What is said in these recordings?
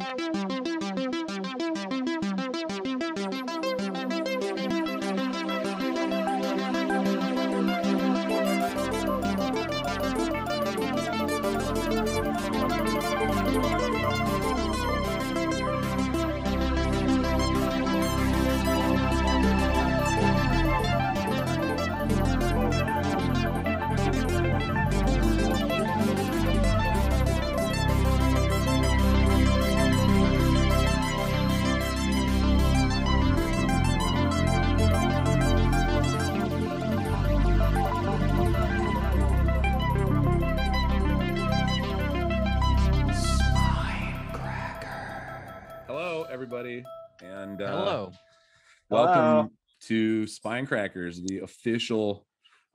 スピンスピンスピン。To Spine Crackers, the official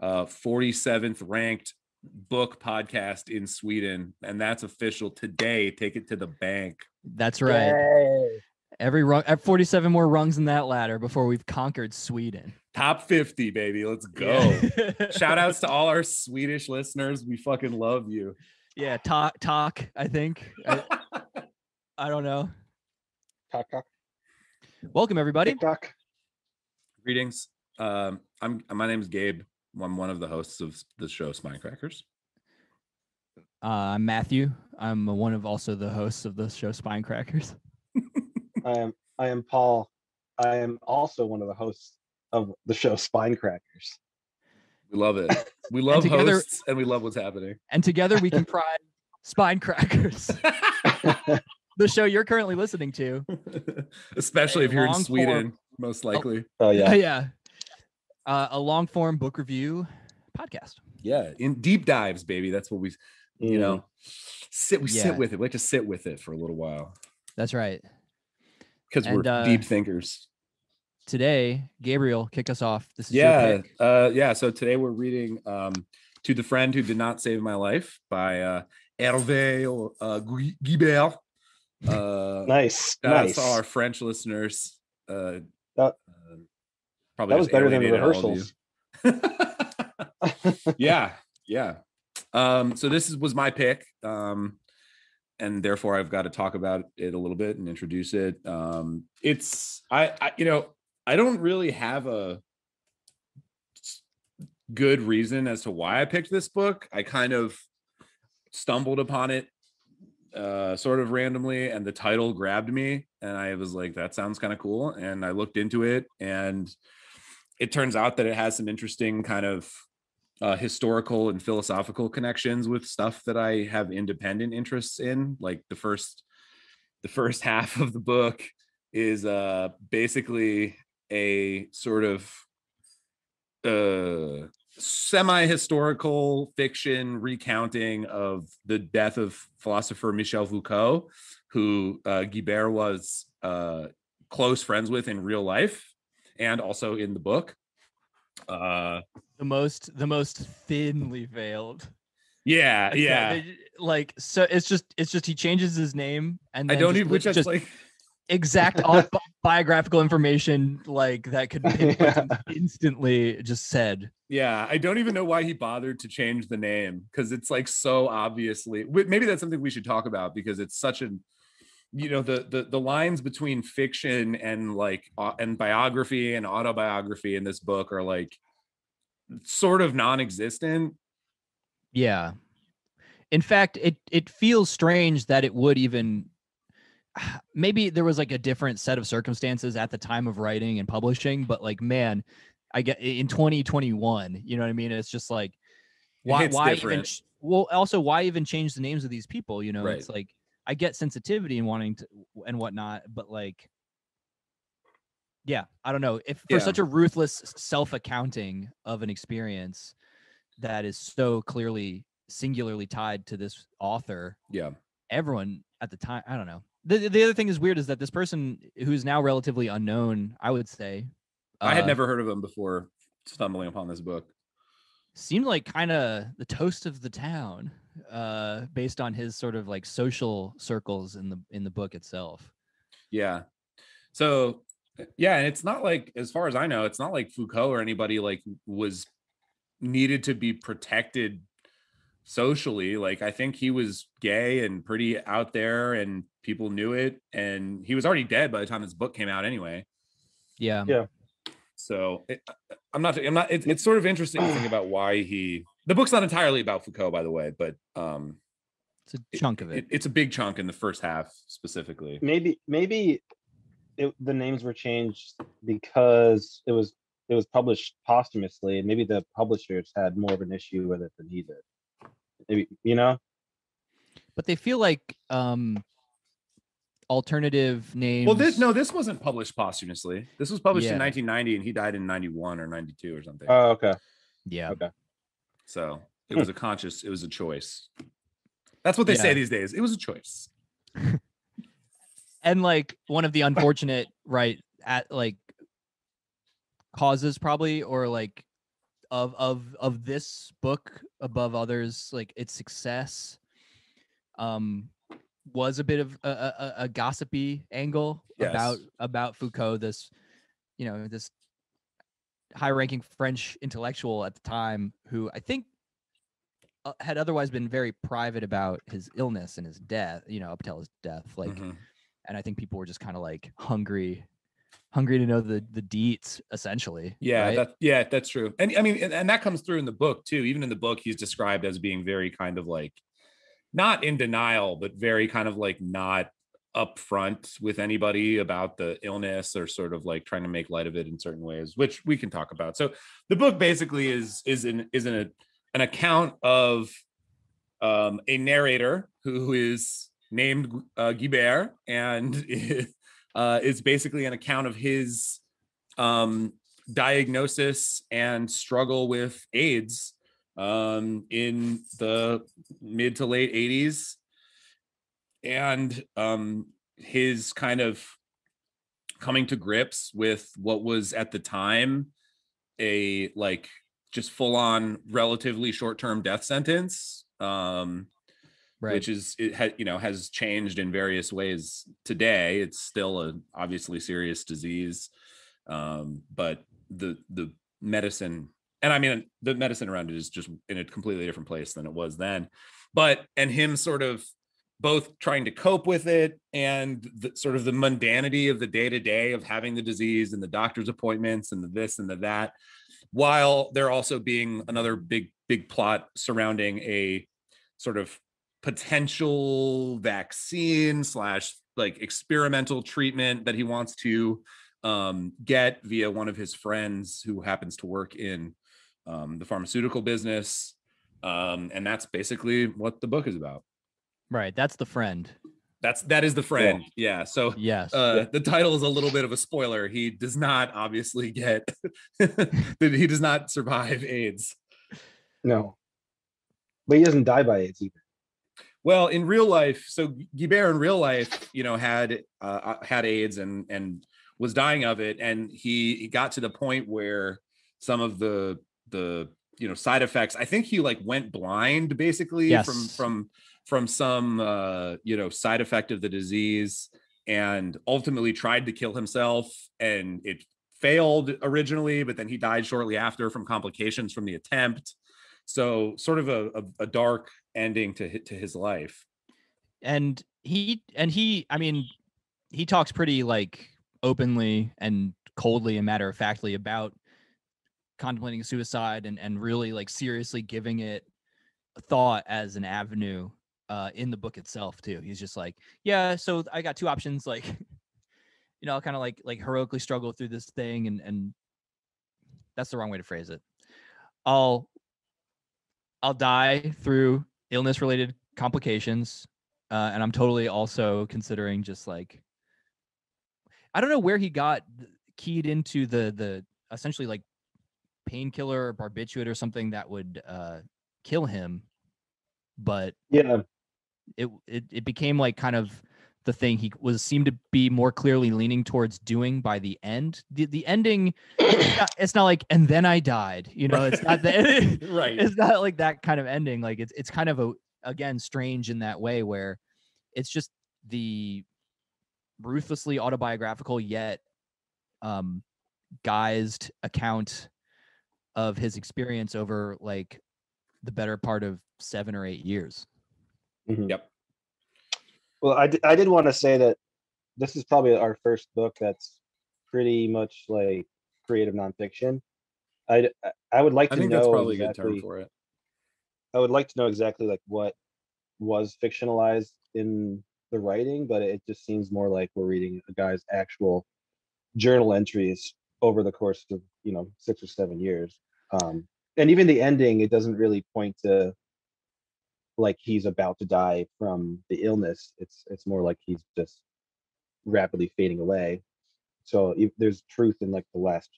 uh, 47th ranked book podcast in Sweden, and that's official today. Take it to the bank. That's right. Yay. Every rung, at 47 more rungs in that ladder before we've conquered Sweden. Top 50, baby. Let's go. Yeah. Shout outs to all our Swedish listeners. We fucking love you. yeah, talk, talk. I think. I, I don't know. Talk, talk, Welcome everybody. TikTok. Greetings. Um, I'm my name is Gabe. I'm one of the hosts of the show Spine Crackers. Uh, I'm Matthew. I'm one of also the hosts of the show Spine Crackers. I am I am Paul. I am also one of the hosts of the show Spine Crackers. We love it. We love together- hosts and we love what's happening. And together we comprise Spine Crackers, the show you're currently listening to. Especially if you're in Sweden, form- most likely. Oh Yeah. yeah. Uh, a long form book review podcast. Yeah, in deep dives, baby. That's what we, you Mm. know, sit. We Yeah. sit with it. We like to sit with it for a little while That's right. because we're uh, deep thinkers. Today, Gabriel, kick us off. This is Yeah, uh, yeah. So today we're reading um, "To the Friend Who Did Not Save My Life" by uh, Hervé uh, Guibert. Uh, Nice. That's nice. our French listeners. Uh, probably that was better than the alienated all of you. rehearsals. yeah yeah um so this is, was my pick um and therefore i've got to talk about it a little bit and introduce it um it's i, I you know i don't really have a good reason as to why i picked this book i kind of stumbled upon it uh sort of randomly and the title grabbed me and i was like that sounds kind of cool and i looked into it and it turns out that it has some interesting kind of uh, historical and philosophical connections with stuff that I have independent interests in. Like the first, the first half of the book is uh, basically a sort of uh, semi-historical fiction recounting of the death of philosopher Michel Foucault, who uh, Guibert was uh, close friends with in real life and also in the book. Uh, the most the most thinly veiled. yeah, yeah. like so it's just it's just he changes his name and I don't even, which is just like, exact bi- biographical information like that could him instantly just said. yeah, I don't even know why he bothered to change the name because it's like so obviously. Maybe that's something we should talk about because it's such an, you know, the the the lines between fiction and like au- and biography and autobiography in this book are like sort of non-existent. Yeah. In fact, it it feels strange that it would even maybe there was like a different set of circumstances at the time of writing and publishing, but like man, I get in 2021, you know what I mean? It's just like why It's why even different. well also why even change the names of these people, you know? Right. It's like I get sensitivity and wanting to and whatnot, but like yeah, I don't know. If for Yeah. such a ruthless self-accounting of an experience that is so clearly singularly tied to this author, Yeah, everyone at the time, I don't know. The the other thing is weird is that this person who's now relatively unknown, I would say, I had uh, never heard of him before stumbling upon this book. seemed like kind of the toast of the town, uh, based on his sort of like social circles in the in the book itself. Yeah. So yeah, and it's not like as far as I know, it's not like Foucault or anybody like was needed to be protected socially. Like I think he was gay and pretty out there, and people knew it. And he was already dead by the time this book came out, anyway. Yeah. Yeah. So it, I'm not. I'm not. It, it's sort of interesting to think about why he. The book's not entirely about Foucault, by the way, but um, It's a chunk of it, it. it's a big chunk in the first half specifically. maybe maybe it, the names were changed because it was it was published posthumously and maybe the publishers had more of an issue with it than he did maybe you know But they feel like um alternative names. Well, this no, this wasn't published posthumously. This was published in 1990, and he died in 91 or 92 or something. oh okay Yeah. okay so it was a conscious. It was a choice. That's what they say these days. It was a choice. and like one of the unfortunate right at like causes probably or like of of of this book above others like its success um was a bit of a, a, a- gossipy angle about about Foucault this you know this high ranking French intellectual at the time who I think uh, had otherwise been very private about his illness and his death you know up till his death like Mhm. and I think people were just kind of like hungry, hungry to know the the deets essentially. Yeah, right? that yeah, that's true. And I mean, and, and that comes through in the book too. Even in the book, he's described as being very kind of like not in denial, but very kind of like not upfront with anybody about the illness or sort of like trying to make light of it in certain ways, which we can talk about. So the book basically is is an is an an account of um, a narrator who is named uh, Guibert and uh, is basically an account of his um, diagnosis and struggle with AIDS um, in the mid to late 80s. And um, his kind of coming to grips with what was at the time a like just full on relatively short term death sentence. Um, right. which is it had you know has changed in various ways today it's still a obviously serious disease um but the the medicine and i mean the medicine around it is just in a completely different place than it was then but and him sort of both trying to cope with it and the sort of the mundanity of the day to day of having the disease and the doctor's appointments and the this and the that while there also being another big big plot surrounding a sort of potential vaccine slash like experimental treatment that he wants to um, get via one of his friends who happens to work in um, the pharmaceutical business. Um, and that's basically what the book is about right. That's the friend. that's that is the friend yeah, so Yes. uh, the title is a little bit of a spoiler he does not obviously get he does not survive aids no but he doesn't die by aids either Well, in real life, so Guibert in real life, you know, had uh, had AIDS and and was dying of it, and he, he got to the point where some of the the you know side effects. I think he like went blind basically Yes. from from some uh, you know side effect of the disease, and ultimately tried to kill himself, and it failed originally, but then he died shortly after from complications from the attempt. So sort of a, a, a dark ending to to his life. and he and he i mean he talks pretty like openly and coldly and matter of factly about contemplating suicide and and really like seriously giving it thought as an avenue uh in the book itself too. He's just like yeah so i got two options like you know I'll kind of like like heroically struggle through this thing and and that's the wrong way to phrase it. I'll i'll die through illness related complications uh, and i'm totally also considering just like i don't know where he got keyed into the the essentially like painkiller or barbiturate or something that would uh kill him but yeah it, it it became like kind of the thing he was seemed to be more clearly leaning towards doing by the end the the ending it's not, it's not like and then i died you know it's not the right. it's not like that kind of ending like it's it's kind of a again strange in that way where it's just the ruthlessly autobiographical yet um guised account of his experience over like the better part of seven or eight years. Mhm. Yep. Well, I, d- I did want to say that this is probably our first book that's pretty much like creative nonfiction. I, d- I- I would like I to think know that's probably a good exactly, term for it. I would like to know exactly like what was fictionalized in the writing, but it just seems more like we're reading a guy's actual journal entries over the course of, you know, six or seven years. Um, and even the ending, it doesn't really point to like he's about to die from the illness. It's it's more like he's just rapidly fading away. So if there's truth in like the last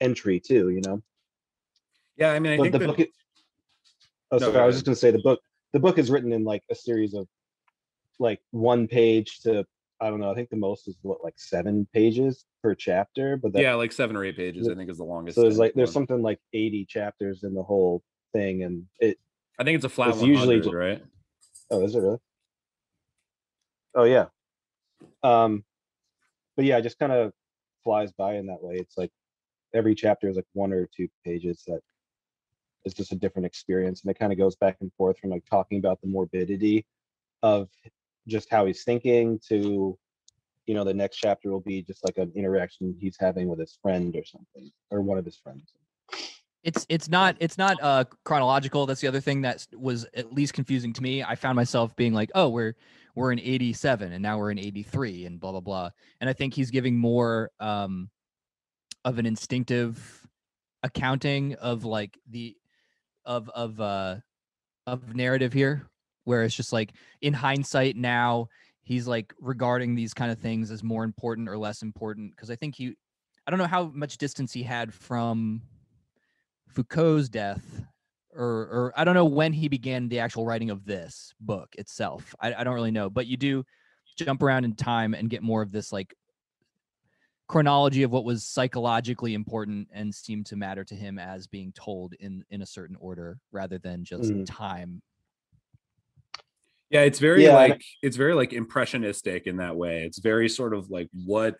entry too, you know. Yeah, I mean, I But think the that, book. i- Oh, No, sorry. I was just gonna say the book. The book is written in like a series of like one page to I don't know. I think the most is what like seven pages per chapter. But that, yeah, like seven or eight pages. I think is the longest. so there's like there's gone. something like 80 chapters in the whole thing, and it. I think it's a flat it's usually right? Oh, is it really? Oh yeah. Um, but yeah, it just kind of flies by in that way. It's like every chapter is like one or two pages that is just a different experience, and it kind of goes back and forth from like talking about the morbidity of just how he's thinking to, you know, the next chapter will be just like an interaction he's having with his friend or something, or one of his friends. It's it's not it's not uh chronological. That's the other thing that was at least confusing to me. I found myself being like, oh, we're we're in 87 and now we're in 83 and blah blah blah. And I think he's giving more um of an instinctive accounting of like the of of uh of narrative here where it's just like in hindsight now he's like regarding these kind of things as more important or less important because I think he I don't know how much distance he had from Foucault's death, or or I don't know when he began the actual writing of this book itself. I, I don't really know, but you do jump around in time and get more of this like chronology of what was psychologically important and seemed to matter to him as being told in in a certain order rather than just Mhm. time. Yeah, it's very Yeah, like it's very like impressionistic in that way. It's very sort of like what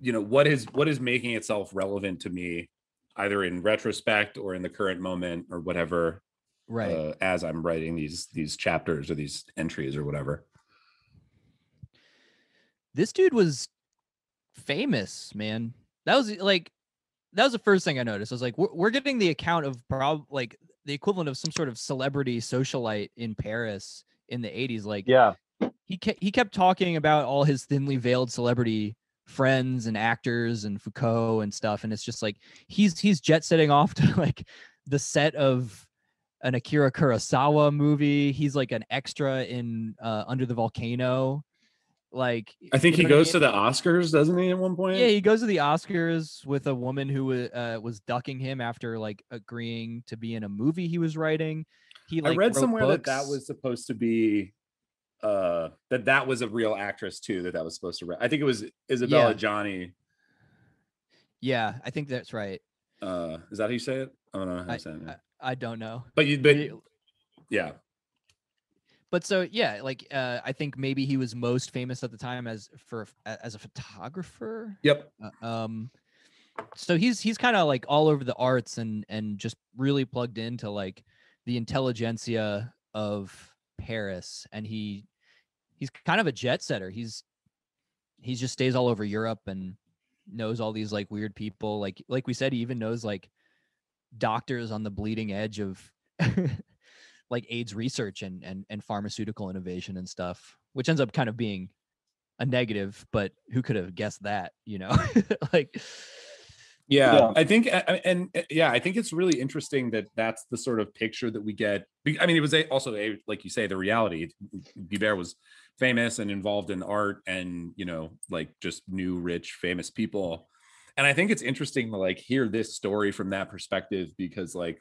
you know what is what is making itself relevant to me either in retrospect or in the current moment or whatever Right. uh, as I'm writing these these chapters or these entries or whatever. this dude was famous, man. That was like that was the first thing I noticed. I was like, we're, we're getting the account of prob like the equivalent of some sort of celebrity socialite in Paris in the 80s. Like Yeah. he kept he kept talking about all his thinly veiled celebrity friends and actors and Foucault and stuff. And it's just like he's he's jet setting off to like the set of an Akira Kurosawa movie. He's like an extra in uh, Under the Volcano. Like I think he what I goes mean? to the Oscars, doesn't he? At one point. Yeah, he goes to the Oscars with a woman who uh, was ducking him after like agreeing to be in a movie he was writing. He like I read somewhere that that was supposed to be uh that that was a real actress too that that was supposed to write. I think it was Isabelle Yeah. Adjani. Yeah, I think that's right. Uh is that how you say it? I don't know how I, it. I, I don't know. But you but yeah. but so yeah, like uh, I think maybe he was most famous at the time as for as a photographer. Yep. Uh, um so he's he's kind of like all over the arts and and just really plugged into like the intelligentsia of Paris and he he's kind of a jet setter. He's he just stays all over Europe and knows all these like weird people. Like like we said he even knows like doctors on the bleeding edge of like AIDS research and and and pharmaceutical innovation and stuff which ends up kind of being a negative but who could have guessed that you know? Like Yeah, Yeah. I think, a- a- and uh, yeah, I think it's really interesting that that's the sort of picture that we get. I mean, it was a, also a, like you say, the reality. Guibert was famous and involved in art, and you know, like just new, rich, famous people. And I think it's interesting to like hear this story from that perspective because, like,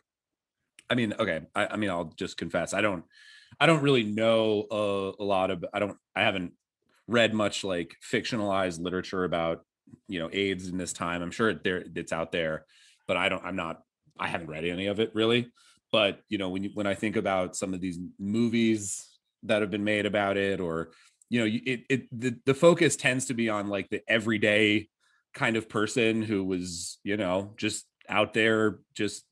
I mean, okay, I, I mean, I'll just confess, I don't, I don't really know a, a lot of, I don't, I haven't read much like fictionalized literature about you know AIDS in this time. I'm sure there it's out there, but I don't. I'm not. I haven't read any of it really. But you know, when you, when I think about some of these movies that have been made about it, or you know, it it the, the focus tends to be on like the everyday kind of person who was you know just out there just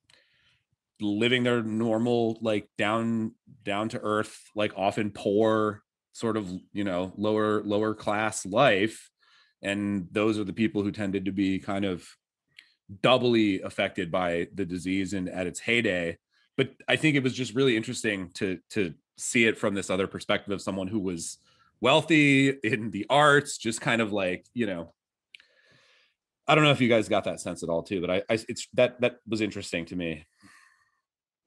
living their normal like down down to earth like often poor sort of you know lower lower class life and those are the people who tended to be kind of doubly affected by the disease and at its heyday but i think it was just really interesting to to see it from this other perspective of someone who was wealthy in the arts just kind of like you know i don't know if you guys got that sense at all too but i, I it's that that was interesting to me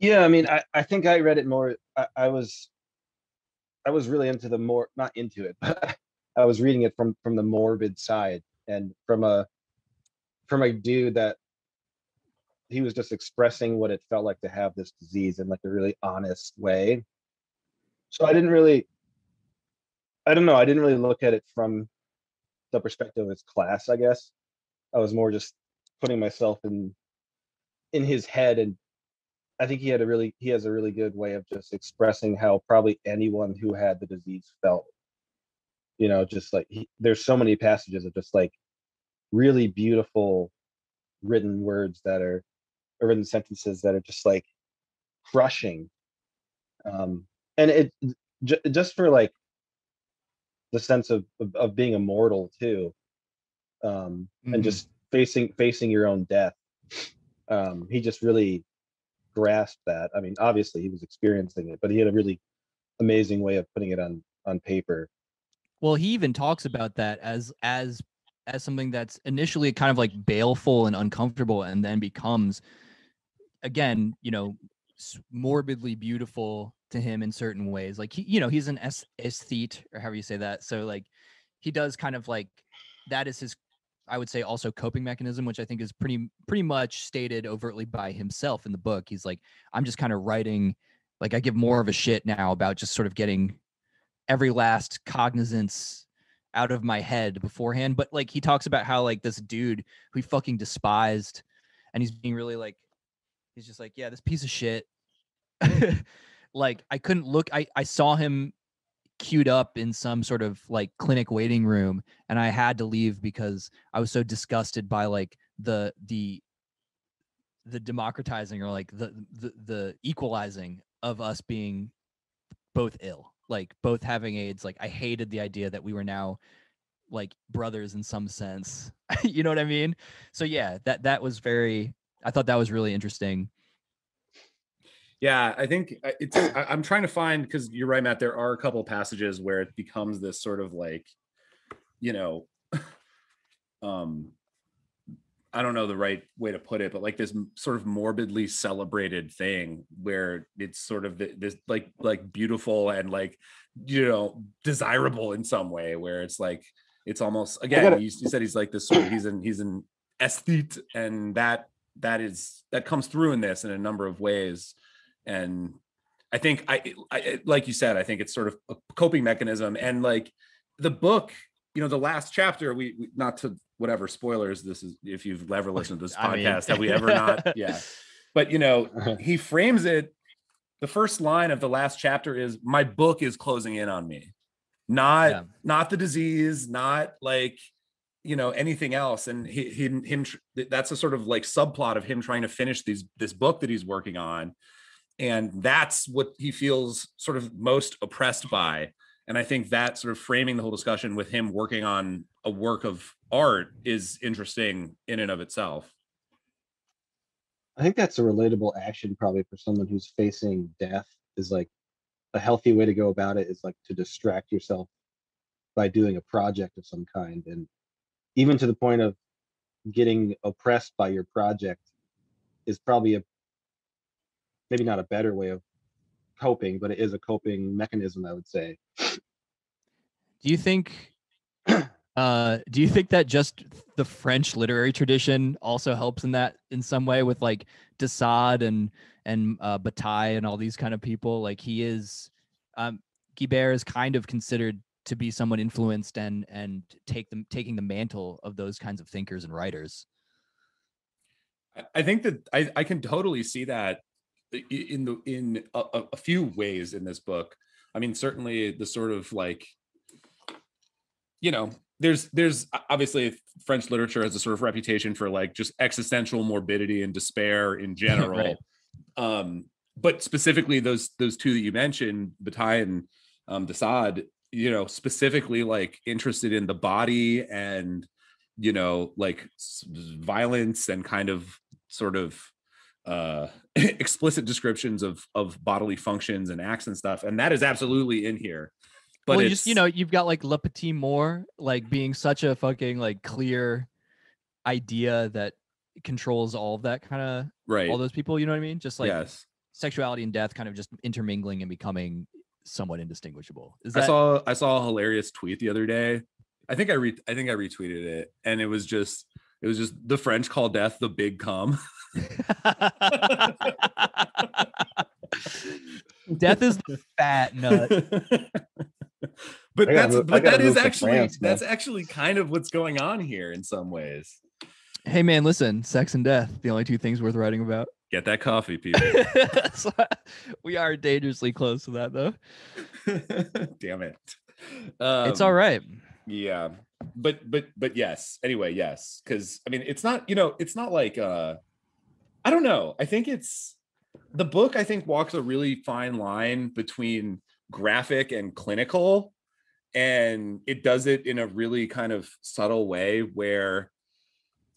Yeah, I mean, I, I think I read it more. I, I was, I was really into the more not into it, but I was reading it from from the morbid side and from a from a dude that he was just expressing what it felt like to have this disease in like a really honest way. So I didn't really, I don't know, I didn't really look at it from the perspective of his class. I guess I was more just putting myself in in his head and I think he had a really he has a really good way of just expressing how probably anyone who had the disease felt. You know, just like he, there's so many passages of just like really beautiful written words that are or written sentences that are just like crushing. Um and it j- just for like the sense of, of of being immortal too. Um Mhm. and just facing facing your own death. Um he just really grasped that. I mean, obviously he was experiencing it, but he had a really amazing way of putting it on on paper. Well, he even talks about that as as as something that's initially kind of like baleful and uncomfortable, and then becomes again, you know, morbidly beautiful to him in certain ways. Like he, you know, he's an aesthete or however you say that. So like he does kind of like that is his I would say also coping mechanism, which I think is pretty pretty much stated overtly by himself in the book. He's like, I'm just kind of writing like I give more of a shit now about just sort of getting every last cognizance out of my head beforehand. But like he talks about how like this dude who he fucking despised and he's being really like he's just like, yeah, this piece of shit. like I couldn't look I I saw him queued up in some sort of like clinic waiting room and I had to leave because I was so disgusted by like the the the democratizing or like the the, the equalizing of us being both ill like both having aids like i hated the idea that we were now like brothers in some sense you know what i mean so yeah that that was very i thought that was really interesting Yeah, I think uh, it's. I'm trying to find because you're right, Matt. There are a couple passages where it becomes this sort of like, you know, um, I don't know the right way to put it, but like this sort of morbidly celebrated thing where it's sort of this like like beautiful and like you know desirable in some way where it's like it's almost again gotta- you, you said he's like this sort of he's an he's an aesthete and that that is that comes through in this in a number of ways. And i think i, I like you said i think it's sort of a coping mechanism and like the book you know the last chapter we, we not to whatever spoilers this is if you've ever listened to this I mean- podcast have we ever not? Yeah. But you know he frames it the first line of the last chapter is my book is closing in on me. Not Yeah. not the disease not like you know anything else. And he, he him that's a sort of like subplot of him trying to finish these this book that he's working on. And that's what he feels sort of most oppressed by and i think that sort of framing the whole discussion with him working on a work of art is interesting in and of itself. I think that's a relatable action probably for someone who's facing death is like a healthy way to go about it is like to distract yourself by doing a project of some kind. And even to the point of getting oppressed by your project is probably a maybe not a better way of coping but it is a coping mechanism i would say do you think uh do you think that just the french literary tradition also helps in that in some way with like de Sade and and uh bataille and all these kind of people like he is um guibert is kind of considered to be someone influenced and and take them taking the mantle of those kinds of thinkers and writers I- think that I, I can totally see that in the in a- a few ways in this book. I mean, certainly the sort of like, you know, there's there's obviously French literature has a sort of reputation for like just existential morbidity and despair in general. um but specifically those those two that you mentioned Bataille and um you know specifically like interested in the body and you know like violence and kind of sort of uh explicit descriptions of of bodily functions and acts and stuff. And that is absolutely in here but well, you just you know, you've got like Le Petit mort, like being such a fucking like clear idea that controls all of that kind of right all those people. You know what I mean? Just like yes sexuality and death, kind of just intermingling and becoming somewhat indistinguishable. Is I saw I saw a hilarious tweet the other day. I think I re I think I retweeted it, and it was just it was just the French call death the big cum. death is the fat nut? but that's move- but that is actually France, that's actually kind of what's going on here in some ways. Hey man, listen, sex and death, the only two things worth writing about. Get that coffee, people. So, we are dangerously close to that though. Damn it. it's Um, all right. yeah but but but yes anyway yes because i mean it's not you know it's not like uh i don't know i think it's the book i think walks a really fine line between graphic and clinical and it does it in a really kind of subtle way where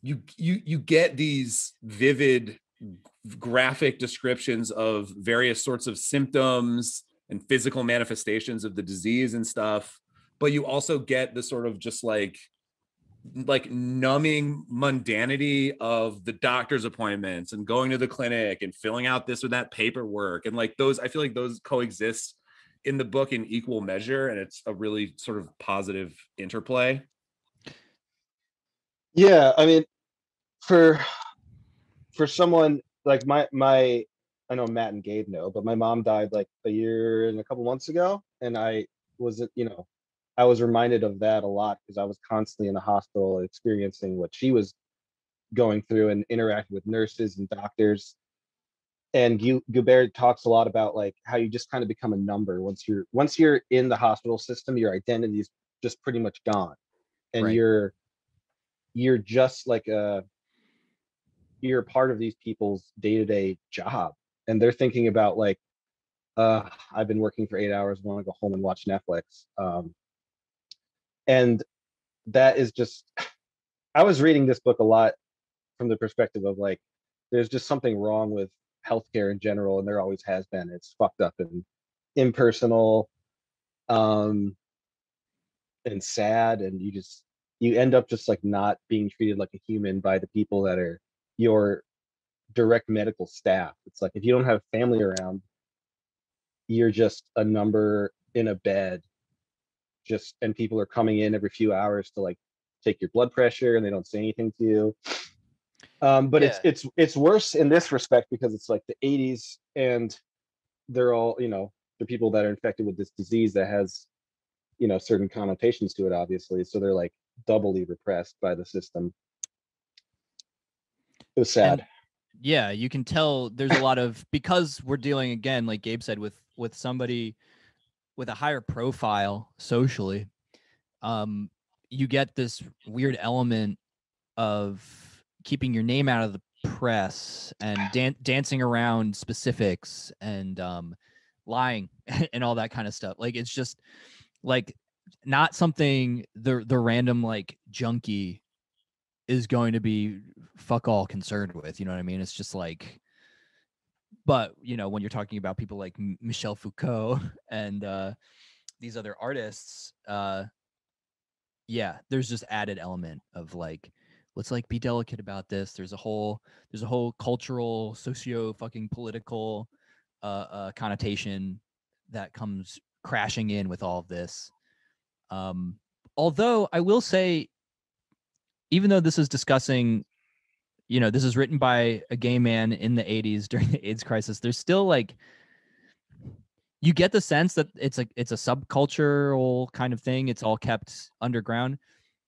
you you you get these vivid graphic descriptions of various sorts of symptoms and physical manifestations of the disease and stuff but you also get the sort of just like like numbing mundanity of the doctor's appointments and going to the clinic and filling out this or that paperwork and like those i feel like those coexist in the book in equal measure and it's a really sort of positive interplay Yeah, I mean, for for someone like my my I know Matt and Gabe know, but my mom died like a year and a couple months ago, and I was you know I was reminded of that a lot because I was constantly in the hospital experiencing what she was going through and interacting with nurses and doctors. And Gu- Guibert talks a lot about like how you just kind of become a number once you're once you're in the hospital system, your identity is just pretty much gone, and Right. you're you're just like a you're part of these people's day-to-day job and they're thinking about like uh i've been working for eight hours want to go home and watch netflix um and that is just i was reading this book a lot from the perspective of like there's just something wrong with healthcare in general and there always has been it's fucked up and impersonal um and sad and you just you end up just like not being treated like a human by the people that are your direct medical staff. It's like if you don't have family around, you're just a number in a bed. Just and people are coming in every few hours to like take your blood pressure and they don't say anything to you. Um, but it's it's it's worse in this respect because it's like the 80s and they're all, you know, the people that are infected with this disease that has, you know, certain connotations to it, obviously. So they're like doubly repressed by the system. It was sad. And- yeah you can tell there's a lot of because we're dealing again like gabe said with with somebody with a higher profile socially um you get this weird element of keeping your name out of the press and dan- dancing around specifics and um lying and all that kind of stuff like it's just like not something the the random like junkie is going to be fuck all concerned with. You know what I mean? It's just like, but you know, when you're talking about people like M- Michel Foucault and uh, these other artists, uh, yeah, there's just added element of like, let's like be delicate about this. There's a whole, there's a whole cultural, socio fucking political uh, uh, connotation that comes crashing in with all of this. Um, although I will say, even though this is discussing you know this is written by a gay man in the 80s during the aids crisis there's still like you get the sense that it's like it's a subcultural kind of thing it's all kept underground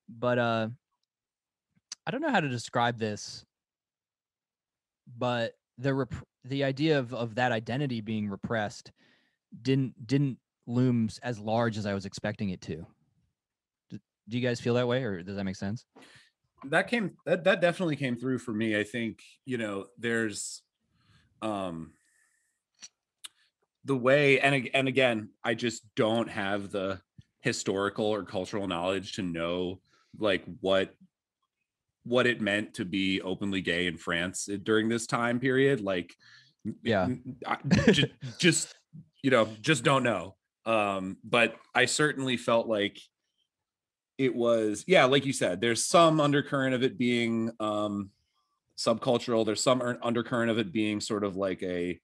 but uh i don't know how to describe this but the rep- the idea of of that identity being repressed didn't didn't loom as large as i was expecting it to. D- do you guys feel that way or does that make sense? That came that that definitely came through for me i think you know there's um the way and and again i just don't have the historical or cultural knowledge to know like what what it meant to be openly gay in france uh, during this time period like Yeah. I, just, just you know just don't know um but i certainly felt like it was yeah like you said there's some undercurrent of it being um subcultural there's some undercurrent of it being sort of like a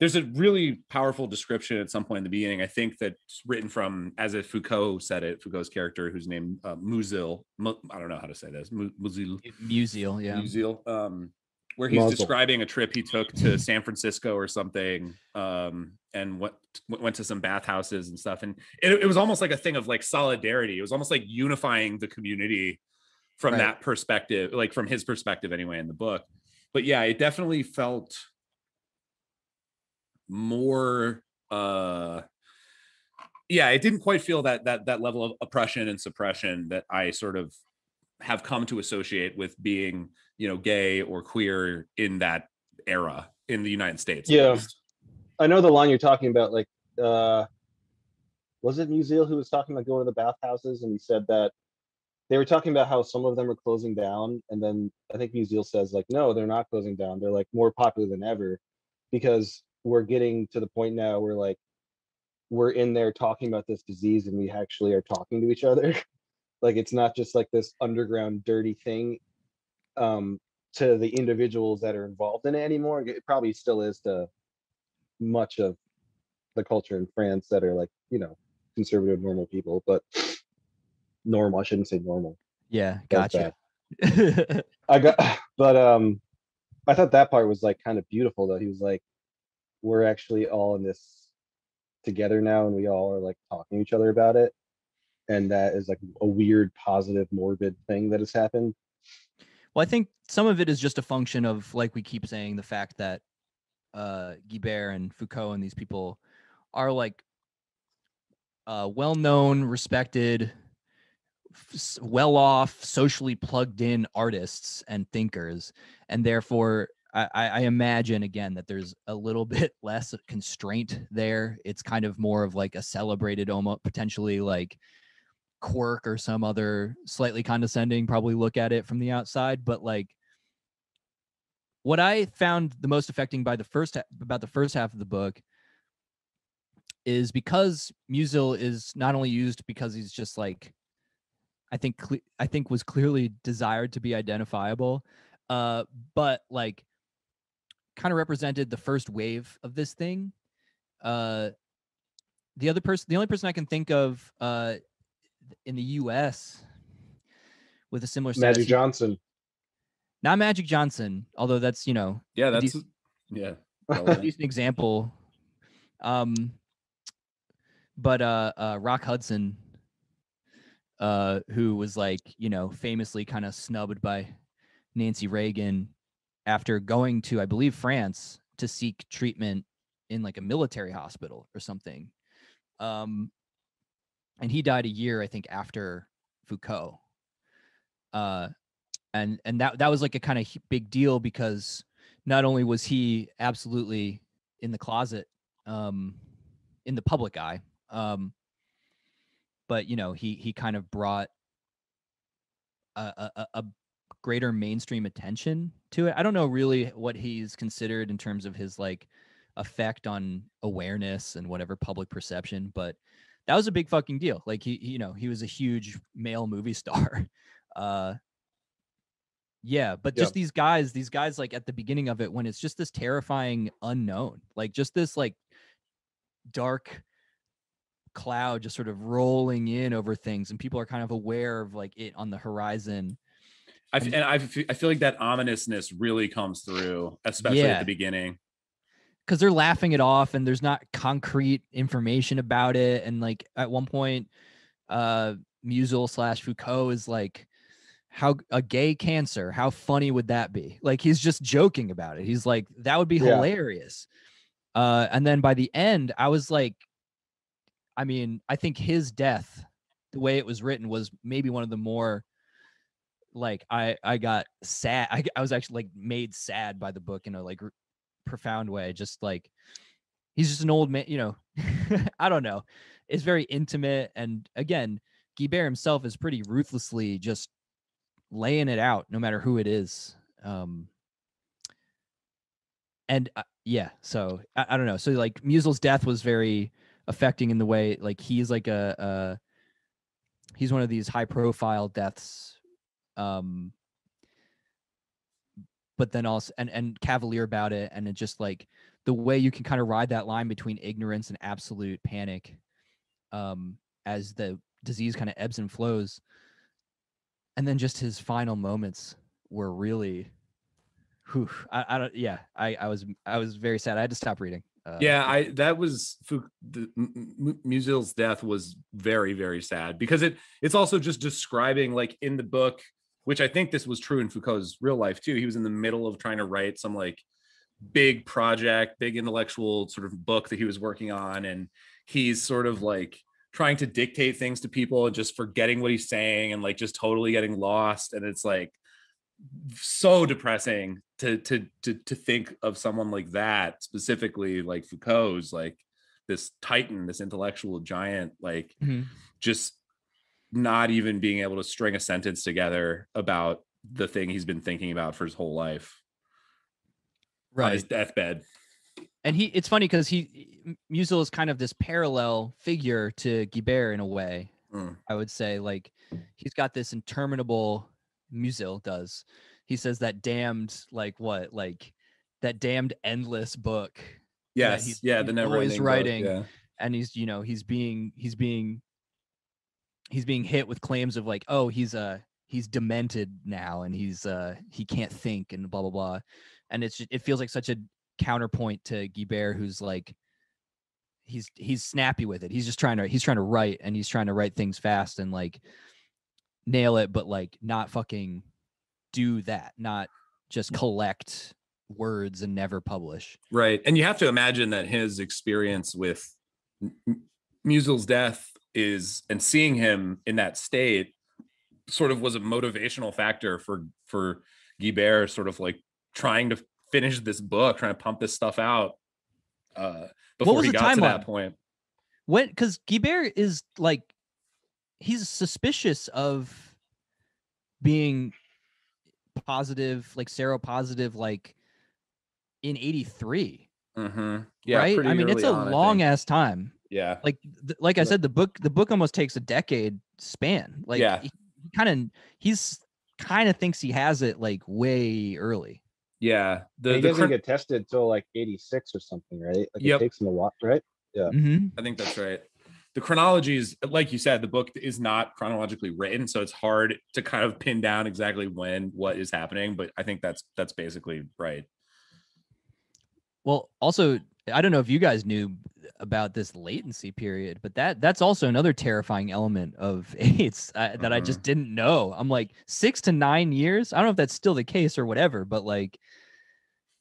there's a really powerful description at some point in the beginning i think that's written from as if foucault said it foucault's character whose name uh, muzil Mu- i don't know how to say this Mu- muzil Musil, yeah. Muzil, um, where he's Muzzle. describing a trip he took to San Francisco or something, um, and went went to some bathhouses and stuff. And it, it was almost like a thing of like solidarity. It was almost like unifying the community from Right. that perspective, like from his perspective anyway in the book. But yeah, it definitely felt more uh yeah it didn't quite feel that that that level of oppression and suppression that i sort of have come to associate with being you know gay or queer in that era in the united states Yeah. I know the line you're talking about, like, uh, was it Muzil who was talking about going to the bathhouses and he said that they were talking about how some of them are closing down, and then I think Muzil says like, no, they're not closing down. They're like more popular than ever because we're getting to the point now where like we're in there talking about this disease and we actually are talking to each other. like it's not just like this underground dirty thing um to the individuals that are involved in it anymore. It probably still is to much of the culture in France that are like, you know, conservative, normal people, but normal, I shouldn't say normal. Yeah, gotcha. I got, but um, I thought that part was like kind of beautiful though. He was like, we're actually all in this together now and we all are like talking to each other about it. And that is like a weird, positive, morbid thing that has happened. Well, I think some of it is just a function of, like we keep saying, the fact that uh, Guibert and Foucault and these people are like uh, well-known, respected, well-off, socially plugged-in artists and thinkers, and therefore, I, I imagine again that there's a little bit less constraint there. It's kind of more of like a celebrated, almost potentially like quirk or some other slightly condescending probably look at it from the outside but like what i found the most affecting by the first about the first half of the book is because muzil is not only used because he's just like i think i think was clearly desired to be identifiable uh but like kind of represented the first wave of this thing uh the other person the only person i can think of uh in the US with a similar. Magic he- Johnson. Not Magic Johnson, although that's, you know, yeah that's dec- yeah a relevant. decent example. Um but uh uh Rock Hudson uh who was like, you know, famously kind of snubbed by Nancy Reagan after going to I believe France to seek treatment in like a military hospital or something. Um and he died a year I think after Foucault. Uh and and that that was like a kind of big deal because not only was he absolutely in the closet um in the public eye um but you know he he kind of brought a, a, a- a greater mainstream attention to it i don't know really what he's considered in terms of his like effect on awareness and whatever public perception but that was a big fucking deal like he, you know he was a huge male movie star uh yeah, but Yeah. just these guys, these guys like at the beginning of it when it's just this terrifying unknown, like just this like dark cloud just sort of rolling in over things and people are kind of aware of like it on the horizon. I f- and I, f- I feel like that ominousness really comes through especially at the beginning. Cuz they're laughing it off and there's not concrete information about it. And like at one point uh Muzil slash Foucault is like how a gay cancer how funny would that be? Like he's just joking about it. He's like that would be Yeah. hilarious. Uh and then by the end i was like i mean i think his death the way it was written was maybe one of the more like i i got sad i, I was actually like made sad by the book in a like r- profound way just like he's just an old man, you know. I don't know. It's very intimate and again, Guibert himself is pretty ruthlessly just laying it out no matter who it is. Um and uh, yeah, so I, I don't know. So like Muzil's death was very affecting in the way like he's like a, a he's one of these high profile deaths um but then also and and cavalier about it and it just like the way you can kind of ride that line between ignorance and absolute panic um as the disease kind of ebbs and flows and then just his final moments were really whew, I, I don't yeah i i was i was very sad i had to stop reading uh, yeah i that was the muzil's death was very very sad because it it's also just describing like in the book which i think this was true in foucault's real life too he was in the middle of trying to write some like big project big intellectual sort of book that he was working on and he's sort of like trying to dictate things to people and just forgetting what he's saying and like just totally getting lost and it's like so depressing to to to to think of someone like that specifically like Foucault's like this titan this intellectual giant like mhm. just not even being able to string a sentence together about the thing he's been thinking about for his whole life on his right deathbed and he it's funny because he muzil is kind of this parallel figure to guibert in a way Mm. I would say like he's got this interminable Muzil does. He says that damned like what like that damned endless book yes he's- yeah the never always ending book, writing. yeah and he's you know he's being he's being he's being hit with claims of like oh he's uh he's demented now and he's uh he can't think and blah blah blah and it's ju- it feels like such a counterpoint to Guibert who's like he's he's snappy with it he's just trying to he's trying to write and he's trying to write things fast and like nail it but like not fucking do that not just collect words and never publish Right. And you have to imagine that his experience with M- Muzil's death is and seeing him in that state sort of was a motivational factor for for Guibert sort of like trying to finish this book, trying to pump this stuff out uh before was he the got to that point. when because Guibert is like he's suspicious of being positive, like seropositive, like in '83, Mm-hmm. Yeah. right? I mean, it's a on, long ass time. Yeah. Like, th- like I said, the book, the book almost takes a decade span. Like, Yeah. he, kind of, he's kind of thinks he has it like way early. Yeah. The, And he the doesn't chron- get tested till like eighty-six or something, right? Like Yep. it takes him a lot, right? hmm I think that's right. The chronology is, like you said, the book is not chronologically written, so it's hard to kind of pin down exactly when what is happening. But I think that's that's basically right. Well, also, I don't know if you guys knew about this latency period, but that that's also another terrifying element of AIDS uh, that I just didn't know. I'm like six to nine years. I don't know if that's still the case or whatever, but like,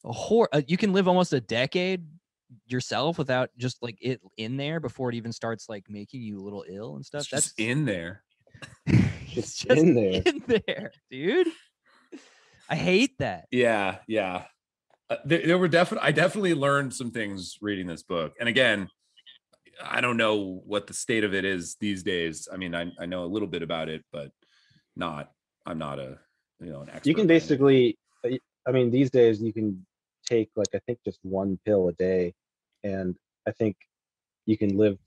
a hor- uh, you can live almost a decade yourself without just like it in there before it even starts like making you a little ill and stuff. It's That's just in there. it's Just in there. in there, dude. I hate that. Yeah, yeah. Uh, there, there were definitely I definitely learned some things reading this book. And again, I don't know what the state of it is these days. I mean, I, I know a little bit about it, but not I'm not a you know an expert. You can basically, I mean, these days you can take like, I think just one pill a day. And I think you can live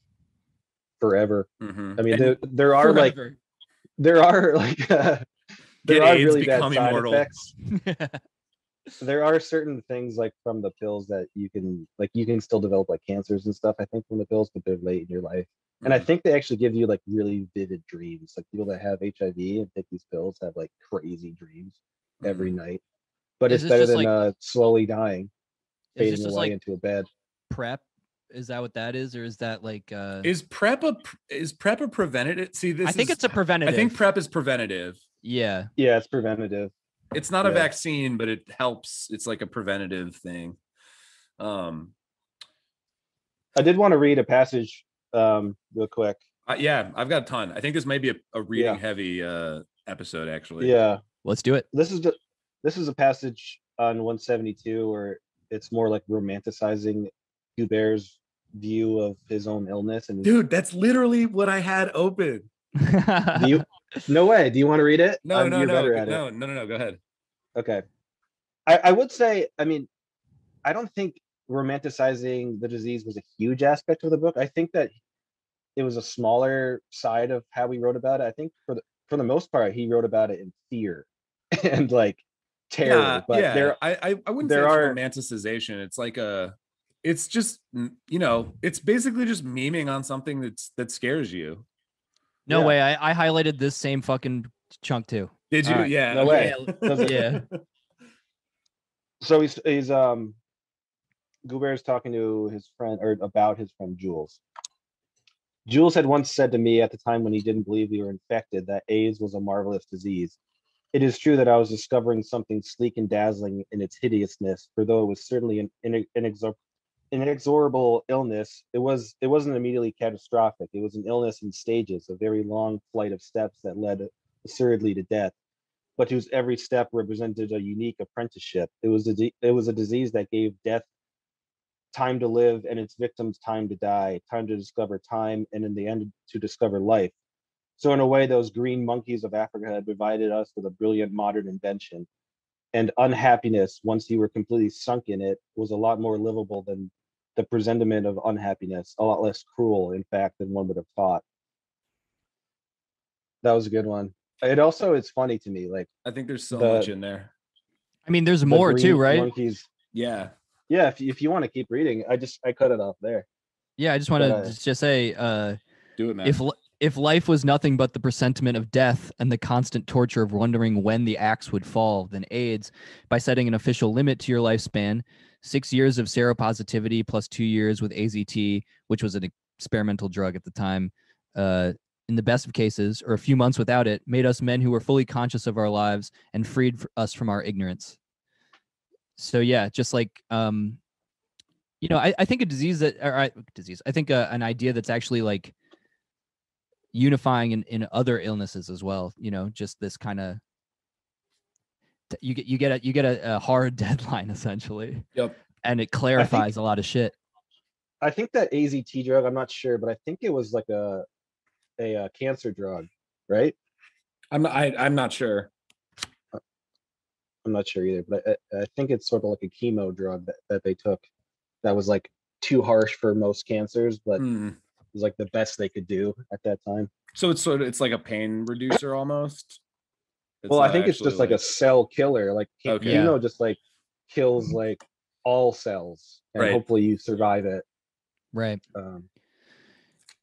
forever. Mhm. I mean, there, there are like, there are like, uh, there Get are AIDS, really bad side immortal. effects. There are certain things like from the pills that you can, like you can still develop like cancers and stuff, I think from the pills, but they're late in your life. And I Mhm. think they actually give you like really vivid dreams. Like people that have HIV and take these pills have like crazy dreams every night. But Is it's better than like- uh, slowly dying, fading away like into a bed. PrEP? Is that what that is, or is that like? uh Is PrEP a is PrEP a preventative? See, this I think is- it's a preventative. I think PrEP is preventative. Yeah. Yeah, it's preventative. It's not a vaccine, but it helps. It's like a preventative thing. Um, I did want to read a passage um, real quick. uh, yeah, I've got a ton. I think this may be a, a reading Yeah. heavy uh episode actually. Yeah, Let's do it. this is the this is a passage on 172 where it's more like romanticizing Guibert's view of his own illness and Dude, that's literally what I had open. do you no way do you want to read it No, Um, no, no, better at it. no, no, no, no. Go ahead. Okay. I, I would say, I mean, I don't think romanticizing the disease was a huge aspect of the book. I think that it was a smaller side of how he wrote about it. I think for the for the most part, he wrote about it in fear and like terror. Yeah, but yeah. there I, I, I wouldn't there say it's are- romanticization. It's like a, it's just, you know, it's basically just memeing on something that's that scares you. no Yeah. way. I, I highlighted this same fucking chunk two. Did you? Alright, yeah. no way. Does Yeah. so he's he's um Guibert's talking to his friend or about his friend Jules. Jules had once said to me at the time when he didn't believe we were infected that AIDS was a marvelous disease. It is true that I was discovering something sleek and dazzling in its hideousness, for though it was certainly an ine- inexor- inexorable illness, it was it wasn't immediately catastrophic. It was an illness in stages, a very long flight of steps that led assuredly to death but whose every step represented a unique apprenticeship. It was a it was a disease that gave death time to live and its victims time to die, time to discover time, and in the end to discover life. So in a way, those green monkeys of Africa had provided us with a brilliant modern invention. And unhappiness, once you were completely sunk in it, was a lot more livable than the presentiment of unhappiness, a lot less cruel, in fact, than one would have thought. That was a good one. It also is funny to me, like I think there's so The- much in there. I mean, there's the more too, green right? Monkeys. Yeah. Yeah, if, if you want to keep reading, I just I cut it off there. Yeah, I just want to uh, just say, uh, Do it, man. if li- if life was nothing but the presentiment of death and the constant torture of wondering when the axe would fall, then AIDS, by setting an official limit to your lifespan, six years of seropositivity plus two years with AZT, which was an experimental drug at the time, uh, in the best of cases, or a few months without it, made us men who were fully conscious of our lives and freed us from our ignorance. So yeah, just like um, you know, I, I think a disease that or I, disease, I think uh, an idea that's actually like unifying in, in other illnesses as well. You know, just this kind of you get you get a you get a, a hard deadline essentially, Yep. and it clarifies a lot of shit. I think that AZT drug, I'm not sure, but I think it was like a a, uh cancer drug, right? I'm not, I, I'm not sure. I'm not sure either, but I, I think it's sort of like a chemo drug that, that they took that was like too harsh for most cancers, but Hmm. was like the best they could do at that time. So it's sort of it's like a pain reducer almost. It's well, I think it's just like, a cell killer. Like che- Okay. chemo just like kills like all cells, and Right. hopefully you survive it. Right. Um,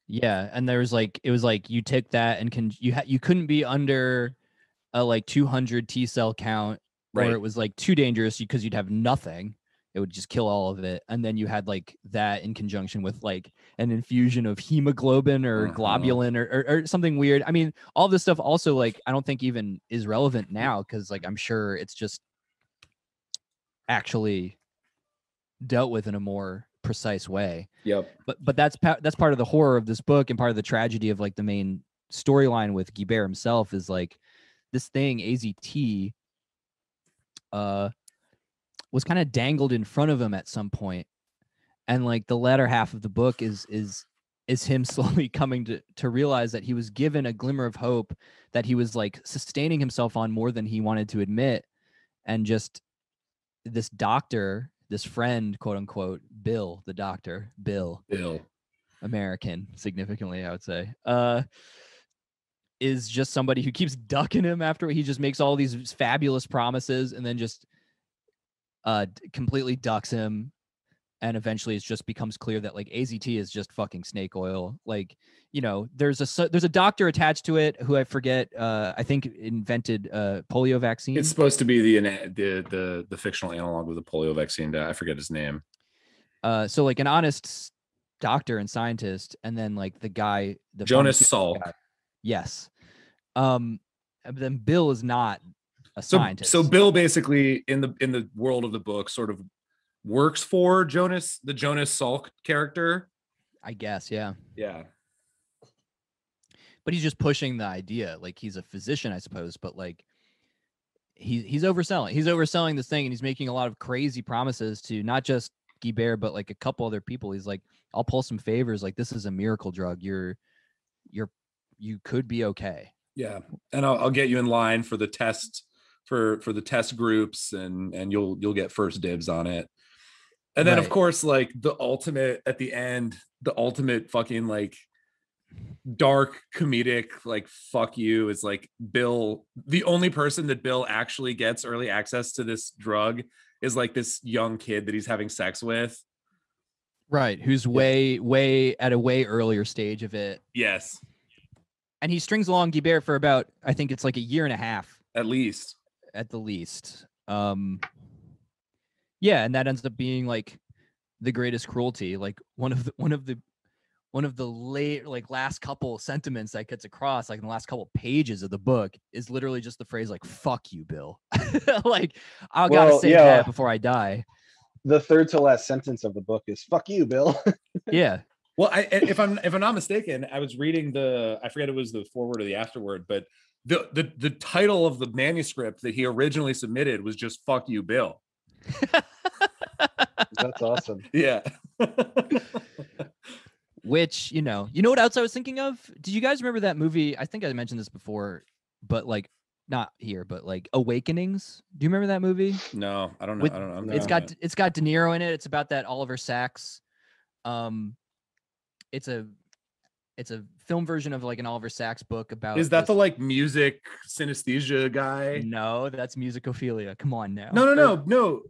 Yeah, and there was like it was like you took that and can you ha- you couldn't be under a like 200 T cell count Right. or it was like too dangerous because you'd have nothing. It would just kill all of it. And then you had like that in conjunction with like an infusion of hemoglobin or Uh-huh. globulin or, or, or something weird. I mean, all this stuff also like I don't think even is relevant now because like I'm sure it's just actually dealt with in a more precise way Yep. but but that's pa- that's part of the horror of this book and part of the tragedy of like the main storyline with Guibert himself is like this thing AZT uh was kind of dangled in front of him at some point and like the latter half of the book is is is him slowly coming to to realize that he was given a glimmer of hope that he was like sustaining himself on more than he wanted to admit and just this doctor this friend quote unquote bill the doctor bill Bill. American significantly, I would say. Uh is just somebody who keeps ducking him after he just makes all these fabulous promises and then just uh completely ducks him and eventually it just becomes clear that like AZT is just fucking snake oil. Like, you know, there's a there's a doctor attached to it who I forget uh I think invented uh polio vaccine. It's supposed to be the the the the fictional analog of the polio vaccine. I forget his name. uh so like an honest doctor and scientist and then like the guy the Jonas Salk. guy- yes um then bill is not a So scientist so Bill basically in the in the world of the book sort of works for Jonas the Jonas Salk character. i guess yeah Yeah. but he's just pushing the idea like he's a physician i suppose but like he, he's overselling he's overselling this thing and he's making a lot of crazy promises to not just Guibert, but like a couple other people. He's like, I'll pull some favors. Like this is a miracle drug. You're, you're, you could be okay. Yeah, and I'll, I'll get you in line for the test for for the test groups, and and you'll you'll get first dibs on it. And then of course, like the ultimate at the end, the ultimate fucking like dark comedic like fuck you is like Bill. The only person that Bill actually gets early access to this drug is like this young kid that he's having sex with. Right. Who's way, way at a way earlier stage of it. Yes, And he strings along Guibert for about, I think it's like a year and a half at least. at the least. Um yeah, and that ends up being like the greatest cruelty. Like one of the one of the one of the late like last couple sentiments that gets across, like in the last couple pages of the book, is literally just the phrase like "fuck you, Bill." like I gotta say yeah. that before I die. the third to last sentence of the book is "fuck you, Bill." Yeah, Well, I, if I'm if I'm not mistaken, I was reading the I forget it was the forward or the afterword but the the the title of the manuscript that he originally submitted was just "fuck you, Bill." That's awesome. Yeah. which you know, you know what else I was thinking of? Did you guys remember that movie? I think I mentioned this before, but like not here, but like Awakenings. Do you remember that movie? no, I don't know. With- I don't know. I'm it's thinking got it. it's got De Niro in it. It's about that Oliver Sacks. Um, it's a it's a film version of like an Oliver Sacks book about. Is that the like music synesthesia guy? No, that's Musicophilia. Come on now. No, no, no, no,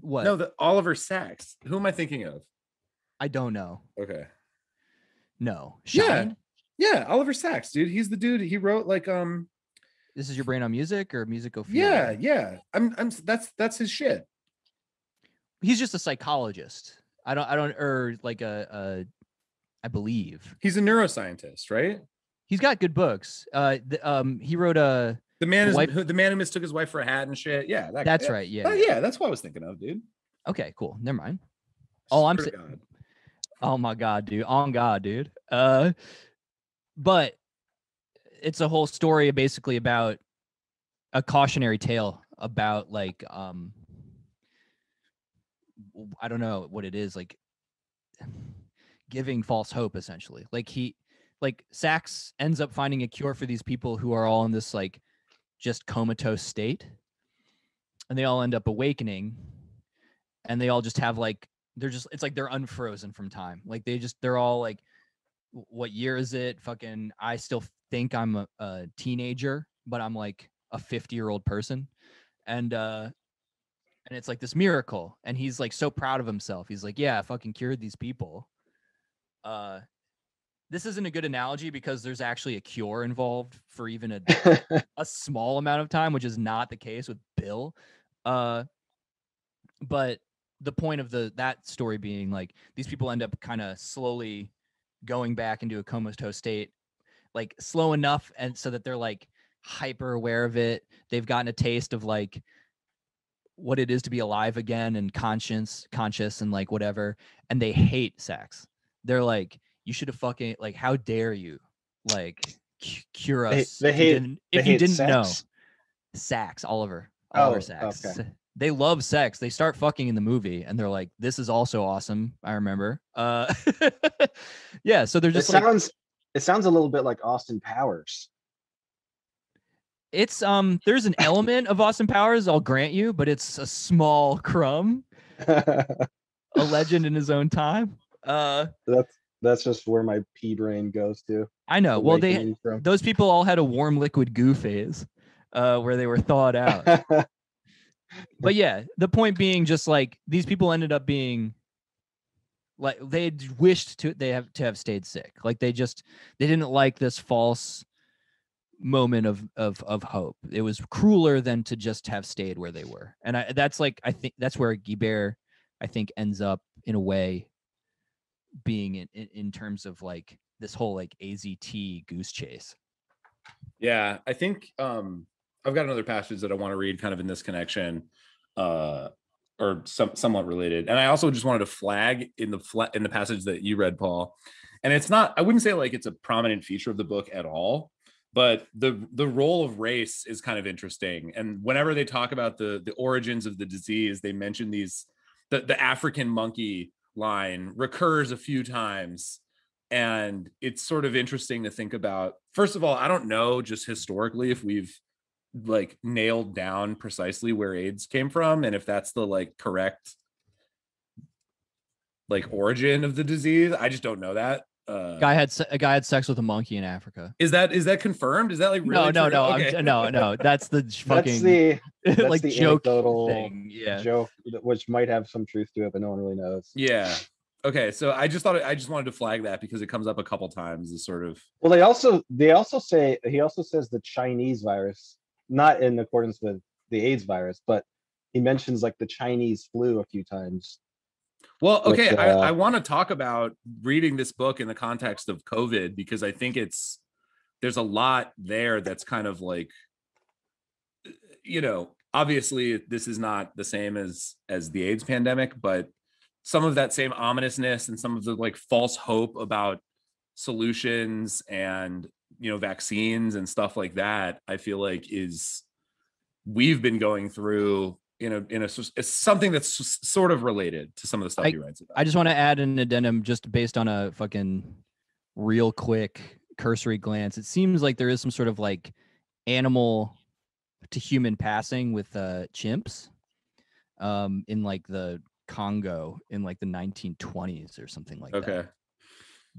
What? no. The Oliver Sacks. Who am I thinking of? I don't know. Okay. No. Yeah. Yeah, Oliver Sacks, dude. He's the dude. He wrote like um. This is your brain on music or Musicophilia? Yeah, yeah. I'm. I'm. That's that's his shit. He's just a psychologist. I don't. I don't. Or like a. a I believe He's a neuroscientist, right? he's got good books. Uh, the, um, he wrote a. The man is wife- the man who mistook his wife for a hat and shit. Yeah, that, That's yeah. right. Yeah. Oh, yeah, that's what I was thinking of, dude. Okay. Cool. Never mind. Oh, I'm Swear to sa- God. Oh my god, dude. On God, dude. Uh but it's a whole story basically about a cautionary tale about like um I don't know what it is, like giving false hope essentially. Like he like Sacks ends up finding a cure for these people who are all in this like just comatose state. And they all end up awakening and they all just have like they're just it's like they're unfrozen from time like they just they're all like what year is it fucking i still think i'm a, a teenager but i'm like a 50 year old person and uh and it's like this miracle and he's like so proud of himself he's like yeah i fucking cured these people uh this isn't a good analogy because there's actually a cure involved for even a a small amount of time, which is not the case with Bill. Uh, but the point of the that story being like these people end up kind of slowly going back into a comatose state, like slow enough, and so that they're like hyper aware of it. They've gotten a taste of like what it is to be alive again and conscious, conscious, and like whatever, and they hate sex. They're like, you should have fucking like, how dare you, like cu- cure They- us? they if you hate- didn't, They if you hate didn't know. sex? Sacks, Oliver. Oliver Oh, Sacks. okay. They love sex. They start fucking in the movie and they're like, this is also awesome. I remember. Uh yeah, so they're It just like sounds. It sounds a little bit like Austin Powers. it's um there's an element of Austin Powers, I'll grant you, but it's a small crumb, a legend in his own time. Uh that's that's just where my pea brain goes to. I know. Well, they those people all had a warm liquid goo phase uh where they were thawed out. but yeah, the point being just like these people ended up being like they wished to they have to have stayed sick. Like they just they didn't like this false moment of of of hope. It was crueler than to just have stayed where they were. And I that's like I think that's where Guibert I think ends up in a way being in, in, in terms of like this whole like AZT goose chase. Yeah, I think um I've got another passage that I want to read kind of in this connection uh or some somewhat related. And I also just wanted to flag in the fla- in the passage that you read Paul. And it's not I wouldn't say like it's a prominent feature of the book at all, but the the role of race is kind of interesting. And whenever they talk about the the origins of the disease, they mention these the the African monkey line recurs a few times and it's sort of interesting to think about first of all i don't know just historically if we've like nailed down precisely where aids came from and if that's the like correct like origin of the disease i just don't know that uh guy had se- a guy had sex with a monkey in Africa. is that is that confirmed is that like No, really no, true? no, I'm Okay. no, no. That's the j- That's fucking the that's like the joke anecdotal thing. Yeah. joke, which might have some truth to it, but no one really knows. yeah okay so i just thought i just wanted to flag that because it comes up a couple times as sort of Well, they also they also say he also says the Chinese virus, not in accordance with the AIDS virus, but he mentions like the Chinese flu a few times. Well, okay, uh, I, I want to talk about reading this book in the context of COVID because I think it's there's a lot there that's kind of like you know, obviously this is not the same as as the AIDS pandemic, but some of that same ominousness and some of the like false hope about solutions and you know vaccines and stuff like that, I feel like is we've been going through in a in a it's something that's sort of related to some of the stuff I- he writes about. I just want to add an addendum just based on a fucking real quick cursory glance. It seems like there is some sort of like animal to human passing with uh chimps um in like the Congo in like the 1920s or something like that. okay.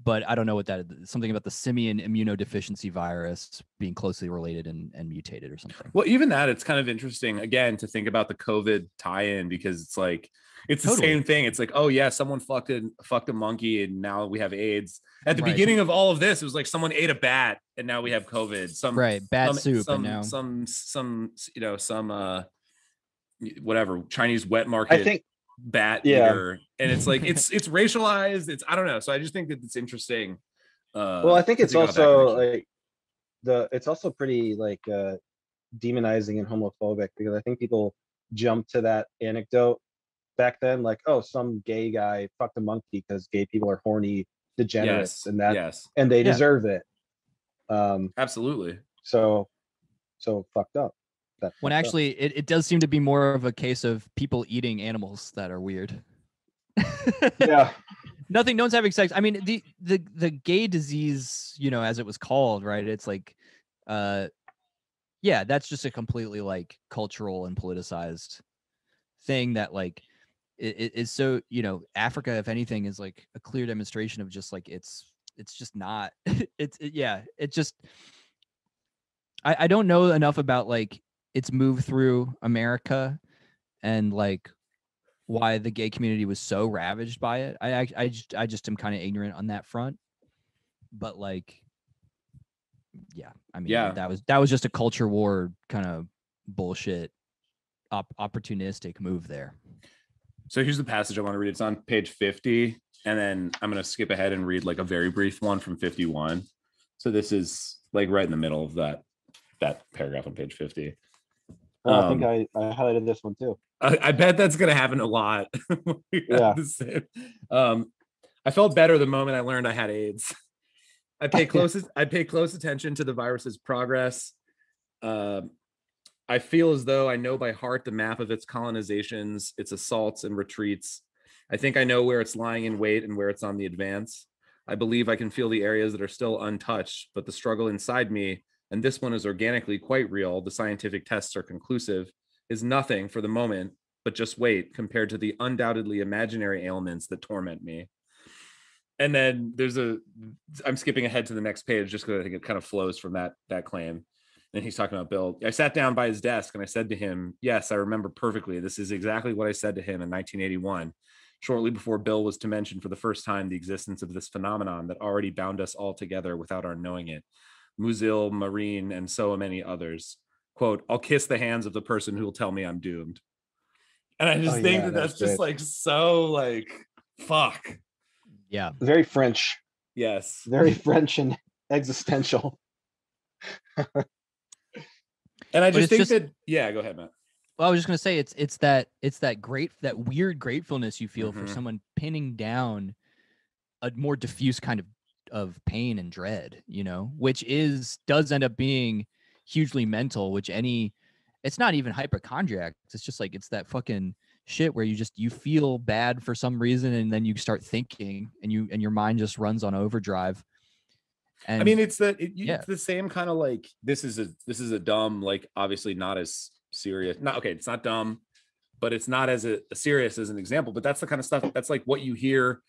But I don't know what that is. Something about the simian immunodeficiency virus being closely related and, and mutated or something. Well, even that, it's kind of interesting again to think about the COVID tie-in because it's like it's the Totally. same thing. It's like, oh yeah, someone fucked a fucked a monkey and now we have AIDS. At the Right. beginning of all of this, it was like someone ate a bat and now we have COVID. Some Right. Bad some, soup some, and now some some you know some uh whatever Chinese wet market I think bat Yeah. eater, and it's like it's it's racialized. It's I don't know. So I just think that it's interesting. Uh, well, I think it's also like the it's also pretty like uh demonizing and homophobic because I think people jump to that anecdote back then, like, oh, some gay guy fucked a monkey because gay people are horny degenerates yes, and that yes, and they Yeah. deserve it. Um, absolutely. so so fucked up. That when up. actually it, it does seem to be more of a case of people eating animals that are weird. yeah, Nothing no one's having sex. I mean the the the gay disease, you know, as it was called, right? It's like uh yeah, that's just a completely like cultural and politicized thing that like it, it is so, you know, Africa, if anything, is like a clear demonstration of just like it's it's just not it's it, yeah, it just I, I don't know enough about like its move through America and like why the gay community was so ravaged by it. I act- I just, I just am kind of ignorant on that front. But like yeah, I mean Yeah. that was that was just a culture war kind of bullshit op- opportunistic move there. So here's the passage I want to read. It's on page 50, and then I'm going to skip ahead and read like a very brief one from 51. So this is like right in the middle of that that paragraph on page 50. I think Um, I, I highlighted this one too. I, I bet that's going to happen a lot. Yeah. Um, I felt better the moment I learned I had AIDS. I pay close I pay close attention to the virus's progress. Um, I feel as though I know by heart the map of its colonizations, its assaults and retreats. I think I know where it's lying in wait and where it's on the advance. I believe I can feel the areas that are still untouched, but the struggle inside me, and this one is organically quite real, the scientific tests are conclusive, is nothing for the moment, but just wait compared to the undoubtedly imaginary ailments that torment me. And then there's a I'm skipping ahead to the next page just because I think it kind of flows from that that claim. And he's talking about Bill. I sat down by his desk and I said to him, Yes, I remember perfectly. This is exactly what I said to him in 1981, shortly before Bill was to mention for the first time the existence of this phenomenon that already bound us all together without our knowing it. Muzil, Marine, and so many others. Quote, I'll kiss the hands of the person who will tell me I'm doomed. And I just Oh, think yeah, that that's that's just like so like fuck. Yeah. Very French, Yes. very French and existential. And I just think just- that yeah, go ahead, Matt. Well, I was just gonna say it's it's that it's that great that weird gratefulness you feel for Mhm. someone pinning down a more diffuse kind of of pain and dread, you know, which is does end up being hugely mental, which any it's not even hypochondriac. It's just like it's that fucking shit where you just you feel bad for some reason and then you start thinking and you and your mind just runs on overdrive. And I mean, it's the it, yeah. it's the same kind of like this is a this is a dumb like obviously not as serious. Not okay, it's not dumb, but it's not as a, serious as an example. But that's the kind of stuff that's like what you hear.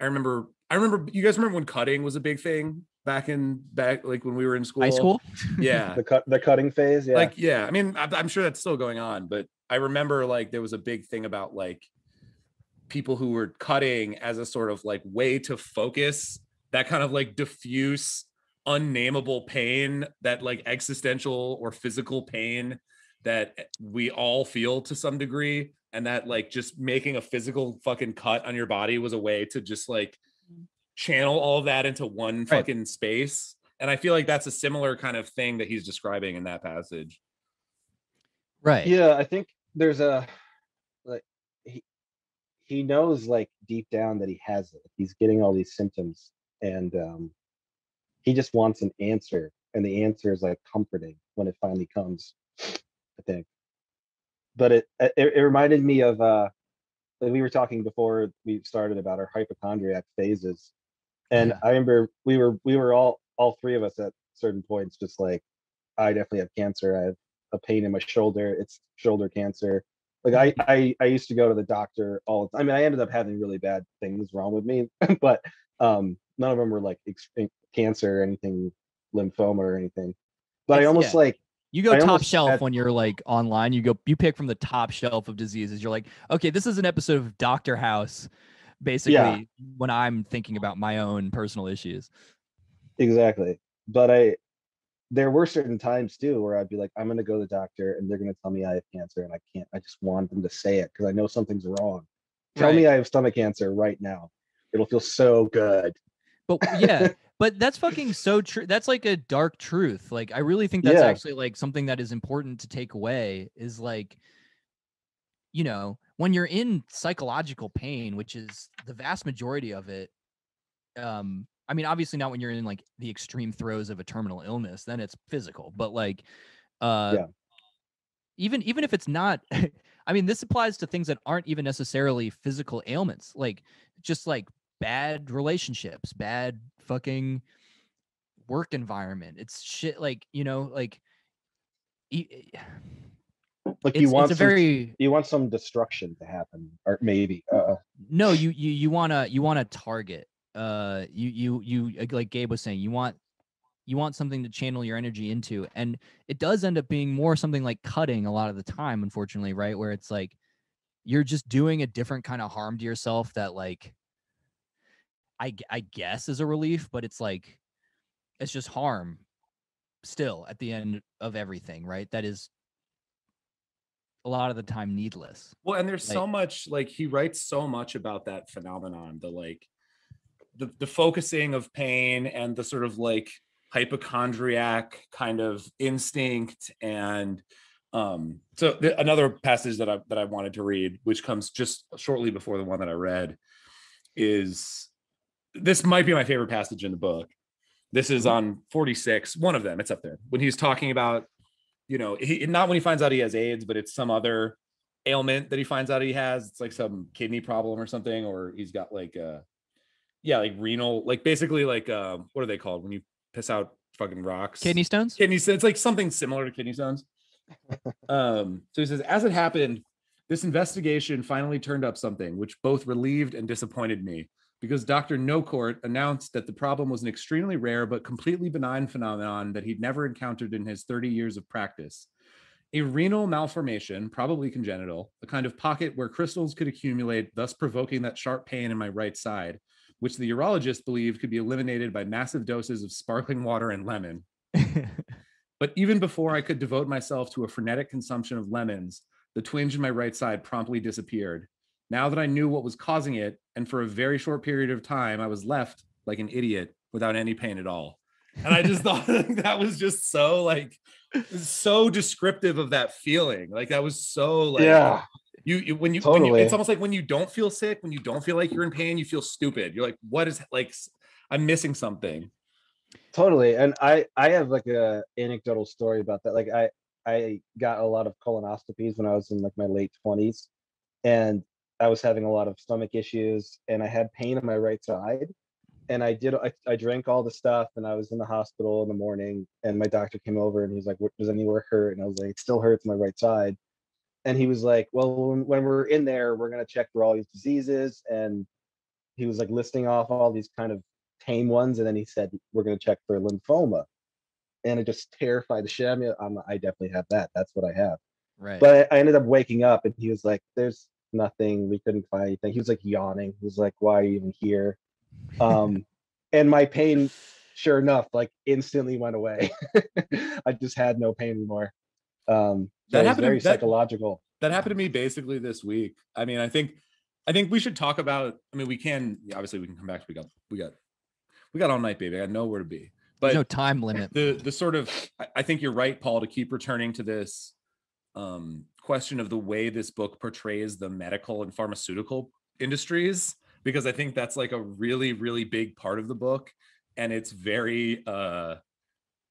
I remember. I remember. You guys remember when cutting was a big thing back in back like when we were in school. high school. Yeah. The cut, the cutting phase. Yeah. Like yeah. I mean, I'm, I'm sure that's still going on, but I remember like there was a big thing about like people who were cutting as a sort of like way to focus that kind of like diffuse unnameable pain that like existential or physical pain that we all feel to some degree and that like just making a physical fucking cut on your body was a way to just like channel all of that into one Right. fucking space and i feel like that's a similar kind of thing that he's describing in that passage Right. yeah, I think there's a like he he knows like deep down that he has it. He's getting all these symptoms and um he just wants an answer and the answer is like comforting when it finally comes, I think. But it it, it reminded me of uh like we were talking before we started about our hypochondriac phases. And Yeah. I remember we were we were all all three of us at certain points just like I definitely have cancer. I have a pain in my shoulder. It's shoulder cancer. Like I, I, I used to go to the doctor all the time. I mean, I ended up having really bad things wrong with me, but um, none of them were like ex- cancer or anything, lymphoma or anything. But I almost yeah. like, You go I top shelf had- when you're like online. You go, you pick from the top shelf of diseases. You're like, okay, this is an episode of Doctor House, basically. When I'm thinking about my own personal issues. exactly. But I, there were certain times too where I'd be like, I'm gonna go to the doctor and they're gonna tell me I have cancer and I can't. I just want them to say it because I know something's wrong. Tell me I have stomach cancer right now. It'll feel so good. But yeah, but that's fucking so true. That's like a dark truth. Like I really think that's Yeah. actually like something that is important to take away is like you know, when you're in psychological pain, which is the vast majority of it um I mean obviously not when you're in like the extreme throes of a terminal illness, then it's physical, but like uh Yeah. even even if it's not I mean this applies to things that aren't even necessarily physical ailments, like just like bad relationships, bad fucking work environment. It's shit like, you know, like Like you want some, very you want some destruction to happen, or maybe. Uh, no, you you you want to you want to target. Uh you you you like Gabe was saying, you want you want something to channel your energy into and it does end up being more something like cutting a lot of the time unfortunately, right? Where it's like you're just doing a different kind of harm to yourself that like I I guess is a relief, but it's like it's just harm still at the end of everything, right? That is a lot of the time needless. Well, and there's so much like he writes so much about that phenomenon, the like the the focusing of pain and the sort of like hypochondriac kind of instinct and um so th- another passage that I that I wanted to read which comes just shortly before the one that I read is this might be my favorite passage in the book. This is on 46, one of them, it's up there. When he's talking about you know, he not when he finds out he has AIDS, but it's some other ailment that he finds out he has. It's like some kidney problem or something, or he's got like uh yeah, like renal, like basically like um what are they called when you piss out fucking rocks? Kidney stones? kidney stones. It's like something similar to kidney stones. um, so he says, as it happened, this investigation finally turned up something which both relieved and disappointed me because Dr. Nocourt announced that the problem was an extremely rare but completely benign phenomenon that he'd never encountered in his 30 years of practice. A renal malformation, probably congenital, a kind of pocket where crystals could accumulate, thus provoking that sharp pain in my right side, which the urologist believed could be eliminated by massive doses of sparkling water and lemon. But even before I could devote myself to a frenetic consumption of lemons, the twinge in my right side promptly disappeared. Now that I knew what was causing it, and for a very short period of time, I was left like an idiot without any pain at all. And I just thought that was just so like so descriptive of that feeling. Like that was so like yeah, you, when you when you Totally. it's almost like when you don't feel sick, when you don't feel like you're in pain, you feel stupid. You're like, what is like I'm missing something. totally. And I, I have like a anecdotal story about that. Like I, I got a lot of colonoscopies when I was in like my late twenties, and I was having a lot of stomach issues, and I had pain on my right side. And I did. I, I drank all the stuff, and I was in the hospital in the morning. And my doctor came over, and he's like, "What- "Does anywhere hurt?" And I was like, "It still hurts my right side." And he was like, "Well, when, when we're in there, we're gonna check for all these diseases." And he was like listing off all these kind of tame ones, and then he said, "We're gonna check for lymphoma." And it just terrified the shit out of me. I'm, I definitely have that. That's what I have Right. but I, I ended up waking up and he was like there's nothing we couldn't find anything he was like yawning he was like why are you even here um and my pain sure enough like instantly went away i just had no pain anymore um so That it was happened to- very that- psychological that happened to me basically this week. I mean, I think I think we should talk about. I mean, we can obviously we can come back. We got we got we got all night, baby. I got nowhere to be. But There's no time limit. the the sort of I- I think you're right, Paul, to keep returning to this um, question of the way this book portrays the medical and pharmaceutical industries, because I think that's like a really really big part of the book, and it's very uh,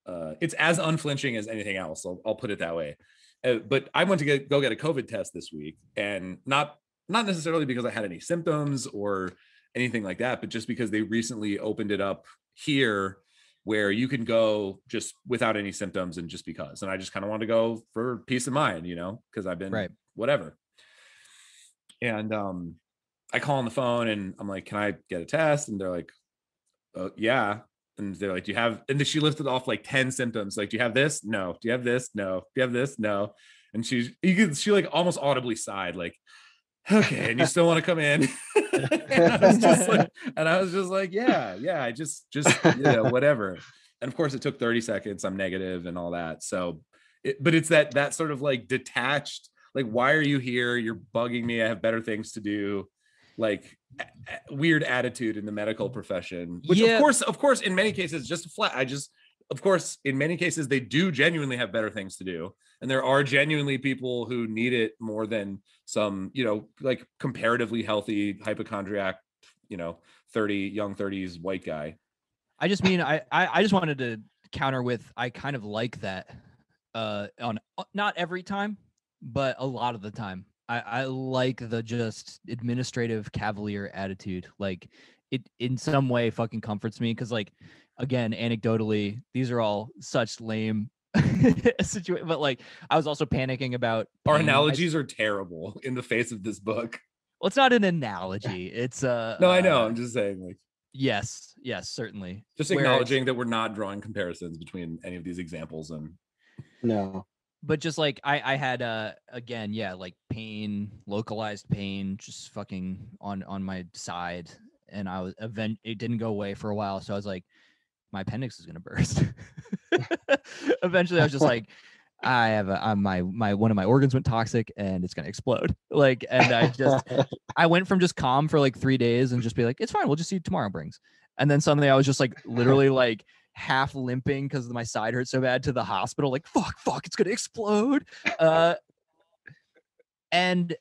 uh, it's as unflinching as anything else. I'll, I'll put it that way. Uh, but I went to get, go get a COVID test this week, and not not necessarily because I had any symptoms or anything like that, but just because they recently opened it up here where you can go just without any symptoms and just because. And I just kind of want to go for peace of mind, you know, because I've been Right. whatever. And um I call on the phone and I'm like, can I get a test? And they're like, uh, yeah. And they're like, do you have, and then she lifted off like 10 symptoms. Like, do you have this? No. Do you have this? No. Do you have this? No. And she's, you could, she like almost audibly sighed, like, okay. And you still want to come in? and I was just like, and I was just like, yeah, yeah. I just, just, you know, whatever. And of course it took 30 seconds. I'm negative and all that. So, it, but it's that, that sort of like detached, like, why are you here? You're bugging me. I have better things to do like a- a- weird attitude in the medical profession which Yeah. of course of course in many cases just a flat i just of course in many cases they do genuinely have better things to do and there are genuinely people who need it more than some you know like comparatively healthy hypochondriac you know 30 young 30s white guy I just mean I, I just wanted to counter with I kind of like that uh on uh, not every time, but a lot of the time. I, I like the just administrative cavalier attitude. Like it in some way fucking comforts me because like again, anecdotally, these are all such lame situation. But like I was also panicking about our pain. I- analogies are terrible in the face of this book well, it's not an analogy. It's uh no i know uh, i'm just saying like yes, yes, certainly. just Whereas- acknowledging that we're not drawing comparisons between any of these examples and no but just like I, I had uh again, yeah, like pain, localized pain, just fucking on on my side, and I was event. It didn't go away for a while, so I was like, my appendix is gonna burst. Eventually, I was just like, I have a uh, my my one of my organs went toxic and it's gonna explode. Like, and I just I went from just calm for like three days and just be like, it's fine, we'll just see what tomorrow brings. And then suddenly I was just like literally like half limping because my side hurt so bad to the hospital, like fuck, fuck, it's gonna explode. Uh and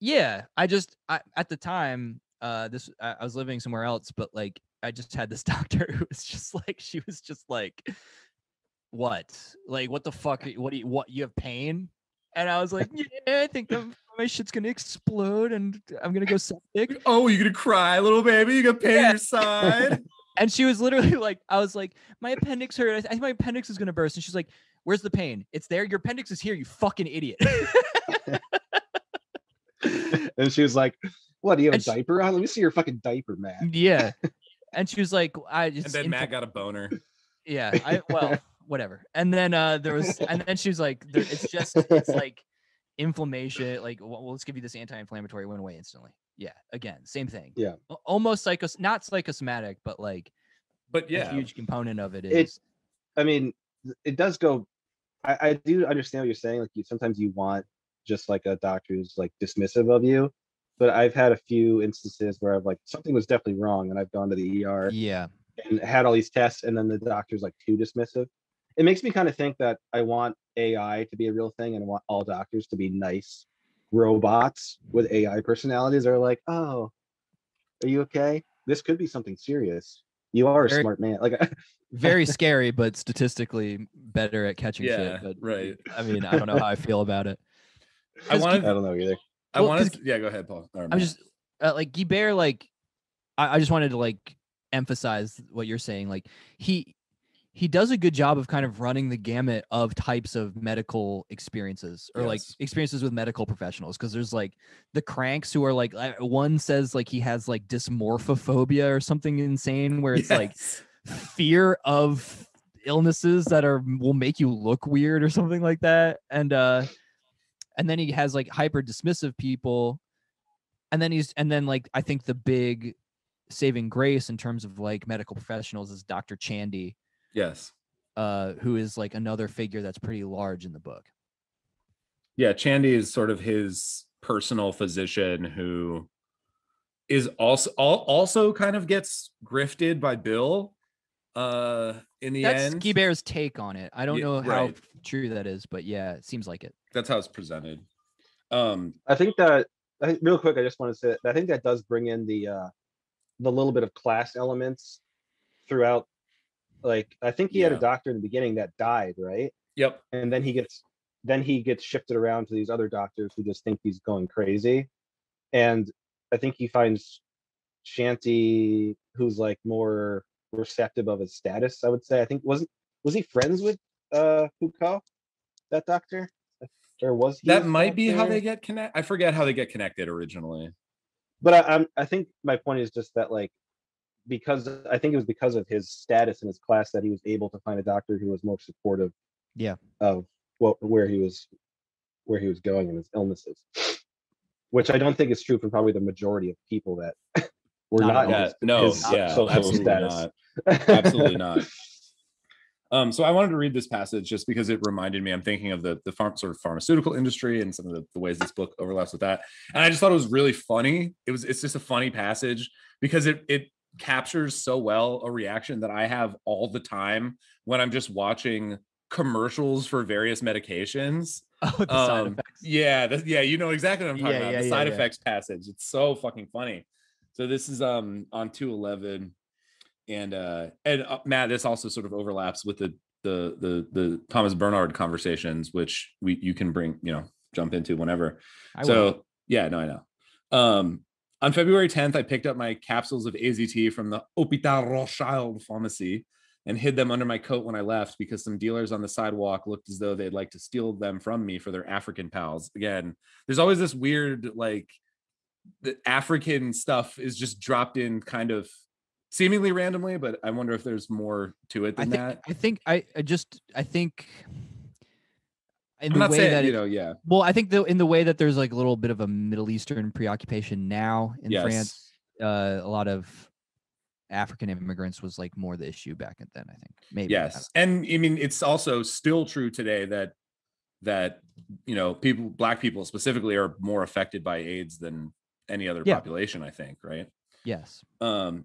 yeah, I just I, at the time, uh this I, I was living somewhere else, but like I just had this doctor who was just like she was just like what? Like what the fuck? What do you what you have pain? And I was like, yeah, I think my shit's gonna explode and I'm gonna go septic. oh you're gonna cry little baby you got pain Yeah. your side And she was literally like, I was like, my appendix hurt. I I think my appendix is gonna burst. And she's like, Where's the pain? It's there. Your appendix is here. You fucking idiot. and she was like what do you have And a she- diaper on let me see your fucking diaper man yeah. And she was like, I just and then matt got a boner yeah. I well, whatever. And then uh there was, and then she was like, there, it's just it's like inflammation. Like, well, let's give you this anti-inflammatory. It went away instantly. Yeah. Again, same thing. Yeah. Almost psychos, not psychosomatic, but like but a yeah huge component of it is. It- I mean, it does go. I, I do understand what you're saying. Like, you sometimes you want just like a doctor who's like dismissive of you, but I've had a few instances where I've like something was definitely wrong, and I've gone to the ER yeah. and had all these tests, and then the doctor's like too dismissive. It makes me kind of think that I want AI to be a real thing, and I want all doctors to be nice robots with AI personalities. Are like, oh, are you okay? This could be something serious. You are a Very- smart man. Like, Very scary, but statistically better at catching Yeah, shit. But right. I mean, I don't know how I feel about it. I wanted I don't know either. I Well, wanted 'cause to, yeah, go ahead, Paul. Or I'm just uh, like Guibert, like I, I just wanted to like emphasize what you're saying. Like he he does a good job of kind of running the gamut of types of medical experiences or like experiences with medical professionals because there's like the cranks who are like one says like he has like dysmorphophobia or something insane where it's like fear of illnesses that are will make you look weird or something like that and uh and then he has like hyper dismissive people and then he's and then like i think the big saving grace in terms of like medical professionals is dr chandi yes. uh who is like another figure that's pretty large in the book Yeah, Chandi is sort of his personal physician who is also also kind of gets grifted by Bill uh in the end. that's end. Guibert's take on it i don't Yeah, know how right. true that is but yeah it seems like it That's how it's presented. Um I think that I think real quick, I just want to say that I think that does bring in the uh the little bit of class elements throughout. Like I think he had a doctor in the beginning that died, right? yep. And then he gets then he gets shifted around to these other doctors who just think he's going crazy. And I think he finds Chandi who's like more receptive of his status, I would say. I think wasn't was he friends with uh Foucault, that doctor? Or was he That might be how they get connect. I forget how they get connected originally. but I, I'm I think my point is just that like because I think it was because of his status in his class that he was able to find a doctor who was more supportive. Yeah. Of what where he was where he was going and his illnesses, which I don't think is true for probably the majority of people that were Not not. at in all. Yeah, his- no, his yeah, absolutely status. not. Absolutely not. Um, so I wanted to read this passage just because it reminded me. I'm thinking of the the farm, sort of pharmaceutical industry and some of the, the ways this book overlaps with that. And I just thought it was really funny. It was it's just a funny passage because it it captures so well a reaction that I have all the time when I'm just watching commercials for various medications. oh the side Um, effects Yeah, that's, yeah, you know exactly what I'm talking Yeah, about. yeah, the yeah, side effects passage. It's so fucking funny. So this is um on 211 and uh and uh, Matt this also sort of overlaps with the the the the Thomas Bernhard conversations which we you can bring, you know, jump into whenever. I will. so, yeah, no I know. Um on February 10th I picked up my capsules of AZT from the Hôpital Rothschild pharmacy and hid them under my coat when I left because some dealers on the sidewalk looked as though they'd like to steal them from me for their African pals. Again, there's always this weird like the African stuff is just dropped in kind of seemingly randomly, but I wonder if there's more to it I than think that. I think I, I just I think in I'm the way saying, that you it- know, yeah. well I think the in the way that there's like a little bit of a Middle Eastern preoccupation now in yes. France uh, a lot of African immigrants was like more the issue back then I think maybe I Yes. And I mean it's also still true today that that you know, people black people specifically are more affected by AIDS than any other Yeah. population, I think, right? yes Um,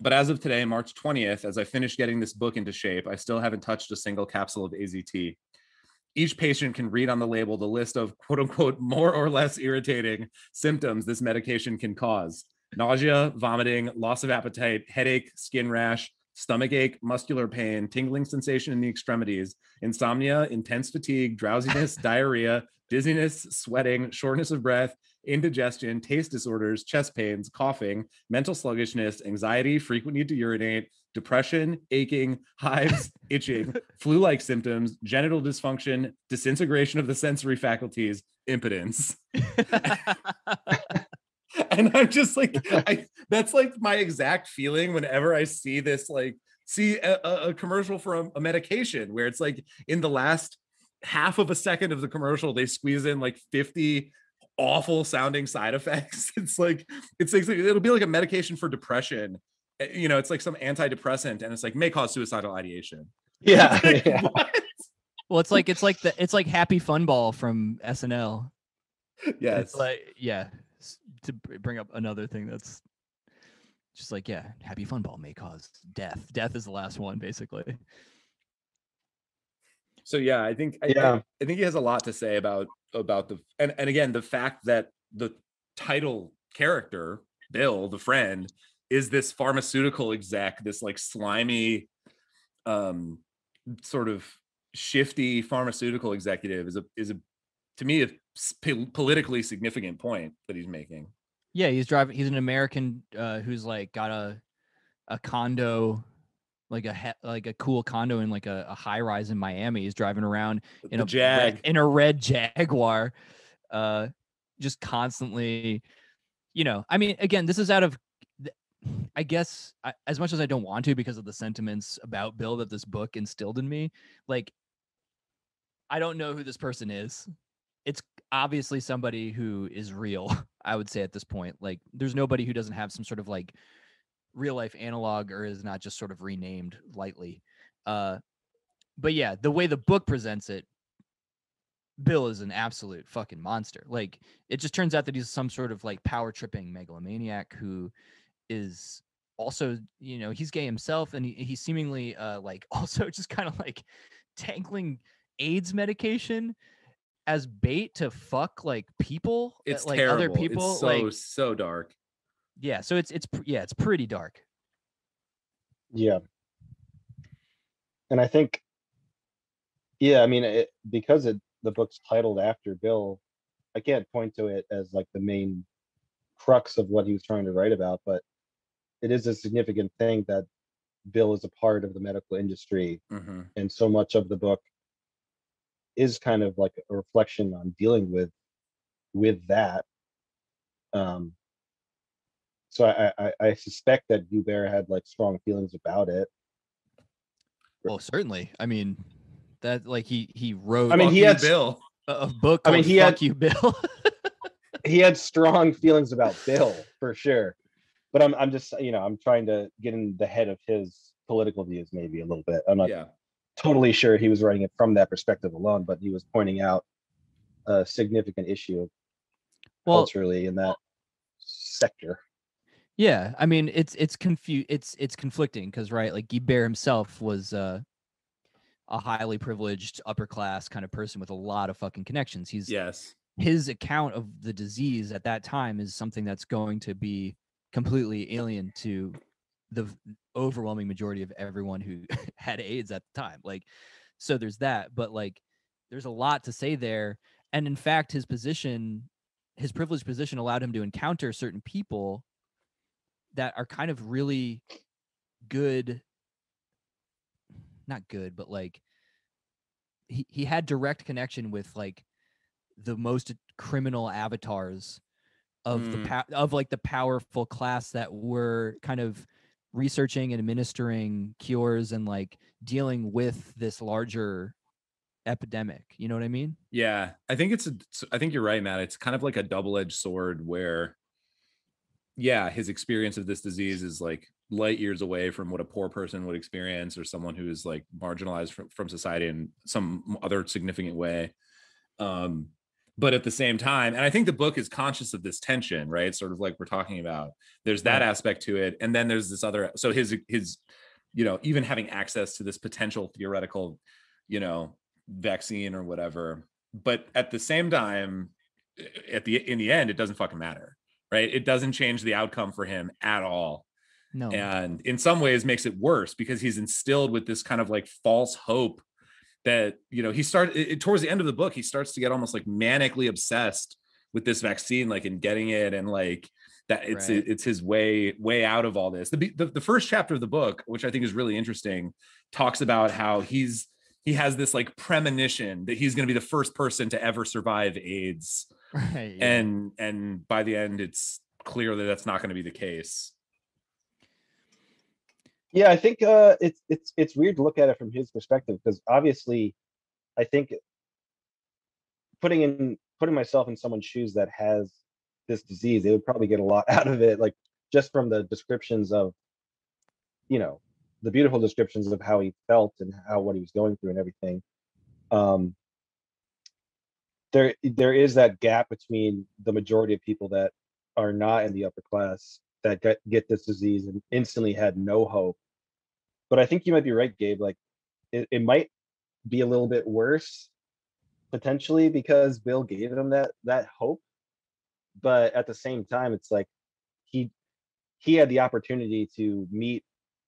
but as of today, March 20th, as I finish getting this book into shape, I still haven't touched a single capsule of AZT. Each patient can read on the label the list of quote unquote more or less irritating symptoms this medication can cause nausea, vomiting, loss of appetite, headache, skin rash, stomach ache, muscular pain, tingling sensation in the extremities, insomnia, intense fatigue, drowsiness, diarrhea, dizziness, sweating, shortness of breath, indigestion, taste disorders, chest pains, coughing, mental sluggishness, anxiety, frequent need to urinate, depression, aching, hives, itching, flu like symptoms, genital dysfunction, disintegration of the sensory faculties, impotence. and I'm just like, I, that's like my exact feeling whenever I see this, like, see a, a- commercial for a, a medication where it's like in the last half of a second of the commercial, they squeeze in like 50 awful sounding side effects. It's like, it's like, it'll be like a medication for depression. Uh, You know, it's like some antidepressant and it's like may cause suicidal ideation. Yeah. Like, yeah. well it's like it's like the it's like Happy Fun Ball from SNL Yes. It's like yeah, to bring up another thing that's just like yeah, happy fun ball may cause death. Death is the last one basically. So yeah i think I, I- Yeah. I, think he has a lot to say about about the and, and again the fact that the title character bill the friend is this pharmaceutical exec this like slimy um sort of shifty pharmaceutical executive is a is a to me a politically significant point that he's making. Yeah, he's driving. He's an American uh, who's like got a a condo, like a he- like a cool condo in like a, a high rise in Miami. He's driving around in the a Jag. red, in a red Jaguar, uh, just constantly. You know, I mean, again, this is out of. I guess I, as much as I don't want to because of the sentiments about Bill that this book instilled in me, like I don't know who this person is. It's obviously somebody who is real, I would say at this point. Like there's nobody who doesn't have some sort of like real life analog or is not just sort of renamed lightly. Uh but yeah, the way the book presents it, Bill is an absolute fucking monster. Like it just turns out that he's some sort of like power tripping megalomaniac who is also, you know, he's gay himself and he, he's seemingly uh like also just kind of like tangling AIDS medication as bait to fuck like people, uh, It's like terrible. other people. it's so like so dark. Yeah, so it's it's yeah, it's pretty dark. Yeah. And I think, yeah, I mean, it, because it, the book's titled after Bill, I can't point to it as like the main crux of what he was trying to write about, but it is a significant thing that Bill is a part of the medical industry, hmm and so much of the book is kind of like a reflection on dealing with with that. Um, so I, I, I suspect that Guibert had like strong feelings about it. Well, certainly. I mean, that like he he wrote I mean, he had- Bill. a, book I mean, he had- You Bill. he had strong feelings about Bill for sure. But I'm I'm just you know I'm trying to get in the head of his political views maybe a little bit. I'm not Yeah. totally sure he was writing it from that perspective alone, but he was pointing out a significant issue well, culturally in that sector. Yeah, I mean, it's it's confu it's it's conflicting because right, like Guibert himself was uh a highly privileged upper class kind of person with a lot of fucking connections. He's Yes. his account of the disease at that time is something that's going to be completely alien to the overwhelming majority of everyone who had AIDS at the time. Like, so there's that, but like, there's a lot to say there. And in fact, his position, his privileged position allowed him to encounter certain people that are kind of really good, not good, but like, he, he had direct connection with like the most criminal avatars of the Mm. pa- of like the powerful class that were kind of researching and administering cures and like dealing with this larger epidemic you know what i mean Yeah, I think it's a, i think you're right, Matt. It's kind of like a double-edged sword where, yeah, his experience of this disease is like light years away from what a poor person would experience, or someone who is like marginalized from, from society in some other significant way. Um, but at the same time, and I think the book is conscious of this tension, right? Sort of like we're talking about. There's that Right. aspect to it, and then there's this other. So his his, you know, even having access to this potential theoretical, you know, vaccine or whatever but at the same time at the in the end it doesn't fucking matter right? It doesn't change the outcome for him at all. No. And in some ways makes it worse because he's instilled with this kind of like false hope that you know he started towards the end of the book he starts to get almost like manically obsessed with this vaccine like in getting it and like that it's Right. it's his way way out of all this. The, the the first chapter of the book which i think is really interesting talks about how he's he has this like premonition that he's going to be the first person to ever survive aids right yeah. and and by the end it's clear that that's not going to be the case Yeah, I think uh, it's it's it's weird to look at it from his perspective because obviously, I think putting in putting myself in someone's shoes that has this disease, they would probably get a lot out of it, like just from the descriptions of, you know, the beautiful descriptions of how he felt and how what he was going through and everything. Um, there there is that gap between the majority of people that are not in the upper class that get, get this disease and instantly had no hope. But I think you might be right, Gabe. Like it, it might be a little bit worse potentially because Bill gave him that that hope. But at the same time, it's like he he had the opportunity to meet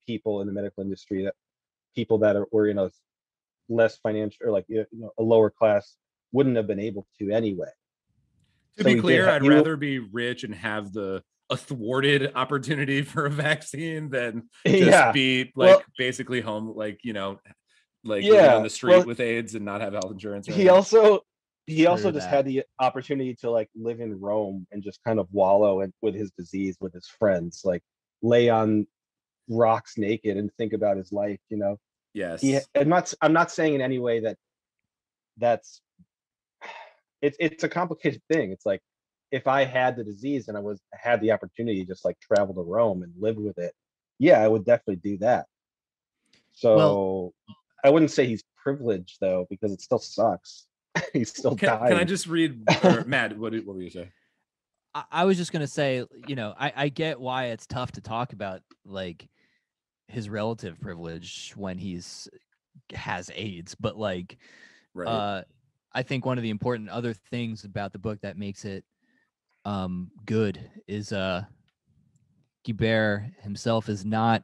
people in the medical industry that people that are, were in a less financial or like you know a lower class wouldn't have been able to anyway. To So be he did clear, ha- I'd he w- rather be rich and have the a thwarted opportunity for a vaccine than just yeah, be like Well- basically home, like you know, like Yeah, on the street well, with AIDS and not have health insurance. or he anything. also he also just that. had the opportunity to like live in Rome and just kind of wallow in, with his disease with his friends, like lay on rocks naked and think about his life. You know, yes, he i'm not i'm not saying in any way that that's it's it's a complicated thing it's like if i had the disease and i was had the opportunity to just like travel to rome and live with it yeah i would definitely do that so i wouldn't say he's privileged though because it still sucks he's still Can, dying can I just read, or, Matt? What, did- what were you say? I, I was just gonna say, you know, I, I get why it's tough to talk about like his relative privilege when he's has AIDS, but like Right. uh I think one of the important other things about the book that makes it um good is uh Guibert himself is not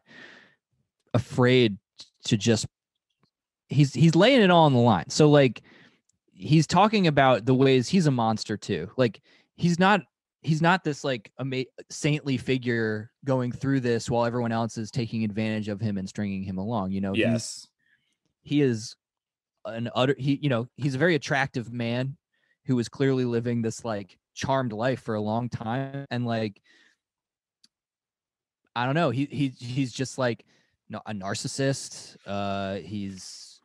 afraid to just he's he's laying it all on the line. So like he's talking about the ways he's a monster too. Like he's not he's not this like ama- saintly figure going through this while everyone else is taking advantage of him and stringing him along. You know, he's- yes. he is an utter he you know he's a very attractive man who was clearly living this like charmed life for a long time and like i don't know he he he's just like a narcissist uh he's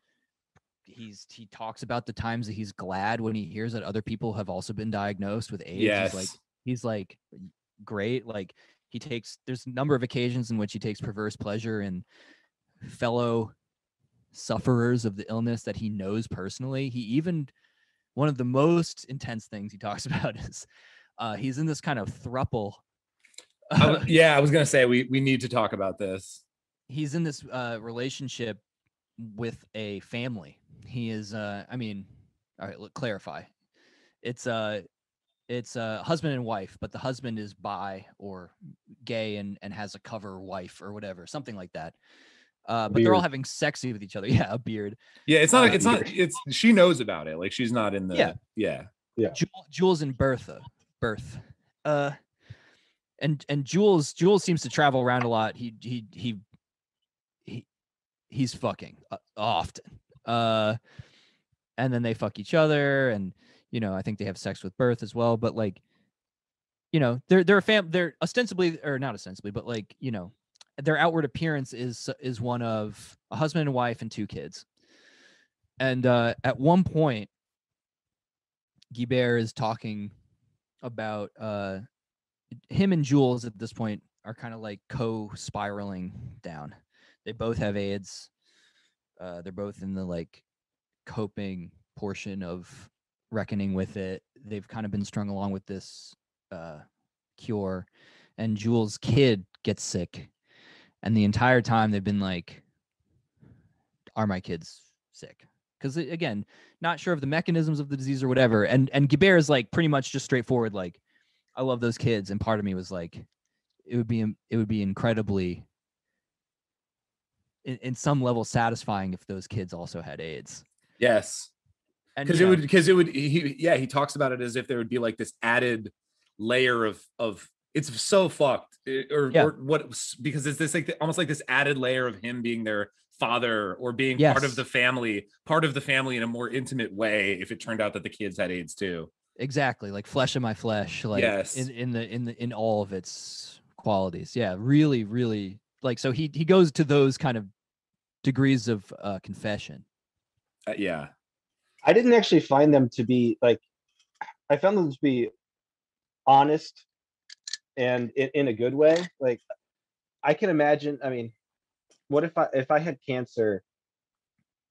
he's he talks about the times that he's glad when he hears that other people have also been diagnosed with AIDS Yes. he's like he's like great like he takes there's a number of occasions in which he takes perverse pleasure in fellow sufferers of the illness that he knows personally. He even one of the most intense things he talks about is uh, he's in this kind of thruple. I yeah, I was gonna say we we need to talk about this. he's in this uh, relationship with a family. He is, uh, I mean, all right, look, clarify. It's uh it's a husband and wife, but the husband is bi or gay and and has a cover wife or whatever, something like that. Uh, but they're all having sex with each other. Yeah, a beard. Yeah, it's not. Uh, It's not. It's she knows about it. Like she's not in the. Yeah. Yeah. Jewel, Jules and Bertha. Berthe. Uh and and Jules Jules seems to travel around a lot. He he he he he's fucking uh, often. Uh and then they fuck each other and you know, I think they have sex with Berthe as well, but like you know, they're they're a fam they're ostensibly or not ostensibly, but like, you know, their outward appearance is is one of a husband and wife and two kids. And uh at one point Guibert is talking about uh him and Jules at this point are kind of like co-spiraling down. They both have AIDS. Uh they're both in the like coping portion of reckoning with it. They've kind of been strung along with this uh cure and Jules' kid gets sick. And the entire time they've been like are my kids sick? Cuz again, not sure of the mechanisms of the disease or whatever. And and Guibert is like pretty much just straightforward like I love those kids and part of me was like it would be it would be incredibly in, in some level satisfying if those kids also had AIDS. Yes. Because it know, would. Because it would. He. Yeah. He talks about it as if there would be like this added layer of of. It's so fucked. eh, Or, Yeah. or what? Because it's this like the- almost like this added layer of him being their father or being part of the family, part of the family in a more intimate way. If it turned out that the kids had AIDS too. exactly like flesh of my flesh like Yes. in, in the in the in all of its qualities yeah really really like so he he goes to those kind of degrees of uh confession Uh, yeah. I didn't actually find them to be like, I found them to be honest and in, in a good way. Like, I can imagine, I mean, what if I, if I had cancer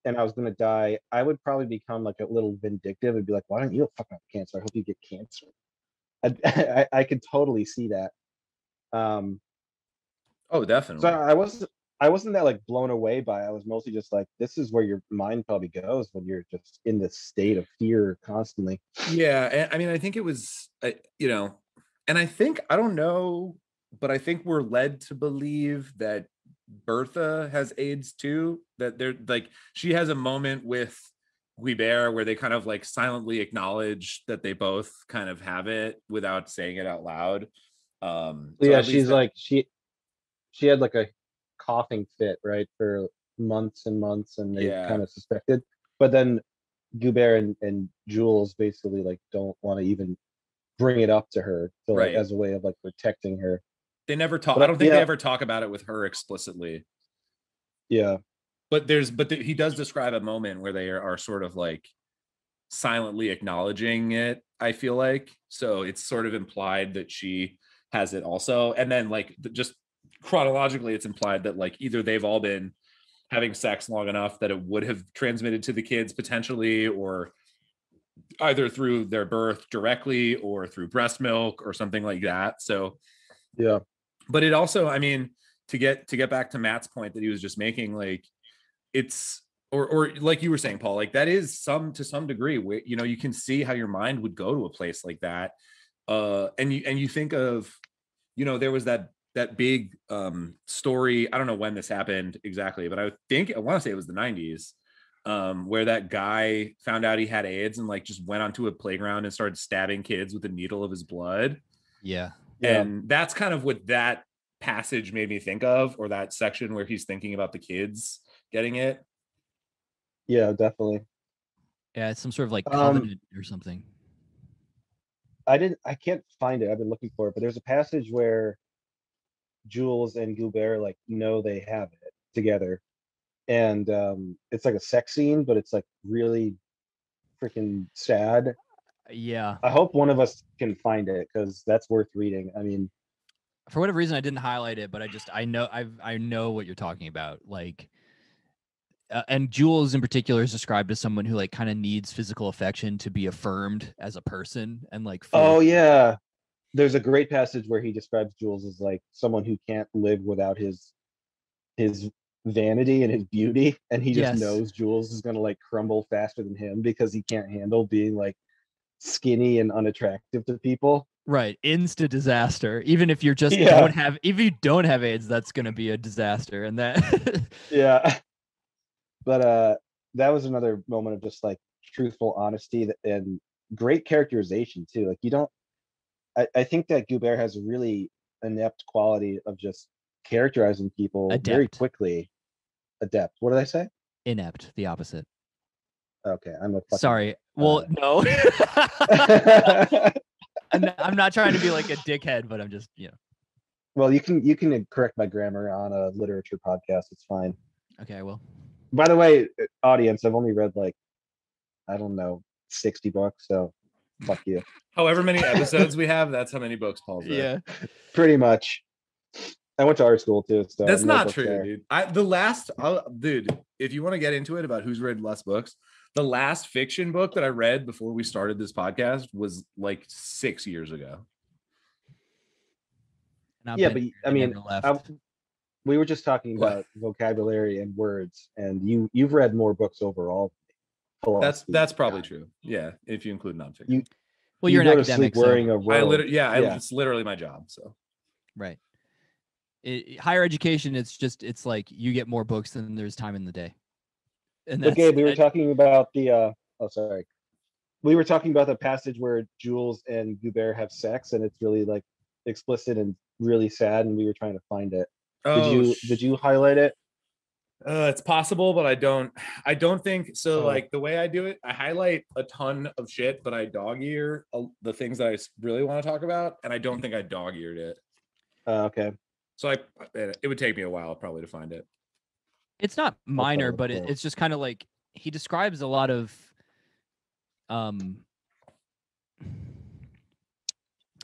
and I was gonna die, I would probably become like a little vindictive and be like, why don't you fucking have cancer? I hope you get cancer. I, I, I could totally see that. Um, Oh, definitely. so I wasn't I wasn't that like blown away by. it. I was mostly just like, this is where your mind probably goes when you're just in this state of fear constantly. Yeah, I mean, I think it was, you know, and I think I don't know, but I think we're led to believe that Bertha has AIDS too. That they're like she has a moment with Guibert, where they kind of like silently acknowledge that they both kind of have it without saying it out loud. Um, so Yeah, she's that- like she she had like a coughing fit, right, for months and months, and they Yeah. kind of suspected. But then Guibert and, and Jules basically like don't want to even bring it up to her to like Right. as a way of like protecting her. they never talk. But, I don't think they ever talk about it with her explicitly. Yeah. but there's but th- he does describe a moment where they are, are sort of like silently acknowledging it i feel like so it's sort of implied that she has it also and then like just chronologically it's implied that like either they've all been having sex long enough that it would have transmitted to the kids potentially or either through their birth directly or through breast milk or something like that so Yeah. but it also i mean to get to get back to matt's point that he was just making like it's or or like you were saying paul like that is some to some degree where you know you can see how your mind would go to a place like that uh and you and you think of you know there was that that big um story i don't know when this happened exactly but i think i want to say it was the 90s um where that guy found out he had aids and like just went onto a playground and started stabbing kids with a needle of his blood Yeah. Yeah. and that's kind of what that passage made me think of or that section where he's thinking about the kids getting it Yeah, definitely. Yeah, it's some sort of like Um, covenant or something. I didn't I can't find it. I've been looking for it, but there's a passage where Jules and Guibert like know they have it together. And um it's like a sex scene, but it's like really freaking sad. Yeah. I hope one of us can find it because that's worth reading. I mean, For whatever reason, I didn't highlight it, but I just I know I I know what you're talking about. Like, uh, and Jules in particular is described as someone who like kind of needs physical affection to be affirmed as a person and like. feel- oh yeah. There's a great passage where he describes Jules as like someone who can't live without his his vanity and his beauty. And he just Yes. knows Jules is gonna like crumble faster than him because he can't handle being like skinny and unattractive to people. Right, insta disaster. Even if you're just Yeah. don't have, if you don't have AIDS, that's gonna be a disaster. And that, Yeah. But uh that was another moment of just like truthful honesty and great characterization too. Like you don't I, I think that Guibert has a really inept quality of just characterizing people very quickly. Adept. What did I say? inept, the opposite. Okay, I'm a fucking Sorry. Well, uh, no. I'm, not, I'm not trying to be like a dickhead, but I'm just, you know. well, you can you can correct my grammar on a literature podcast. It's fine. Okay, I will. By the way, uh, audience, I've only read like I don't know, 60 books, so fuck you. however many episodes we have that's how many books paul's read. yeah. Pretty much. I went to art school too, so that's not true there. dude i the last I'll, dude if you want to get into it about who's read less books the last fiction book that i read before we started this podcast was like six years ago And Yeah, but I mean. I- we were just talking What? about vocabulary and words, and you you've read more books overall. that's that's probably true yeah if you include nonfiction You- well, You you're an academic, sleep so- wearing a i robe. literally yeah, I, Yeah. it's literally my job so right. I- higher education, it's just, it's like you get more books than there's time in the day. And But that's, Gabe, we were that- talking about the. uh Oh, sorry. We were talking about the passage where Jules and Guibert have sex, and it's really like explicit and really sad, and we were trying to find it. Did Oh, you sh- did you highlight it? Uh, it's possible, but I don't. I don't think so. Oh. Like the way I do it, I highlight a ton of shit, but I dog ear uh, the things that I really want to talk about, and I don't think I dog eared it. Uh, okay. So I, it would take me a while probably to find it. it's not minor, but it, it's just kind of like he describes a lot of, um,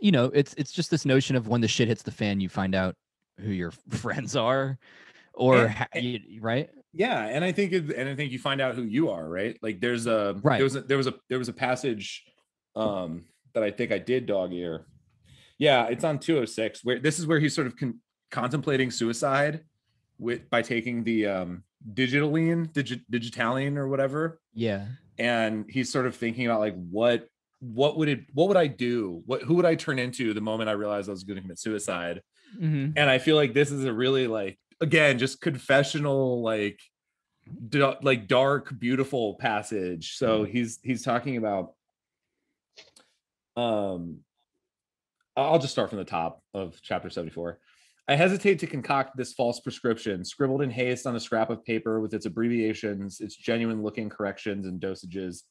you know, it's it's just this notion of when the shit hits the fan, you find out who your friends are, or And- and- you- right? Yeah, and I think it, and I think you find out who you are, right? Like there's a Right. There was a, there was a there was a passage um that I think I did dog ear. Yeah, it's on 206 where this is where he's sort of con- contemplating suicide with by taking the um digitaline, digi- digitaline or whatever. Yeah, and he's sort of thinking about like what what would it what would I do? What who would I turn into the moment I realized I was going to commit suicide? hmm And I feel like this is a really like again just confessional like da- like dark, beautiful passage. So he's he's talking about. Um, I'll just start from the top of chapter seventy-four. I hesitate to concoct this false prescription, scribbled in haste on a scrap of paper with its abbreviations, its genuine-looking corrections and dosages,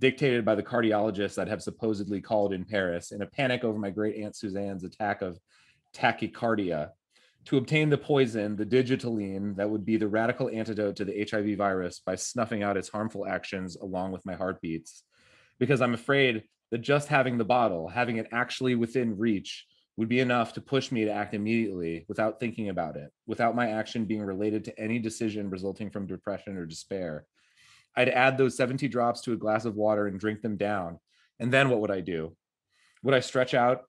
dictated by the cardiologists that have supposedly called in Paris in a panic over my great aunt Suzanne's attack of tachycardia to obtain the poison, the digitaline, that would be the radical antidote to the HIV virus by snuffing out its harmful actions along with my heartbeats. Because I'm afraid that just having the bottle, having it actually within reach, would be enough to push me to act immediately without thinking about it, without my action being related to any decision resulting from depression or despair. I'd add those 70 drops to a glass of water and drink them down. And then what would I do? Would I stretch out?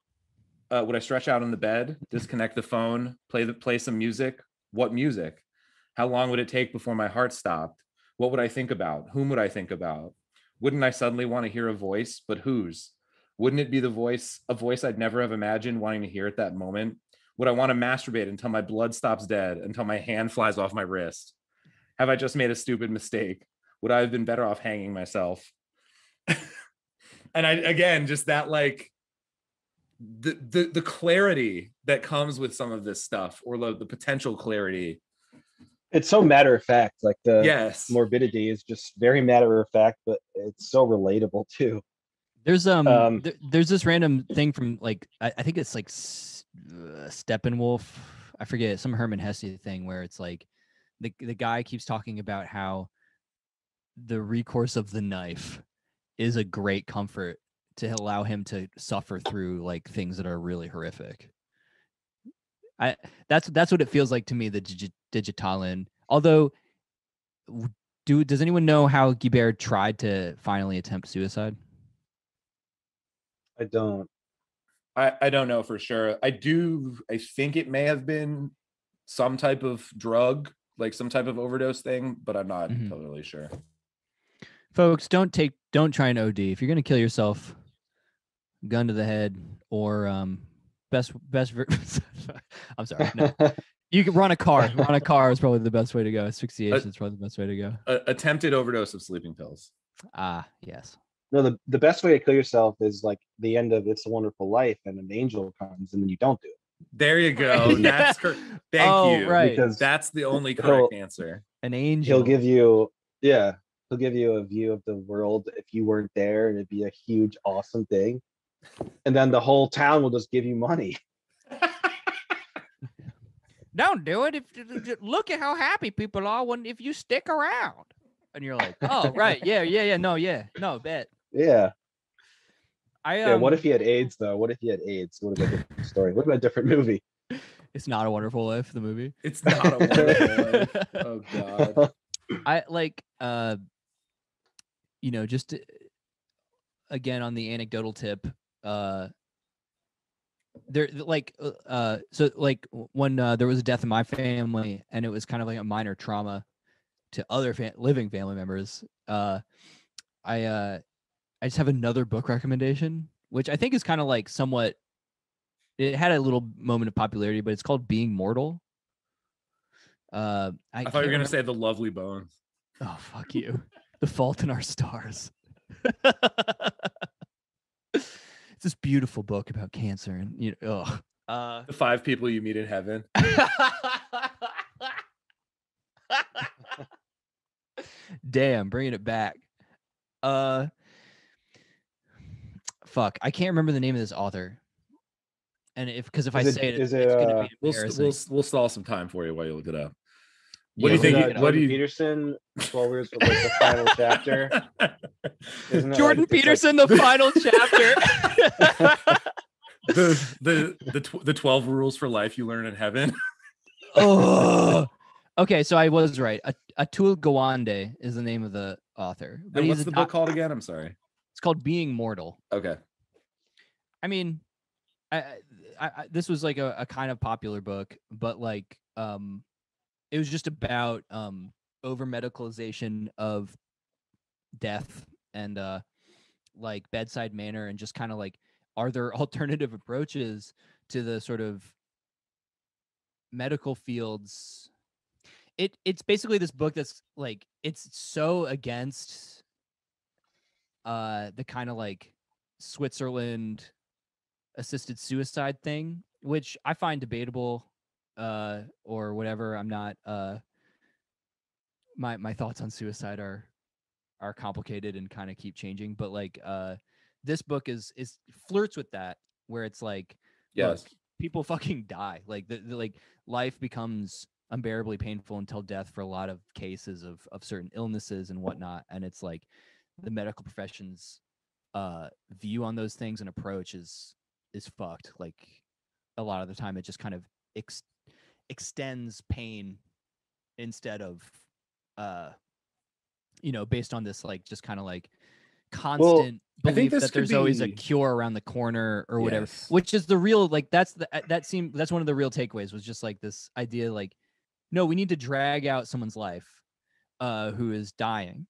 Uh, would I stretch out on the bed, disconnect the phone, play the play some music? What music? How long would it take before my heart stopped? What would I think about? Whom would I think about? Wouldn't I suddenly want to hear a voice, but whose? Wouldn't it be the voice, a voice I'd never have imagined wanting to hear at that moment? Would I want to masturbate until my blood stops dead, until my hand flies off my wrist? Have I just made a stupid mistake? Would I have been better off hanging myself? and I again, just that like the the the clarity that comes with some of this stuff, or the, the potential clarity. It's so matter of fact. Like the Yes. morbidity is just very matter of fact, but it's so relatable too. There's um, Um, th- there's this random thing from like I, I think it's like S- uh, Steppenwolf. I forget some Hermann Hesse thing where it's like the the guy keeps talking about how the recourse of the knife is a great comfort to allow him to suffer through like things that are really horrific. I that's that's what it feels like to me the digi- Digitalin. Although do does anyone know how Guibert tried to finally attempt suicide? I don't. I, I don't know for sure. I do. I think it may have been some type of drug, like some type of overdose thing, but I'm not Mhm. totally sure. folks don't take don't try an od if you're going to kill yourself gun to the head or um best best ver- i'm sorry no. you can run a car run a car is probably the best way to go asphyxiation is probably the best way to go A- attempted overdose of sleeping pills. ah yes No, the, the best way to kill yourself is like the end of It's a Wonderful Life and an angel comes and then you don't do it. There you go. Yeah. That's cor- thank oh you. right Because That's the only correct answer. an angel he'll give you, yeah, he'll give you a view of the world if you weren't there and it'd be a huge, awesome thing. And then the whole town will just give you money. don't do it if look at how happy people are when if you stick around and you're like oh right yeah yeah yeah no yeah no bet Yeah. i Yeah. What um, if he had AIDS though? What if he had AIDS? What have been a different story. Would have been a different movie. it's not a wonderful life the movie It's not a wonderful life. Oh god. I like uh you know just to- again on the anecdotal tip uh there like uh, uh so like when uh, there was a death in my family and it was kind of like a minor trauma to other fa- living family members uh I uh I just have another book recommendation which I think is kind of like somewhat it had a little moment of popularity but it's called Being Mortal uh I, I thought you were gonna remember- say the lovely bones. Oh fuck you. the Fault in Our Stars. it's this beautiful book about cancer and you know ugh. Uh The five people you meet in heaven. Damn, bringing it back. Uh fuck, I can't remember the name of this author. And if because if I Is it- say it, is it's it, gonna uh, be We'll, embarrassing. we'll we'll stall some time for you while you look it up. What do you think? look you- it up. what do you? Peterson, 12 years for like the final chapter. Isn't Jordan like- it's like- Peterson, the final chapter. the the the tw- the twelve rules for life you learn in heaven. oh. Okay, so I was right. A- Atul Gawande is the name of the author. But And he's what's a the doc- book called again? I'm sorry. It's called Being Mortal. Okay. I mean, I, I, I this was like a, a kind of popular book, but like, um, it was just about um over medicalization of death and uh like bedside manner and just kind of like are there alternative approaches to the sort of medical fields it it's basically this book that's like it's so against uh the kind of like Switzerland assisted suicide thing, which I find debatable uh or whatever. I'm not uh my my thoughts on suicide are are complicated and kind of keep changing, but like uh this book is is flirts with that where it's like look, Yes. people fucking die. Like the, the like life becomes unbearably painful until death for a lot of cases of of certain illnesses and whatnot. And it's like the medical profession's uh view on those things and approach is is fucked. Like a lot of the time it just kind of ex- extends pain instead of uh you know based on this like just kind of like constant think belief that there's always a cure around the corner or whatever Yes. which is the real like that's the uh, that seemed that's one of the real takeaways was just like this idea like no we need to drag out someone's life uh who is dying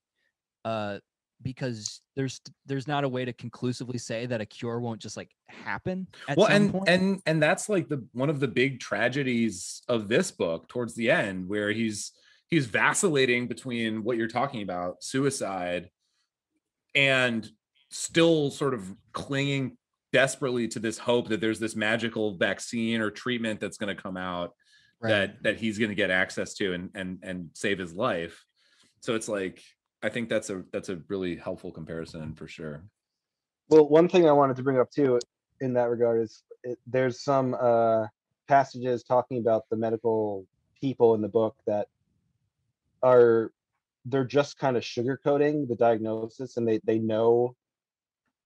uh because there's there's not a way to conclusively say that a cure won't just like happen at well some and point. and and that's like the one of the big tragedies of this book towards the end where he's he's vacillating between what you're talking about suicide and still sort of clinging desperately to this hope that there's this magical vaccine or treatment that's going to come out Right. that that he's going to get access to and and and save his life so it's like i think that's a that's a really helpful comparison for sure Well, one thing I wanted to bring up too in that regard is it, there's some uh, passages talking about the medical people in the book that are they're just kind of sugarcoating the diagnosis and they they know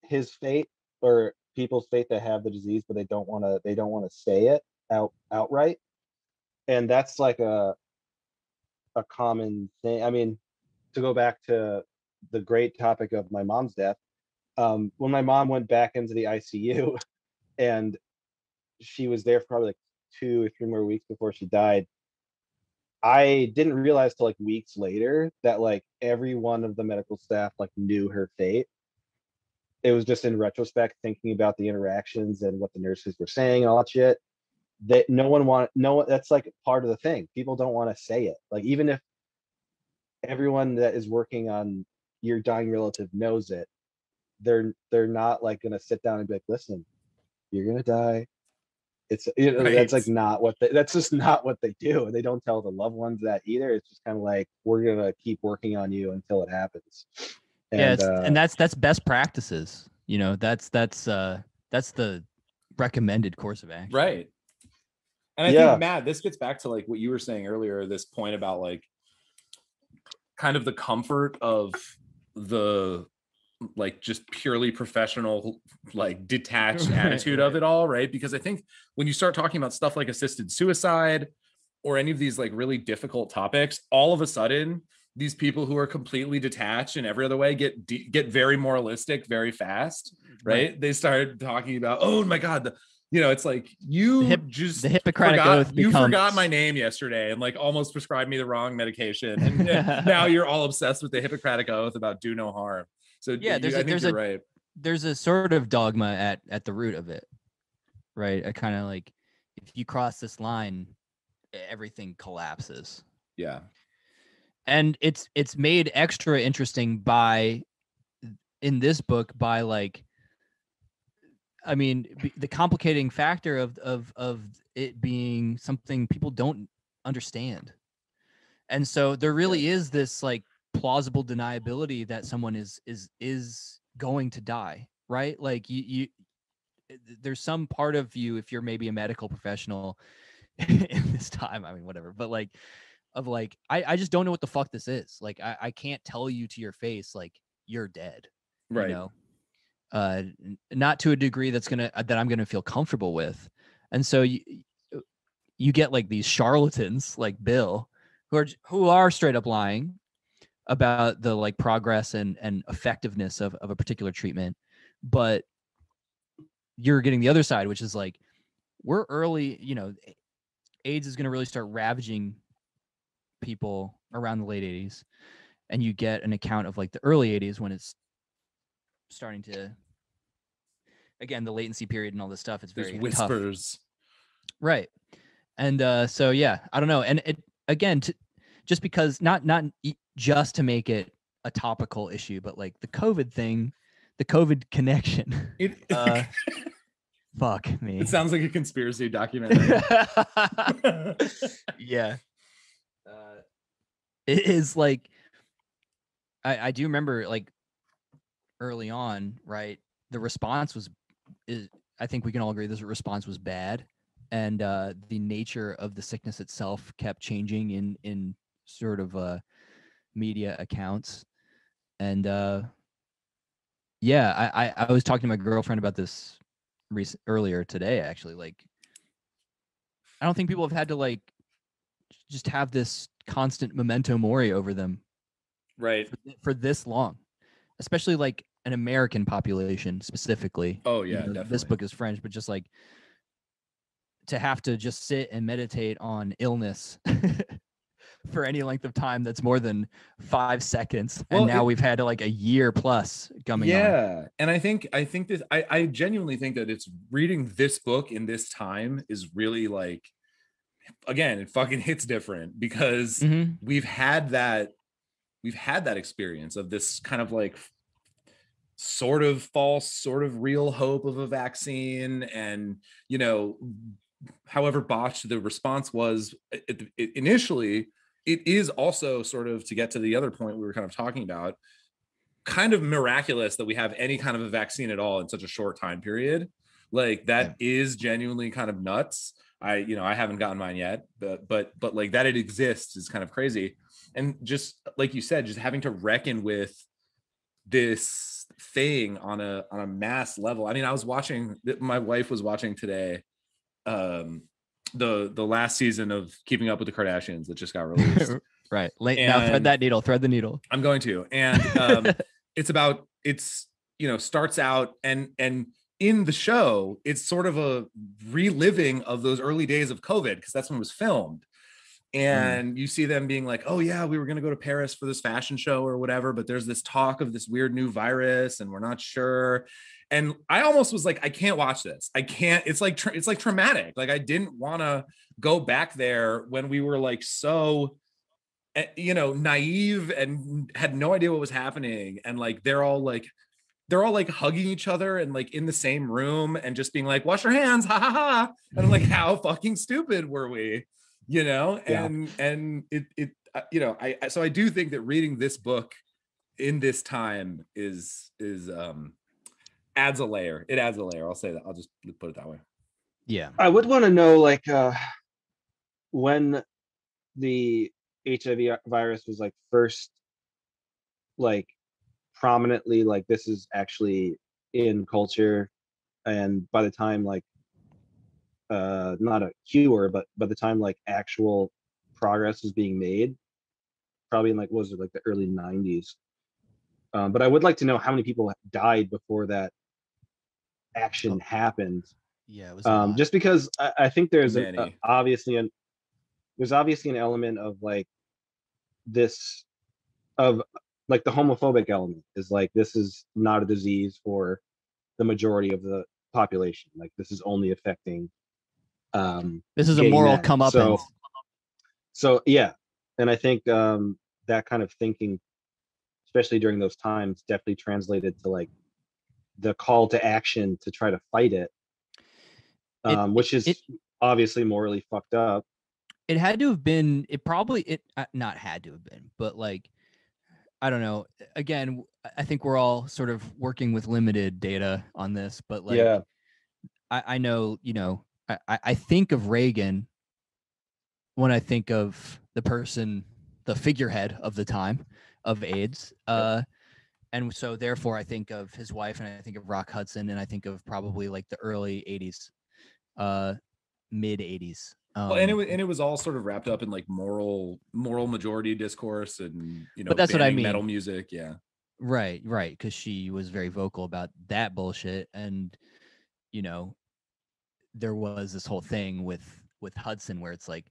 his fate or people's fate that have the disease, but they don't want to they don't want to say it out outright, and that's like a a common thing. I mean, to go back to the great topic of my mom's death um, when my mom went back into the ICU and she was there for probably like two or three more weeks before she died. I didn't realize till like weeks later that like every one of the medical staff like knew her fate. It was just in retrospect thinking about the interactions and what the nurses were saying and all that shit. That no one want no one that's like part of the thing. People don't want to say it. Like even if everyone that is working on your dying relative knows it, they're they're not like gonna sit down and be like, listen, you're gonna die. It's you know, that's like not what they, that's just not what they do. They don't tell the loved ones that either. It's just kind of like we're gonna keep working on you until it happens. yeah, it's, uh, and that's that's best practices. You know, that's that's uh that's the recommended course of action. right and i Yeah. think matt this gets back to like what you were saying earlier this point about like kind of the comfort of the like just purely professional like detached Right, attitude of it all right? Because i think when you start talking about stuff like assisted suicide or any of these like really difficult topics all of a sudden these people who are completely detached in every other way get get very moralistic very fast right, they start talking about oh my god the, you know it's like you hip- just The Hippocratic forgot, oath you forgot my name yesterday and like almost prescribed me the wrong medication. And now you're all obsessed with the hippocratic oath about do no harm. So Yeah, you- there's I a- think there's you're a- right. there's a sort of dogma at at the root of it right? A kind of like if you cross this line everything collapses. Yeah. And it's it's made extra interesting by in this book by like i mean the complicating factor of of of it being something people don't understand. And so there really is this like plausible deniability that someone is is is going to die right? Like you you eh, there's some part of you if you're maybe a medical professional in this time i mean whatever but like of like I, I just don't know what the fuck this is. Like I, I can't tell you to your face like you're dead right. you know uh not to a degree that's gonna uh, that i'm gonna feel comfortable with. And so you you get like these charlatans like bill who are who are straight up lying about the like progress and and effectiveness of, of a particular treatment but you're getting the other side which is like we're early you know aids is going to really start ravaging people around the late 80s and you get an account of like the early 80s when it's starting to again the latency period and all this stuff it's there's very tough whispers right and uh so yeah i don't know and it again to just because not not just to make it a topical issue, but like the COVID thing, the COVID connection. It, Uh, Fuck me. it sounds like a conspiracy documentary. yeah. Uh, it is like I, I do remember like early on, right? The response was is I think we can all agree this response was bad. And uh the nature of the sickness itself kept changing in in sort of uh media accounts. And uh yeah, I, I, I was talking to my girlfriend about this recent earlier today actually. Like I don't think people have had to like just have this constant memento mori over them right. for, for this long, especially like an American population specifically. Oh You yeah, know, definitely. This book is French, but just like to have to just sit and meditate on illness for any length of time that's more than five seconds, Well, and now it- we've had like a year plus coming on. yeah and i think i think this I, I genuinely think that it's reading this book in this time is really like again it fucking hits different because Mhm. we've had that we've had that experience of this kind of like sort of false sort of real hope of a vaccine and you know however botched the response was i- i- i- initially it is also sort of to get to the other point we were kind of talking about kind of miraculous that we have any kind of a vaccine at all in such a short time period. Like that is genuinely kind of nuts. I you know i haven't gotten mine yet but but but like that it exists is kind of crazy. And just like you said just having to reckon with this thing on a on a mass level i mean i was watching my wife was watching today um the the last season of keeping up with the kardashians that just got released right. Late now, thread that needle. Thread the needle. I'm going to. And um, it's about it's you know starts out and and in the show it's sort of a reliving of those early days of COVID because that's when it was filmed. And you see them being like, "Oh yeah, we were going to go to Paris for this fashion show or whatever, but there's this talk of this weird new virus and we're not sure." And I almost was like, "I can't watch this. I can't. It's like tra- it's like traumatic. Like I didn't want to go back there when we were like so eh, you know naive and had no idea what was happening and like they're all like they're all like hugging each other and like in the same room and just being like wash your hands ha ha ha and i'm like how fucking stupid were we you know Yeah. and and it it uh, you know I, I so i do think that reading this book in this time is is um adds a layer it adds a layer i'll say that i'll just put it that way Yeah. I would want to know like uh when the HIV virus was like first like prominently like this is actually in culture and by the time like uh not a cure but by the time like actual progress is being made probably in like what was it like the early 90s um, but i would like to know how many people died before that action happened Yeah. It was um, just because I, I think there's a, a- obviously an there's obviously an element of like this of like the homophobic element is like this is not a disease for the majority of the population like this is only affecting um this is a moral men. come up. So- so yeah and i think um that kind of thinking especially during those times definitely translated to like the call to action to try to fight it It- um which is it- obviously morally fucked up it had to have been it probably it uh, not had to have been but like i don't know again i think we're all sort of working with limited data on this but like yeah i, I know you know I, I think of reagan when i think of the person the figurehead of the time of aids uh and so therefore i think of his wife and i think of rock hudson and i think of probably like the early 80s uh mid 80s um, well, and it was and it was all sort of wrapped up in like moral moral majority discourse and you know but that's what I mean. metal music yeah Right, right, because she was very vocal about that bullshit, and you know, there was this whole thing with with Hudson where it's like,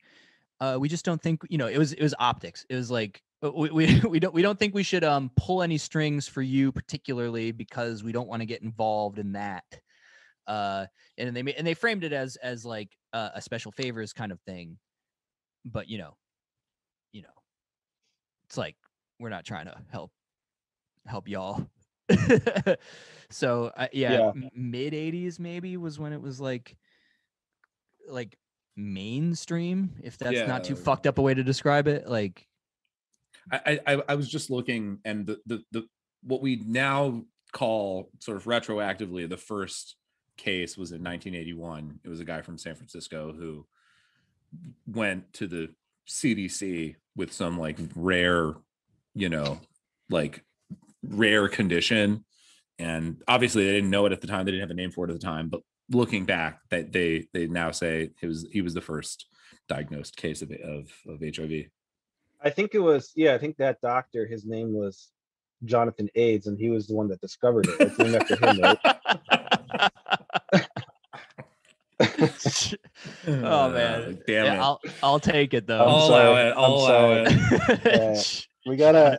uh, we just don't think, you know, it was it was optics. It was like uh, we we, we don't we don't think we should um pull any strings for you particularly because we don't want to get involved in that. Uh, and they and they framed it as as like uh, a special favors kind of thing, but you know, you know, it's like we're not trying to help help y'all. so uh, yeah, Yeah. mid 80s maybe was when it was like like mainstream if that's not too fucked up a way to describe it like I, I I was just looking, and the the the what we now call sort of retroactively the first case was in 1981. It was a guy from San Francisco who went to the CDC with some like rare, you know, like rare condition, and obviously they didn't know it at the time. They didn't have a name for it at the time, but looking back, that they they now say he was he was the first diagnosed case of of, of HIV. I think it was, yeah, I think that doctor, his name was Jonathan AIDS, and he was the one that discovered it. It's named after him, right? oh man Uh, damn Yeah, it. i'll i'll take it though I'm I'll sorry, allow it. I'm I'll allow it. She's We gotta,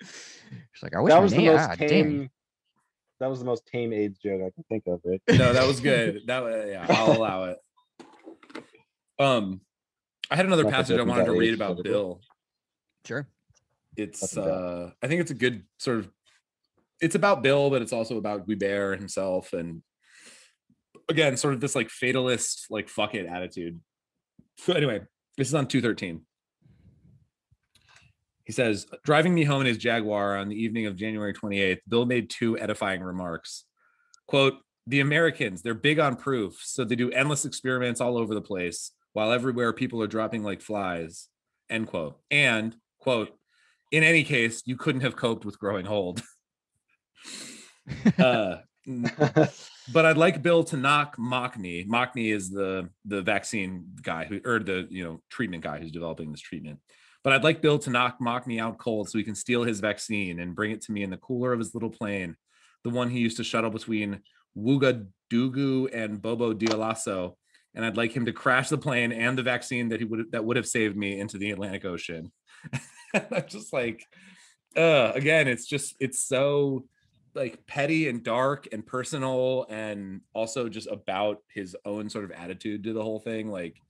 It's like, I wish that was the most ah, damn. tame, that was the most tame AIDS joke I can think of, right? No, that was good. That was yeah, I'll allow it. Um, I had another Not passage I wanted to read about but- Bill. Sure. It's uh, I think it's a good sort of. It's about Bill, but it's also about Guibert himself, and again, sort of this like fatalist, like fuck it attitude. So anyway, this is on two thirteen. He says, driving me home in his Jaguar on the evening of January 28th, Bill made two edifying remarks. Quote, the Americans, they're big on proof, so they do endless experiments all over the place, while everywhere people are dropping like flies. End quote. And, quote, in any case, you couldn't have coped with growing old. uh, but I'd like Bill to knock Mockney. Mockney is the the vaccine guy who or the you know treatment guy who's developing this treatment. But I'd like Bill to knock Mockney out cold so he can steal his vaccine and bring it to me in the cooler of his little plane, the one he used to shuttle between Ouagadougou and Bobo Dioulasso. And I'd like him to crash the plane and the vaccine that he would that would have saved me into the Atlantic Ocean. I'm just like, uh, again, it's just it's so like petty and dark and personal and also just about his own sort of attitude to the whole thing like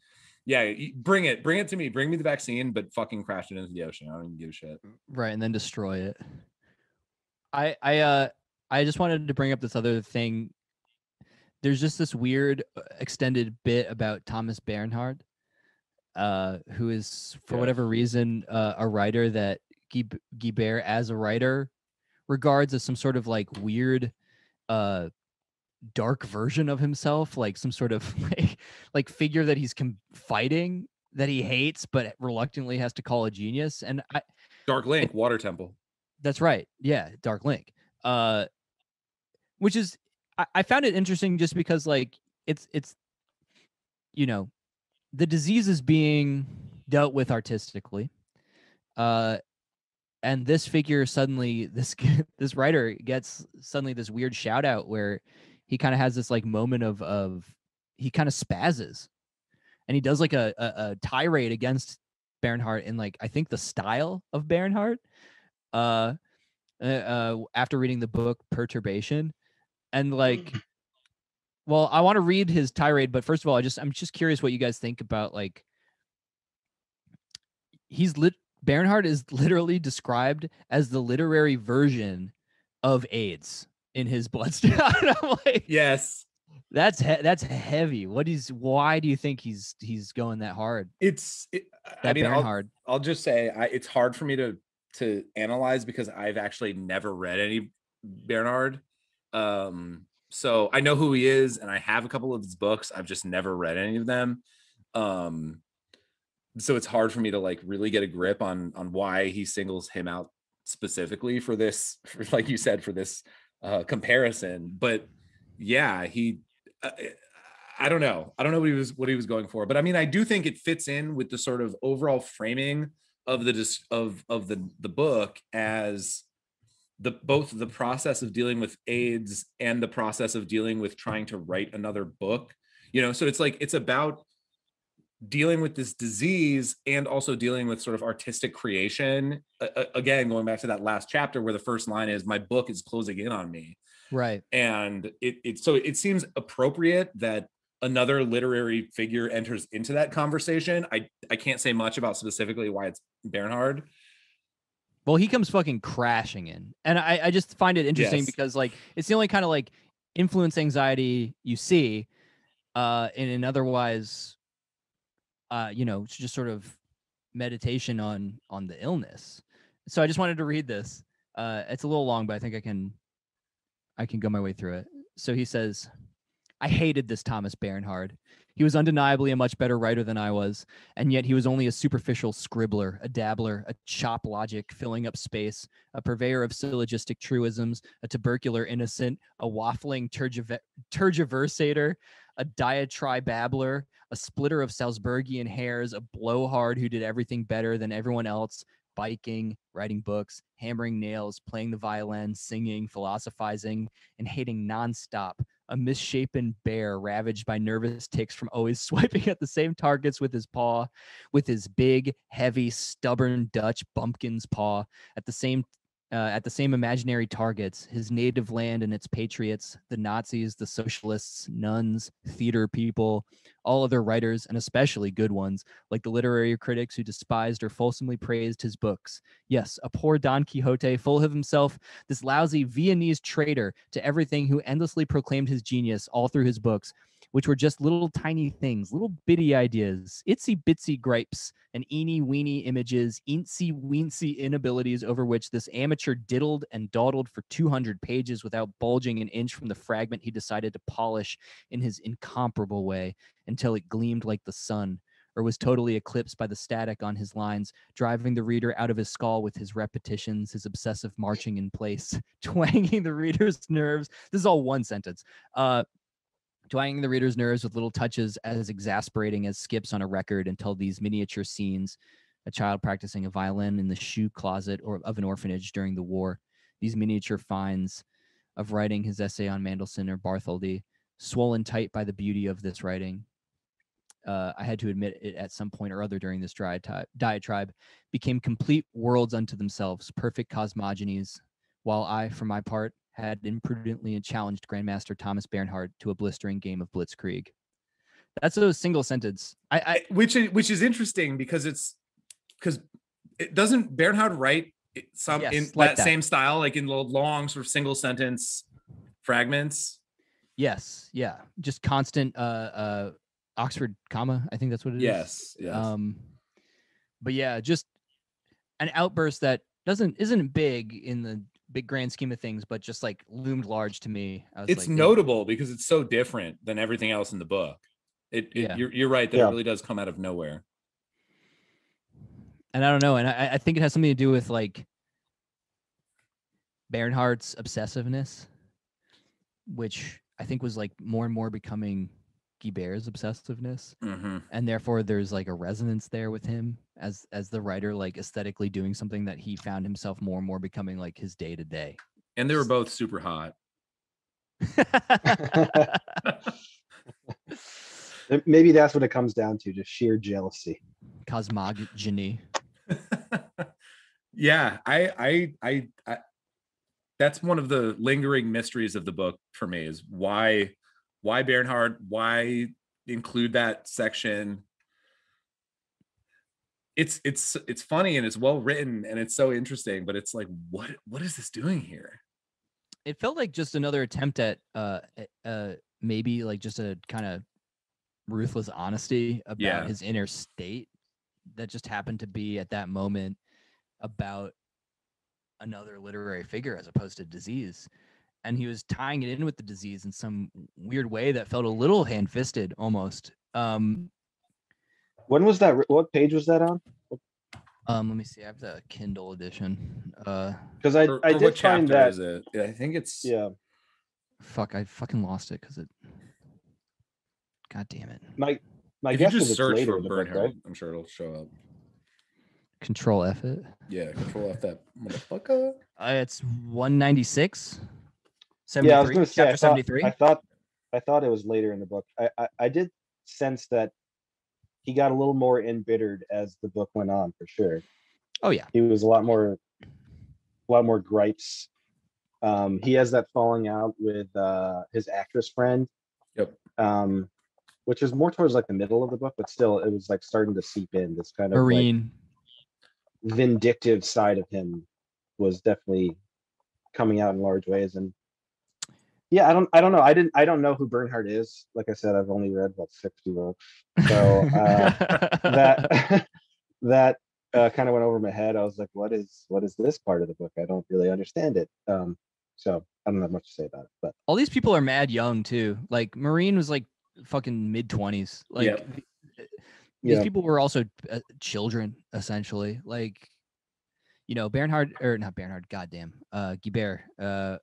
yeah bring it bring it to me bring me the vaccine but fucking crash it into the ocean. I don't even give a shit. Right and then destroy it. I i uh i just wanted to bring up this other thing. There's just this weird uh, extended bit about thomas bernhard uh who is for Yeah. whatever reason uh, a writer that Guy, Guibert as a writer regards as some sort of like weird uh dark version of himself like some sort of like like figure that he's com- fighting that he hates but reluctantly has to call a genius and i dark link water temple that's right. Yeah, Dark Link. Uh which is I, I found it interesting just because like it's it's you know, the disease is being dealt with artistically. Uh and this figure suddenly this this writer gets suddenly this weird shout out where he kind of has this like moment of of he kind of spazzes. And he does like a, a, a tirade against Bernhard in like I think the style of Bernhard uh, uh, uh after reading the book Perturbation. And like well I want to read his tirade but first of all I just I'm just curious what you guys think about like he's lit Bernhard is literally described as the literary version of AIDS in his bloodstream. I'm like, yes that's he- that's heavy. What is why do you think he's he's going that hard? it's it, i mean I'll, Bernhard. I'll just say I, it's hard for me to to analyze because i've actually never read any bernhard um so i know who he is and i have a couple of his books i've just never read any of them um so it's hard for me to like really get a grip on on why he singles him out specifically for this for, like you said for this uh comparison but yeah he uh, i don't know. I don't know what he was what he was going for but i mean i do think it fits in with the sort of overall framing of the of of the the book as the both the process of dealing with aids and the process of dealing with trying to write another book you know? So it's like it's about dealing with this disease and also dealing with sort of artistic creation a- again going back to that last chapter where the first line is my book is closing in on me Right. and it, it so it seems appropriate that another literary figure enters into that conversation i i can't say much about specifically why it's bernhard Well, he comes fucking crashing in, and I, I just find it interesting Yes. because like it's the only kind of like influence anxiety you see, uh, in an otherwise, uh, you know, just sort of meditation on on the illness. So I just wanted to read this. Uh, it's a little long, but I think I can, I can go my way through it. So he says, "I hated this Thomas Bernhard. He was undeniably a much better writer than I was, and yet he was only a superficial scribbler, a dabbler, a chop logic filling up space, a purveyor of syllogistic truisms, a tubercular innocent, a waffling tergive- tergiversator, a diatribe babbler, a splitter of Salzburgian hairs, a blowhard who did everything better than everyone else, biking, writing books, hammering nails, playing the violin, singing, philosophizing, and hating nonstop, a misshapen bear ravaged by nervous ticks from always swiping at the same targets with his paw, with his big, heavy, stubborn Dutch bumpkin's paw. At the same uh, at the same imaginary targets, his native land and its patriots, the Nazis, the socialists, nuns, theater people, all other writers, and especially good ones, like the literary critics who despised or fulsomely praised his books. Yes, a poor Don Quixote, full of himself, this lousy Viennese traitor to everything who endlessly proclaimed his genius all through his books, which were just little tiny things, little bitty ideas, itsy bitsy gripes, and eeny weeny images, eensy weensy inabilities over which this amateur diddled and dawdled for 200 pages without bulging an inch from the fragment he decided to polish in his incomparable way until it gleamed like the sun. Or was totally eclipsed by the static on his lines, driving the reader out of his skull with his repetitions, his obsessive marching in place, twanging the reader's nerves. This is all one sentence. Uh, twanging the reader's nerves with little touches as exasperating as skips on a record until these miniature scenes a child practicing a violin in the shoe closet or of an orphanage during the war these miniature finds of writing his essay on Mendelssohn or Bartholdy swollen tight by the beauty of this writing. Uh, I had to admit it at some point or other during this diatribe became complete worlds unto themselves, perfect cosmogonies, while I, for my part, had imprudently challenged Grandmaster Thomas Bernhard to a blistering game of Blitzkrieg. That's a single sentence. I, I which is which is interesting because it's because it doesn't Bernhard write it- some in like that, that. same style, like in lo- long sort of single sentence fragments. yes, yeah, just constant uh, uh, Oxford comma. I think that's what it is. Yes, yes. Um, but yeah, just an outburst that doesn't isn't big in the big grand scheme of things, but just like loomed large to me. I was it's like, yeah, notable because it's so different than everything else in the book. It, it Yeah. you're you're right that Yeah. it really does come out of nowhere. and I don't know, and I, I think it has something to do with like Bernhard's obsessiveness, which I think was like more and more becoming Guibert's obsessiveness. hmm and therefore there's like a resonance there with him as as the writer like aesthetically doing something that he found himself more and more becoming like his day to day And they were both super hot. Maybe that's what it comes down to, just sheer jealousy. cosmogony yeah, I, I, I, I, that's one of the lingering mysteries of the book for me is why, why Bernhard, why include that section. It's it's it's funny and it's well written and it's so interesting, but it's like, what what is this doing here? it felt like just another attempt at uh uh maybe like just a kind of ruthless honesty about Yeah. his inner state that just happened to be at that moment about another literary figure as opposed to disease and he was tying it in with the disease in some weird way that felt a little hand-fisted almost um When was that? What page was that on? um let me see i have the kindle edition uh Because I, Or- I or what did find chapter that. is it? Yeah, I think it's Yeah, fuck i fucking lost it because it god damn it my my if you guess is just it's search later for in the book, right? I'm sure it'll show up. control f it Yeah, control F that motherfucker. Uh, it's 196. Yeah, I was gonna say. I thought, 73. I thought I thought it was later in the book. I, I I did sense that he got a little more embittered as the book went on, for sure. Oh yeah, He was a lot more, a lot more gripes. Um, he has that falling out with uh his actress friend. Yep. Um, which is more towards like the middle of the book, but still, it was like starting to seep in this kind of like, vindictive side of him was definitely coming out in large ways. And yeah, I don't I don't know. I didn't I don't know who Bernhard is. Like I said, I've only read about 60 books. So uh, that that uh, kind of went over my head. I was like, what is what is this part of the book? I don't really understand it. Um, so I don't have much to say about it. But all these people are mad young too. Like Marine was like fucking mid twenties. Like Yeah. th- these Yeah. people were also uh, children essentially. Like you know, Bernhard or not Bernhard, goddamn, uh, Guibert. Uh,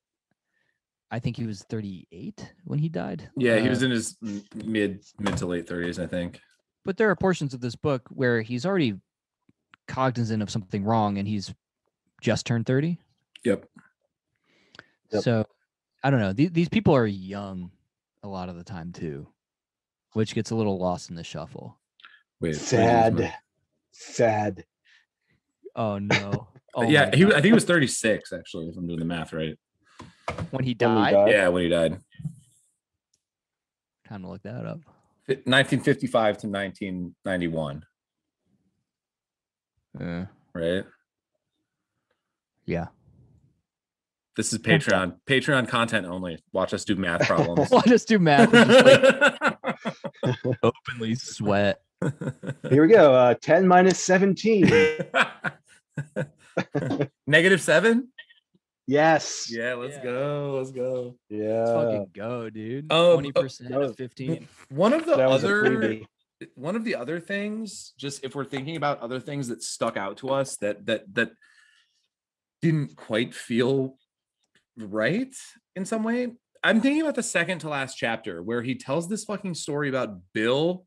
I think he was 38 when he died. Yeah, he was Uh, in his mid mid to late thirties, I think. but there are portions of this book where he's already cognizant of something wrong and he's just turned 30. Yep. Yep. So I don't know. These, these people are young a lot of the time too, which gets a little lost in the shuffle. Wait. wait, sad, sad. Oh no. Oh yeah, he I think he was 36 actually, if I'm doing the math right. When he When he died. died. Yeah, when he died. Time to look that up. 1955 to 1991, Uh, right? yeah. This is Patreon. Patreon content only. Watch us do math problems. Watch us do math just like openly sweat? Here we go. Uh, 10 minus 17. Negative seven? Yes. Yeah, let's Yeah. go. Let's go. Let's Yeah. fucking go, dude. Um, uh, Twenty percent that was- of fifteen. One of the That was a other one of the other things, just if we're thinking about other things that stuck out to us that that that didn't quite feel right in some way. I'm thinking about the second to last chapter where he tells this fucking story about Bill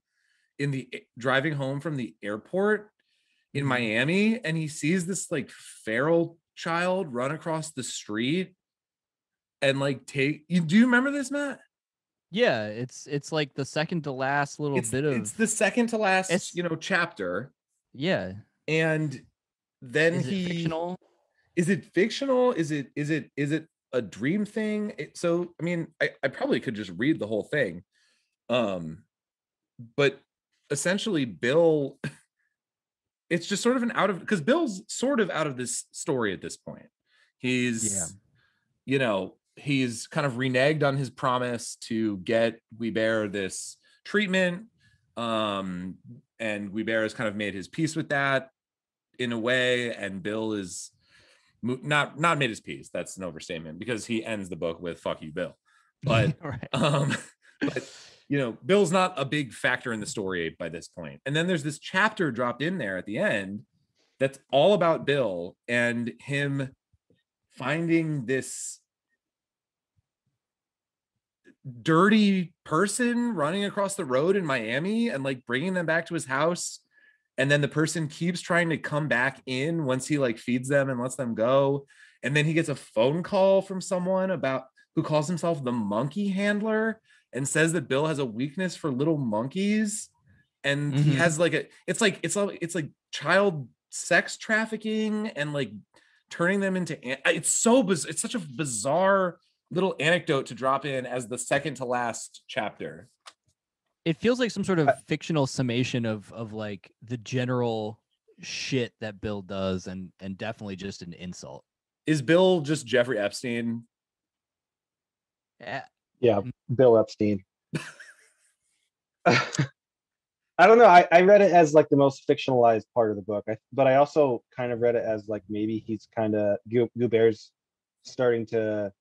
in the driving home from the airport in Mhm. Miami and he sees this like feral child run across the street and like take you do you remember this Matt? Yeah, it's it's like the second to last little it's, bit of it's the second to last It's- you know chapter yeah. and then Is he it fictional? is it fictional is it is it is it a dream thing It- so i mean I, I probably could just read the whole thing um but essentially bill it's just sort of an out of because bill's sort of out of this story at this point he's yeah. you know he's kind of reneged on his promise to get Guibert this treatment um and Guibert has kind of made his peace with that in a way and bill is not not made his peace that's an overstatement because he ends the book with fuck you bill but right. um but you know bill's not a big factor in the story by this point. and then there's this chapter dropped in there at the end that's all about bill and him finding this dirty person running across the road in miami and like bringing them back to his house. And then the person keeps trying to come back in once he like feeds them and lets them go. And then he gets a phone call from someone about who calls himself the monkey handler and says that Bill has a weakness for little monkeys and he Mhm. has like a it's like it's like it's like child sex trafficking and like turning them into it's so biz- it's such a bizarre little anecdote to drop in as the second to last chapter It feels like some sort of I- fictional summation of of like the general shit that Bill does and and definitely just an insult. is Bill just Jeffrey Epstein Eh, Yeah. Bill Epstein. I don't know. I, I read it as like the most fictionalized part of the book, I, but I also kind of read it as like maybe he's kind of Guibert's starting to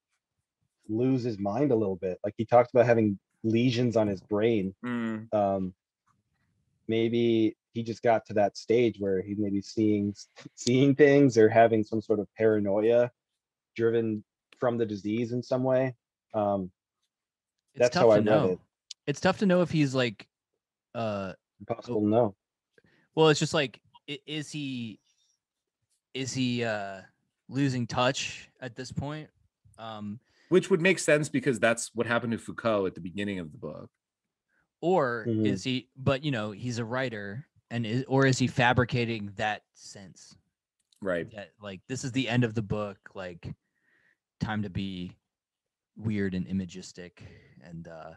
lose his mind a little bit. Like he talked about having lesions on his brain. Mm, Um, maybe he just got to that stage where he maybe seeing seeing things or having some sort of paranoia driven from the disease in some way. Um, it's That's tough how to I know. it. It's tough to know if he's like uh impossible to know. well it's just like is he is he uh losing touch at this point? Um which would make sense because that's what happened to Foucault at the beginning of the book or Mhm. is he but you know he's a writer and is, or is he fabricating that sense right that like this is the end of the book like time to be weird and imagistic and uh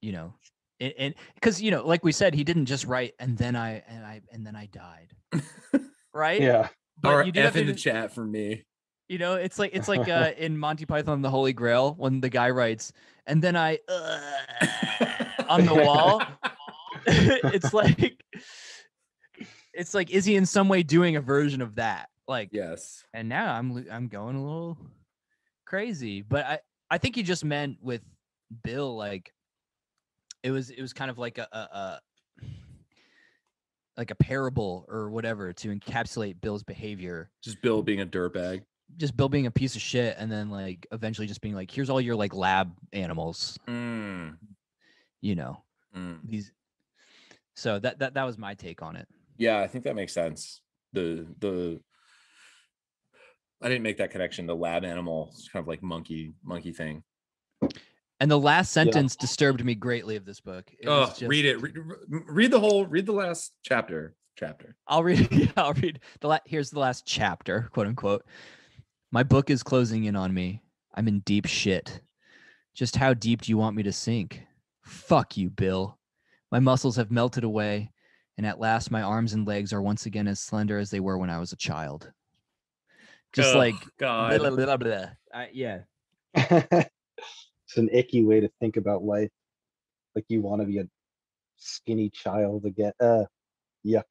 you know and- and because you know like we said he didn't just write and then i and i and then i died right Yeah. But or you do F in to- the chat for me. You know, it's like it's like uh, in Monty Python and the Holy Grail when the guy writes, and then I uh, on the wall. it's like it's like is he in some way doing a version of that? Like yes. and now I'm I'm going a little crazy, but I I think he just meant with Bill like it was it was kind of like a, a, a like a parable or whatever to encapsulate Bill's behavior. Just Bill being a dirtbag. Just Bill being a piece of shit, and then like eventually just being like, "Here's all your like lab animals," Mm, you know mm. these. So that that that was my take on it. Yeah, I think that makes sense. The the I didn't make that connection. The lab animal is kind of like monkey monkey thing. And the last sentence disturbed me greatly of this book. It Oh, was read it. Read, read the whole. Read the last chapter. Chapter. I'll read. Yeah, I'll read the. La- here's the last chapter, quote unquote. My book is closing in on me. I'm in deep shit. Just how deep do you want me to sink? Fuck you, Bill. My muscles have melted away, and at last my arms and legs are once again as slender as they were when I was a child. Just Ugh, like God. blah, blah, blah, blah. I, yeah. it's an icky way to think about life. Like you want to be a skinny child again. Uh, yuck.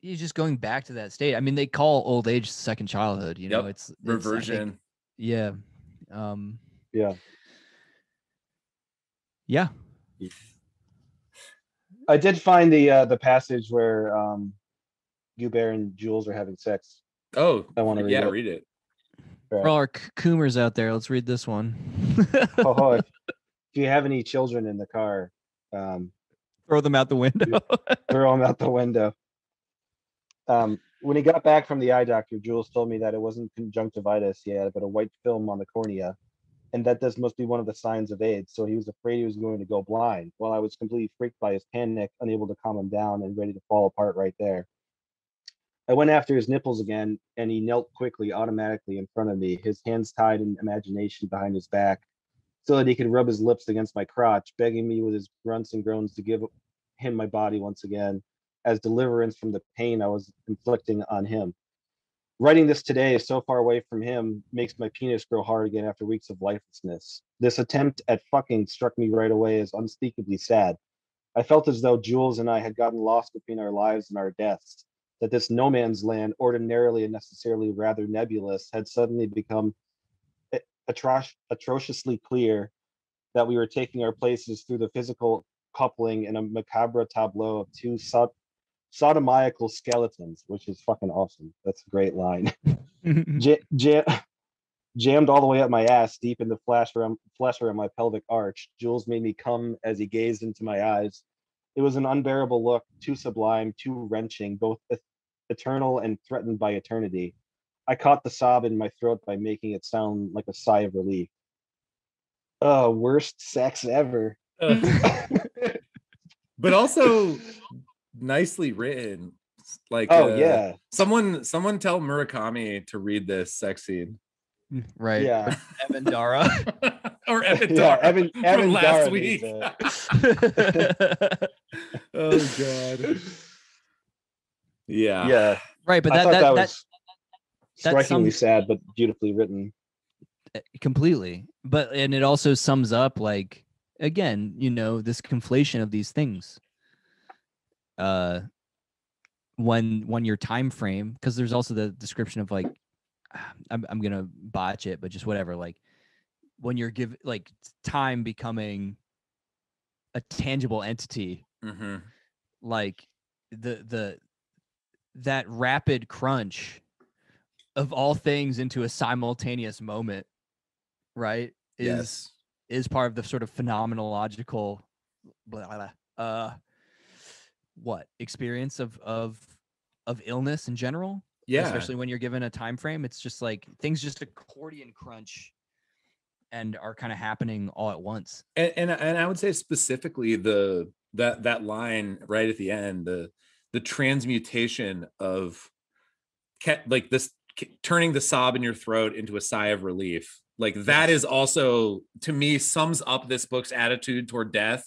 You're just going back to that state. I mean, they call old age second childhood. You know, Yep, it's, it's I think- Reversion. yeah. Um. Yeah. Yeah. I did find the uh, the passage where um, Guibert and Jules are having sex. Oh, I wanna read yeah, it. read it. Right. For all our c- coomers out there, let's read this one. oh, if, if you have any children in the car, um, Throw them out the window. throw them out the window. Um, when he got back from the eye doctor, Jules told me that it wasn't conjunctivitis he had, but a white film on the cornea, and that this must be one of the signs of AIDS. So he was afraid he was going to go blind. While I was completely freaked by his panic, unable to calm him down, and ready to fall apart right there. I went after his nipples again, and he knelt quickly, automatically in front of me, his hands tied in imagination behind his back, so that he could rub his lips against my crotch, begging me with his grunts and groans to give him my body once again as deliverance from the pain I was inflicting on him. Writing this today, so far away from him, makes my penis grow hard again after weeks of lifelessness. This attempt at fucking struck me right away as unspeakably sad. I felt as though Jules and I had gotten lost between our lives and our deaths, that this no man's land, ordinarily and necessarily rather nebulous, had suddenly become a- atroc- atrociously clear that we were taking our places through the physical coupling in a macabre tableau of two sod- sodomiacal skeletons, which is fucking awesome. That's a great line. Ja- ja- jammed all the way up my ass, deep in the flesh around, flesh around my pelvic arch. Jules made me come as he gazed into my eyes. It was an unbearable look, too sublime, too wrenching, both eternal and threatened by eternity. I caught the sob in my throat by making it sound like a sigh of relief. Oh, worst sex ever. but also nicely written. Like, Oh uh, yeah, Someone, someone tell Murakami to read this sex scene. right. yeah. Evan Dara. or Evan Yeah, Dara Evan- from last Dara week. oh god. Yeah. Yeah, right, but that that, that, that, was that strikingly sums- sad, but beautifully written. uh, completely. But and it also sums up like again, you know, this conflation of these things. Uh when when your time frame because there's also the description of like I'm I'm going to botch it but just whatever like when you're give like time becoming a tangible entity hmm like the the that rapid crunch of all things into a simultaneous moment right is Yes. is part of the sort of phenomenological blah, blah, uh what experience of of of illness in general Yeah. especially when you're given a time frame it's just like things just accordion crunch and are kind of happening all at once and, and and I would say specifically the that that line right at the end the the transmutation of like this turning the sob in your throat into a sigh of relief. Like that is also to me sums up this book's attitude toward death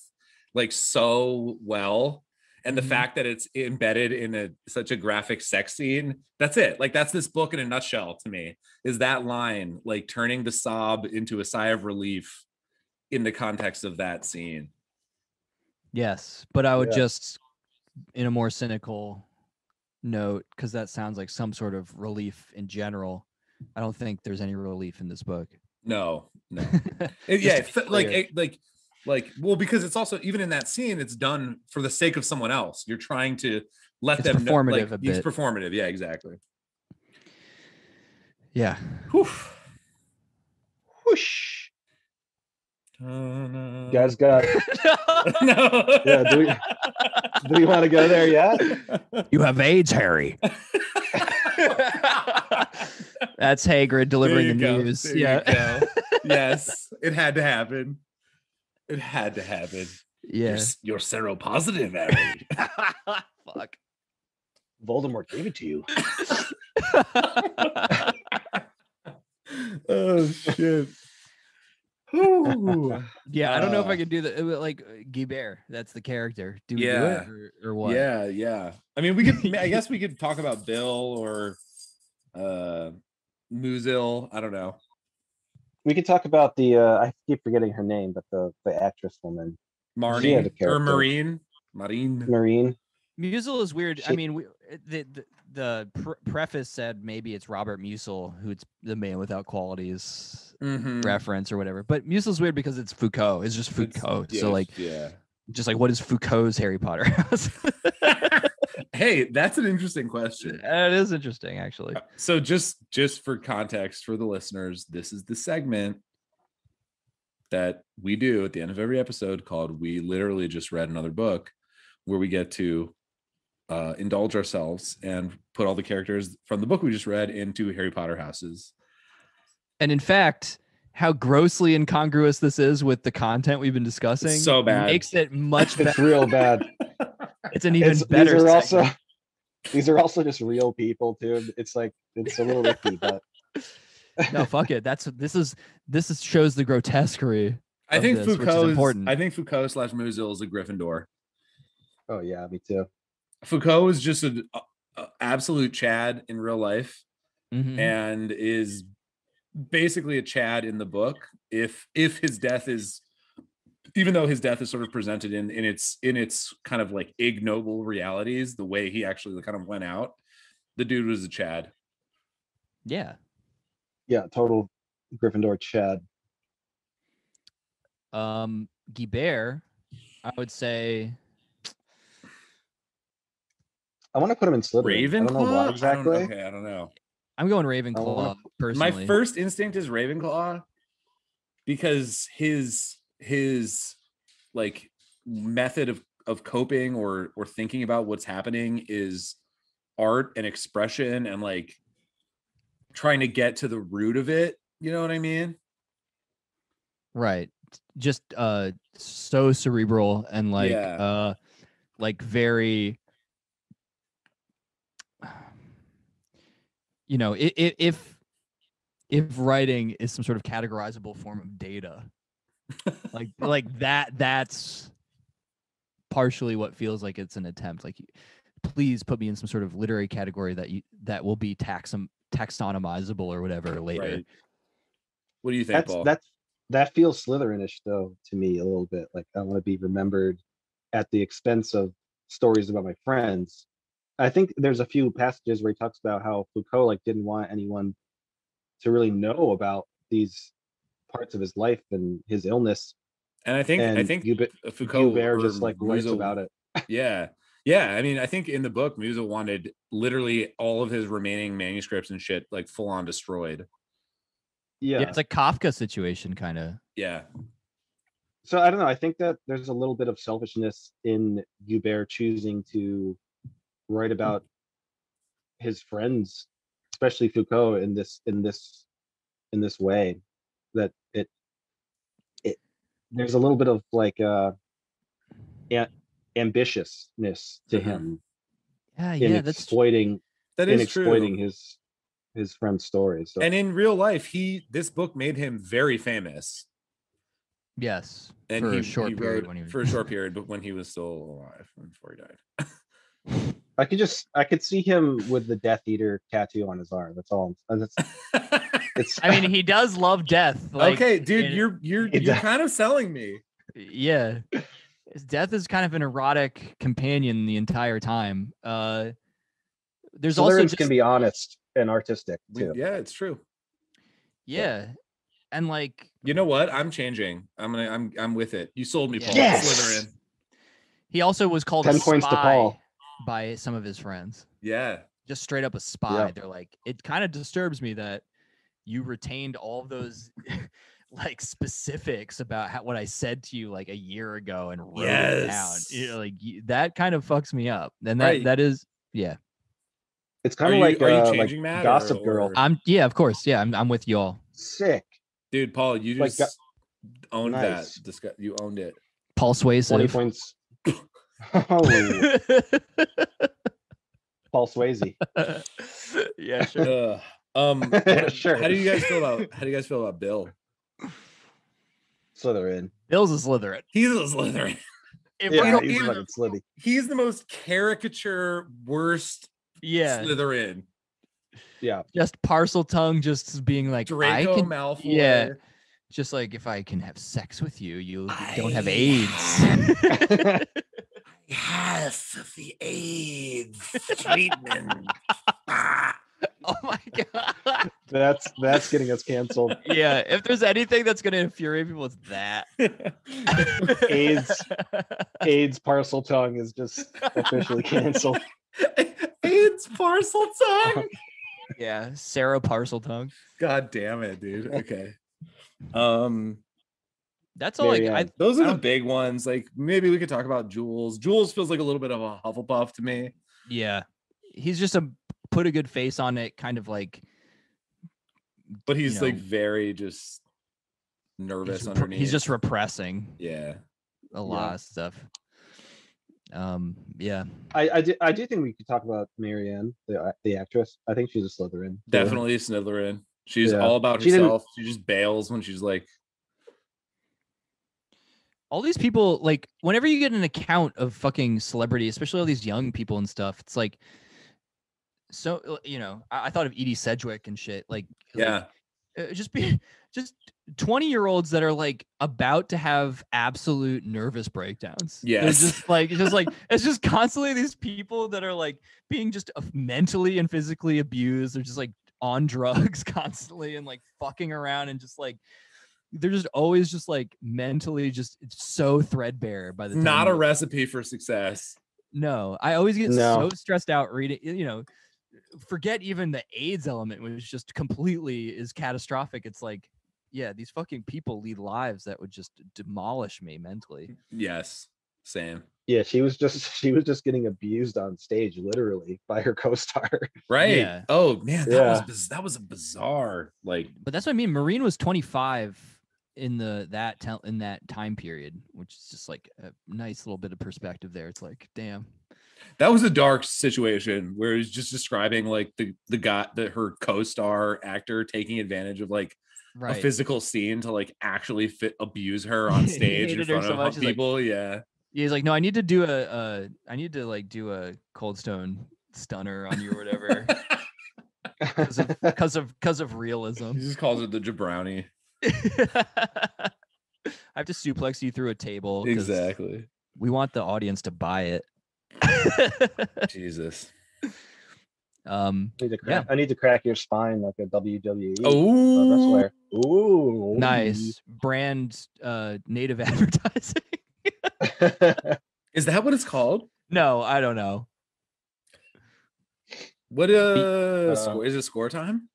like so well. And the Mhm. fact that it's embedded in a such a graphic sex scene that's it. Like that's this book in a nutshell to me is that line like turning the sob into a sigh of relief in the context of that scene. Yes, but I would Yeah. just, in a more cynical note, because that sounds like some sort of relief in general. I don't think there's any relief in this book. no no It- yeah it like it- like like well because it's also even in that scene it's done for the sake of someone else you're trying to let It's them know performative like, a it's bit. performative yeah exactly Yeah. Whew. Whoosh. You Guys got no. Yeah, do we- do we want to go there yet? you have AIDS, Harry. That's Hagrid delivering the go, news. there Yeah. yes, it had to happen. It had to happen. You're, Yeah. s- you're seropositive, Harry. Fuck. Voldemort gave it to you. oh shit. Whew. Yeah, I don't know if I Uh, could do that. uh, Like uh, Guibert, that's the character. Do we do Yeah. it or, or what? Yeah, yeah. I mean, we could. I guess we could talk about Bill or uh Muzil. I don't know. We could talk about the uh I keep forgetting her name, but the the actress woman, Marnie had or. Marine. Marine. Marine. Muzil is weird. I mean, we, the the, the pre- preface said maybe it's Robert Musil who's the man without qualities Mhm. reference or whatever. But Muzil's weird because it's Foucault. It's just It's- Foucault. yeah, so like, yeah. just like, what is Foucault's Harry Potter house? hey, that's an interesting question. it is interesting, actually. So just just for context for the listeners, this is the segment that we do at the end of every episode called we literally just read another book where we get to uh, indulge ourselves and put all the characters from the book we just read into Harry Potter houses. And in fact, how grossly incongruous this is with the content we've been discussing so bad. makes it much It's real bad. It's an even It's, better. these are also these are also just real people too. It's like it's a little icky, but no, fuck it. That's this is this is shows the grotesquerie. I think this, which is Foucault. important. I think Foucault slash Muzil is a Gryffindor. oh yeah, me too. Foucault is just an uh, absolute Chad in real life. Mhm. and is basically a Chad in the book. If if his death is even though his death is sort of presented in in its in its kind of like ignoble realities, the way he actually kind of went out, the dude was a Chad. Yeah. Yeah, total Gryffindor Chad. Um, Guibert, I would say I want to put him in Slytherin. Ravenclaw. I don't know why I don't- exactly. okay, I don't know. I'm going Ravenclaw wanna- personally. My first instinct is Ravenclaw because his his like method of of coping or or thinking about what's happening is art and expression and like trying to get to the root of it. You know what I mean? right. Just uh so cerebral and like Yeah. uh like very you know, i- i- if if writing is some sort of categorizable form of data, like like that that's partially what feels like it's an attempt like please put me in some sort of literary category that you that will be taxon taxonomizable or whatever later Right. What do you think, That's Paul? that's that feels Slytherinish though to me a little bit. Like I want to be remembered at the expense of stories about my friends. I think there's a few passages where he talks about how Foucault like didn't want anyone to really know about these parts of his life and his illness. and I think and I think Guibert, Foucault Guibert or just like writes Muzil- about it. Yeah. Yeah. I mean, I think in the book, Muzil wanted literally all of his remaining manuscripts and shit like full on destroyed. Yeah. yeah it's a kafka situation kind of Yeah. so I don't know. I think that there's a little bit of selfishness in Guibert choosing to write about his friends, especially Foucault, in this in this in this way. That it it there's a little bit of like uh a- ambitiousness to Mhm. him yeah in yeah that's exploiting That in is true. exploiting his his friend's stories. So And in real life, he this book made him very famous. Yes, and for he, a short he period wrote when he was for a short period, but when he was still alive before he died. I could just, I could see him with the Death Eater tattoo on his arm. That's all. I'm- That's, it's. I mean, he does love death. Like, okay, dude, it- you're you're you're does. kind of selling me. yeah, death is kind of an erotic companion the entire time. Uh, there's also Slytherins just, can be honest and artistic We- too. yeah, it's true. yeah, and like You know what? I'm changing. I'm gonna. I'm. I'm with it. You sold me, Yeah. Paul. Yes! Slytherin. he also was called a 10 points to Paul. By some of his friends. Yeah. just straight up a spy. They're like, it kind of disturbs me that you retained all those like specifics about how, what I said to you like a year ago and wrote it down. You know, like y- that kind of fucks me up. And that Right. that is yeah. It's kind of like, are you uh, like changing that, or- Gossip Girl. or- I'm yeah, of course. Yeah, I'm I'm with you all. Sick. Dude, Paul, you just Like, just owned nice. that. Discuss- you owned it. Paul Twenty points. Oh, Paul Swayze. yeah, sure. Ugh. Um, what- Sure. How do you guys feel about? How do you guys feel about Bill? Slytherin. Bill's a Slytherin. He's a Slytherin. If Yeah, we're he's even- fucking slithy. He's the most caricature, worst yeah, Slytherin. Yeah. just Parseltongue, just being like, I Draco can Malfoy. yeah. just like if I can have sex with you, you don't have AIDS. Yes, the AIDS treatment. Ah. oh my god. That's that's getting us canceled. Yeah, if there's anything that's gonna infuriate people, it's that. AIDS AIDS Parseltongue is just officially canceled. AIDS parcel tongue. yeah, Sarah Parseltongue. God damn it, dude. Okay. Um, That's all. Like, I, Marianne. those are I the big ones. Like maybe we could talk about Jules. Jules feels like a little bit of a Hufflepuff to me. yeah, he's just a put a good face on it, kind of like but he's know, like very just nervous he's, rep- underneath. he's just repressing yeah. a lot of stuff. Um, yeah, I I do, I do think we could talk about Marianne, the the actress. I think she's a Slytherin. too. Definitely Slytherin. She's Yeah. all about She herself. She just bails when she's like, all these people like whenever you get an account of fucking celebrity, especially all these young people and stuff, it's like so uh, you know I, I thought of Edie Sedgwick and shit like like, yeah, uh, just be just 20 year olds that are like about to have absolute nervous breakdowns. They're Yes. just like it's just like it's just constantly these people that are like being just mentally and physically abused. They're just like on drugs constantly and like fucking around and just like they're just always just like mentally just so threadbare by the time not a you- recipe for success. no, I always get No. so stressed out reading. You know, forget even the AIDS element, which just completely is catastrophic. It's like, yeah, these fucking people lead lives that would just demolish me mentally. Mm, yes, same. Yeah, she was just she was just getting abused on stage, literally, by her co-star. Right. Yeah. Oh man, that was Yeah. biz- that was a bizarre like But that's what I mean. Marine was 25 in the that tel- in that time period, which is just like a nice little bit of perspective there. It's like, damn. that was a dark situation where he's just describing like the the guy that her co-star actor taking advantage of like Right. a physical scene to like actually fit abuse her on stage in front so of much, he's like, people. yeah. He's like, no, I need to do a, uh, I need to like do a cold stone stunner on you or whatever because of because of of realism. He just calls it the jabroni. I have to suplex you through a table. Exactly. We want the audience to buy it. Jesus. um, I need to Yeah. crack, I need to crack your spine like a WWE uh, Oh, wrestler. Ooh, nice brand uh native advertising. is that what it's called? no, I don't know. What uh, uh, score, is it score time?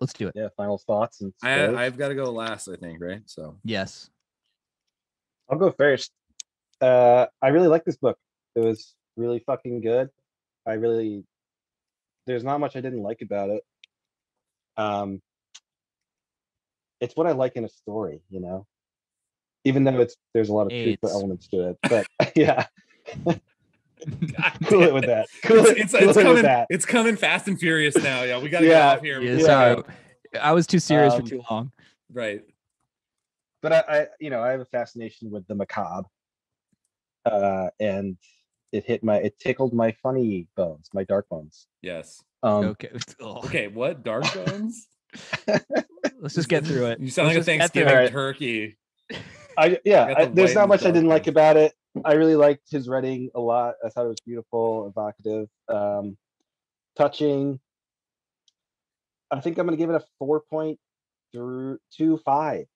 Let's do it. yeah, final thoughts and I, I've got to go last, I think, right? So Yes. I'll go first. Uh, I really like this book. It was really fucking good. I really, there's not much I didn't like about it. Um, it's what I like in a story, you know. Even though it's there's a lot of truth elements to it, but yeah, God cool it with that. Cool It's, it, it's, cool it's it with coming. that. It's coming fast and furious now. Yeah, we got to Yeah, get off here. Yeah, Yeah. sorry. I was too serious Um, for too long. Right. but I, I, you know, I have a fascination with the macabre. Uh, and it hit my, it tickled my funny bones, my dark bones. Yes. Um, Okay. Ugh. Okay. What dark bones? Let's just get through it. You sound like Let's a just get through Thanksgiving turkey. I yeah, got I, there's not much I didn't like about it. I really liked his writing a lot. I thought it was beautiful, evocative, um, touching. I think I'm gonna give it a four point through two five.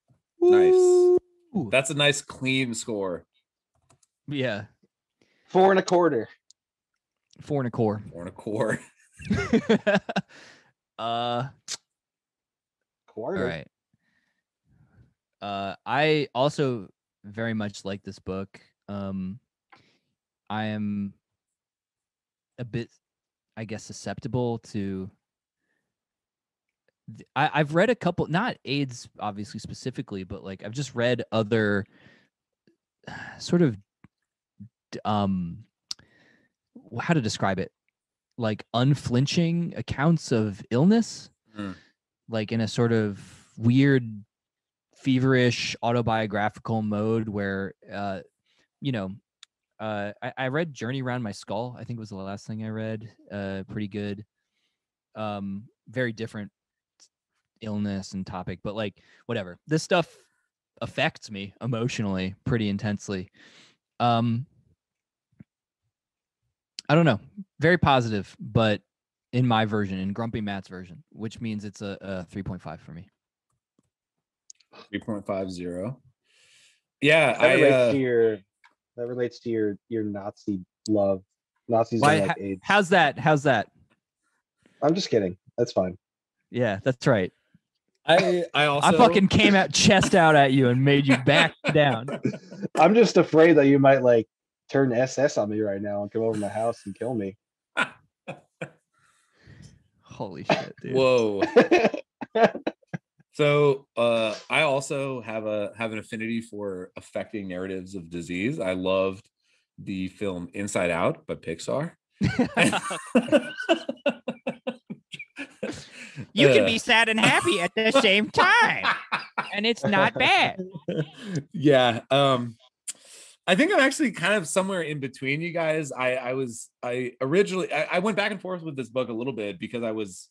Nice. Ooh. That's a nice clean score. Yeah. Four and a quarter. Four and a core. Or a core. uh Quarter. All right. Uh, I also very much like this book. Um, I am a bit, I guess, susceptible to. I, I've read a couple, not AIDS obviously specifically, but like I've just read other sort of, um, how to describe it, like unflinching accounts of illness Mm. like in a sort of weird feverish autobiographical mode where uh you know uh I, I read journey around my skull i think was the last thing i read uh pretty good um very different illness and topic but like whatever this stuff affects me emotionally pretty intensely um i don't know very positive but in my version in grumpy matt's version which means it's a, a 3.5 for me 3.50. Yeah. That I, relates uh, to your that relates to your your Nazi love. Nazis Why, are like ha- AIDS. how's that how's that I'm just kidding. That's fine. yeah that's right I, I also. i fucking came out chest out at you and made you back down I'm just afraid that you might like turn SS on me right now and come over to my house and kill me. holy shit dude Whoa. So uh, I also have a have an affinity for affecting narratives of disease. I loved the film Inside Out by Pixar. you can Uh, be sad and happy at the same time and it's not bad yeah. Um I think I'm actually kind of somewhere in between you guys. I I was I originally I, I went back and forth with this book a little bit because I was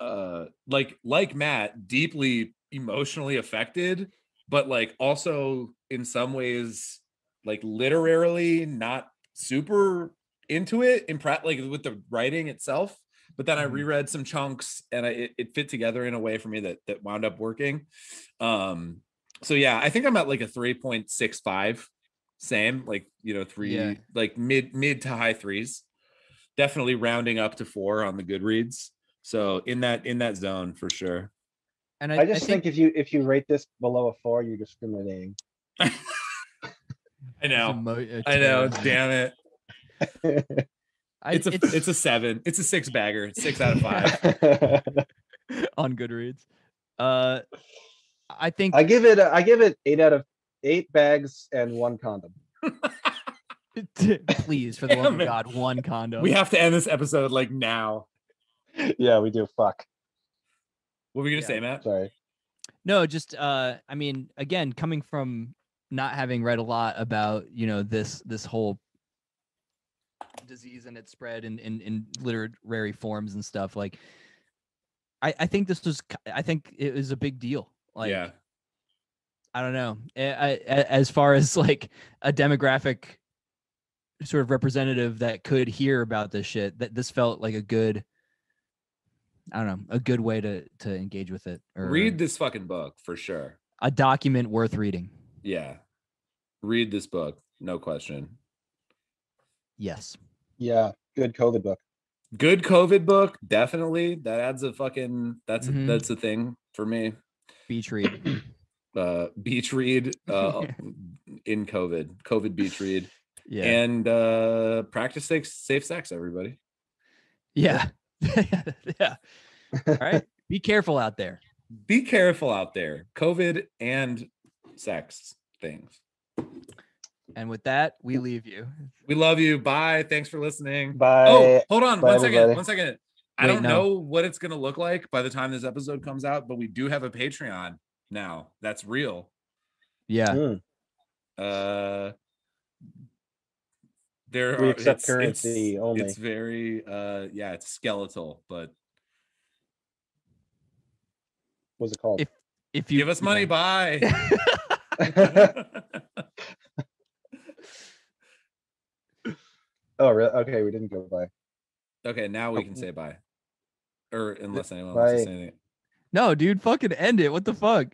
uh like like Matt deeply emotionally affected, but like also in some ways like literarily not super into it in pra- like with the writing itself. But then I Mhm. reread some chunks and I, it, it fit together in a way for me that that wound up working. Um so yeah, I think I'm at like a 3.65. Same, like you know, three Yeah. like mid mid to high threes. Definitely rounding up to four on the Goodreads. So in that in that zone for sure. and i, I just think, if you if you rate this below a four, you're discriminating. I know. emo- uh, I know. Damn it. I- It's a it's, a seven. It's a six bagger. Six out of five. on goodreads uh i think I give it a- I give it eight out of eight bags and one condom. please for the love of god one condom we have to end this episode like now. Yeah, we do. Fuck. What were you gonna Yeah. say, Matt? Sorry. No, just uh I mean, again, coming from not having read a lot about, you know, this this whole disease and its spread in in, in literary forms and stuff, like I, I think this was I think it was a big deal. Like yeah. I don't know. I, I, as far as like a demographic sort of representative that could hear about this shit, that this felt like a good I don't know, a good way to to engage with it or Read this fucking book for sure. a document worth reading. Yeah. Read this book. No question. Yes. Yeah, good COVID book. Good COVID book, definitely. That adds a fucking that's Mhm. a, that's a thing for me. Beach read. Uh beach read uh in COVID. COVID beach read. Yeah. And uh practice safe safe sex, everybody. yeah. yeah. All right. Be careful out there. Be careful out there. COVID and sex things. And with that, we leave you. We love you. Bye. Thanks for listening. Bye. Oh, hold on Bye, one second. everybody. One second. I Wait, don't no. know what it's gonna look like by the time this episode comes out, but we do have a Patreon. now. That's real. Yeah. Hmm. Uh there We are accept it's- currency it's, only. It's very uh yeah, it's skeletal, but What's it called? If- If you give us money, yeah. bye. oh, really? Okay, we didn't go by. okay, now we can say bye. Or unless anyone wants to say anything. No, dude, fucking end it. What the fuck?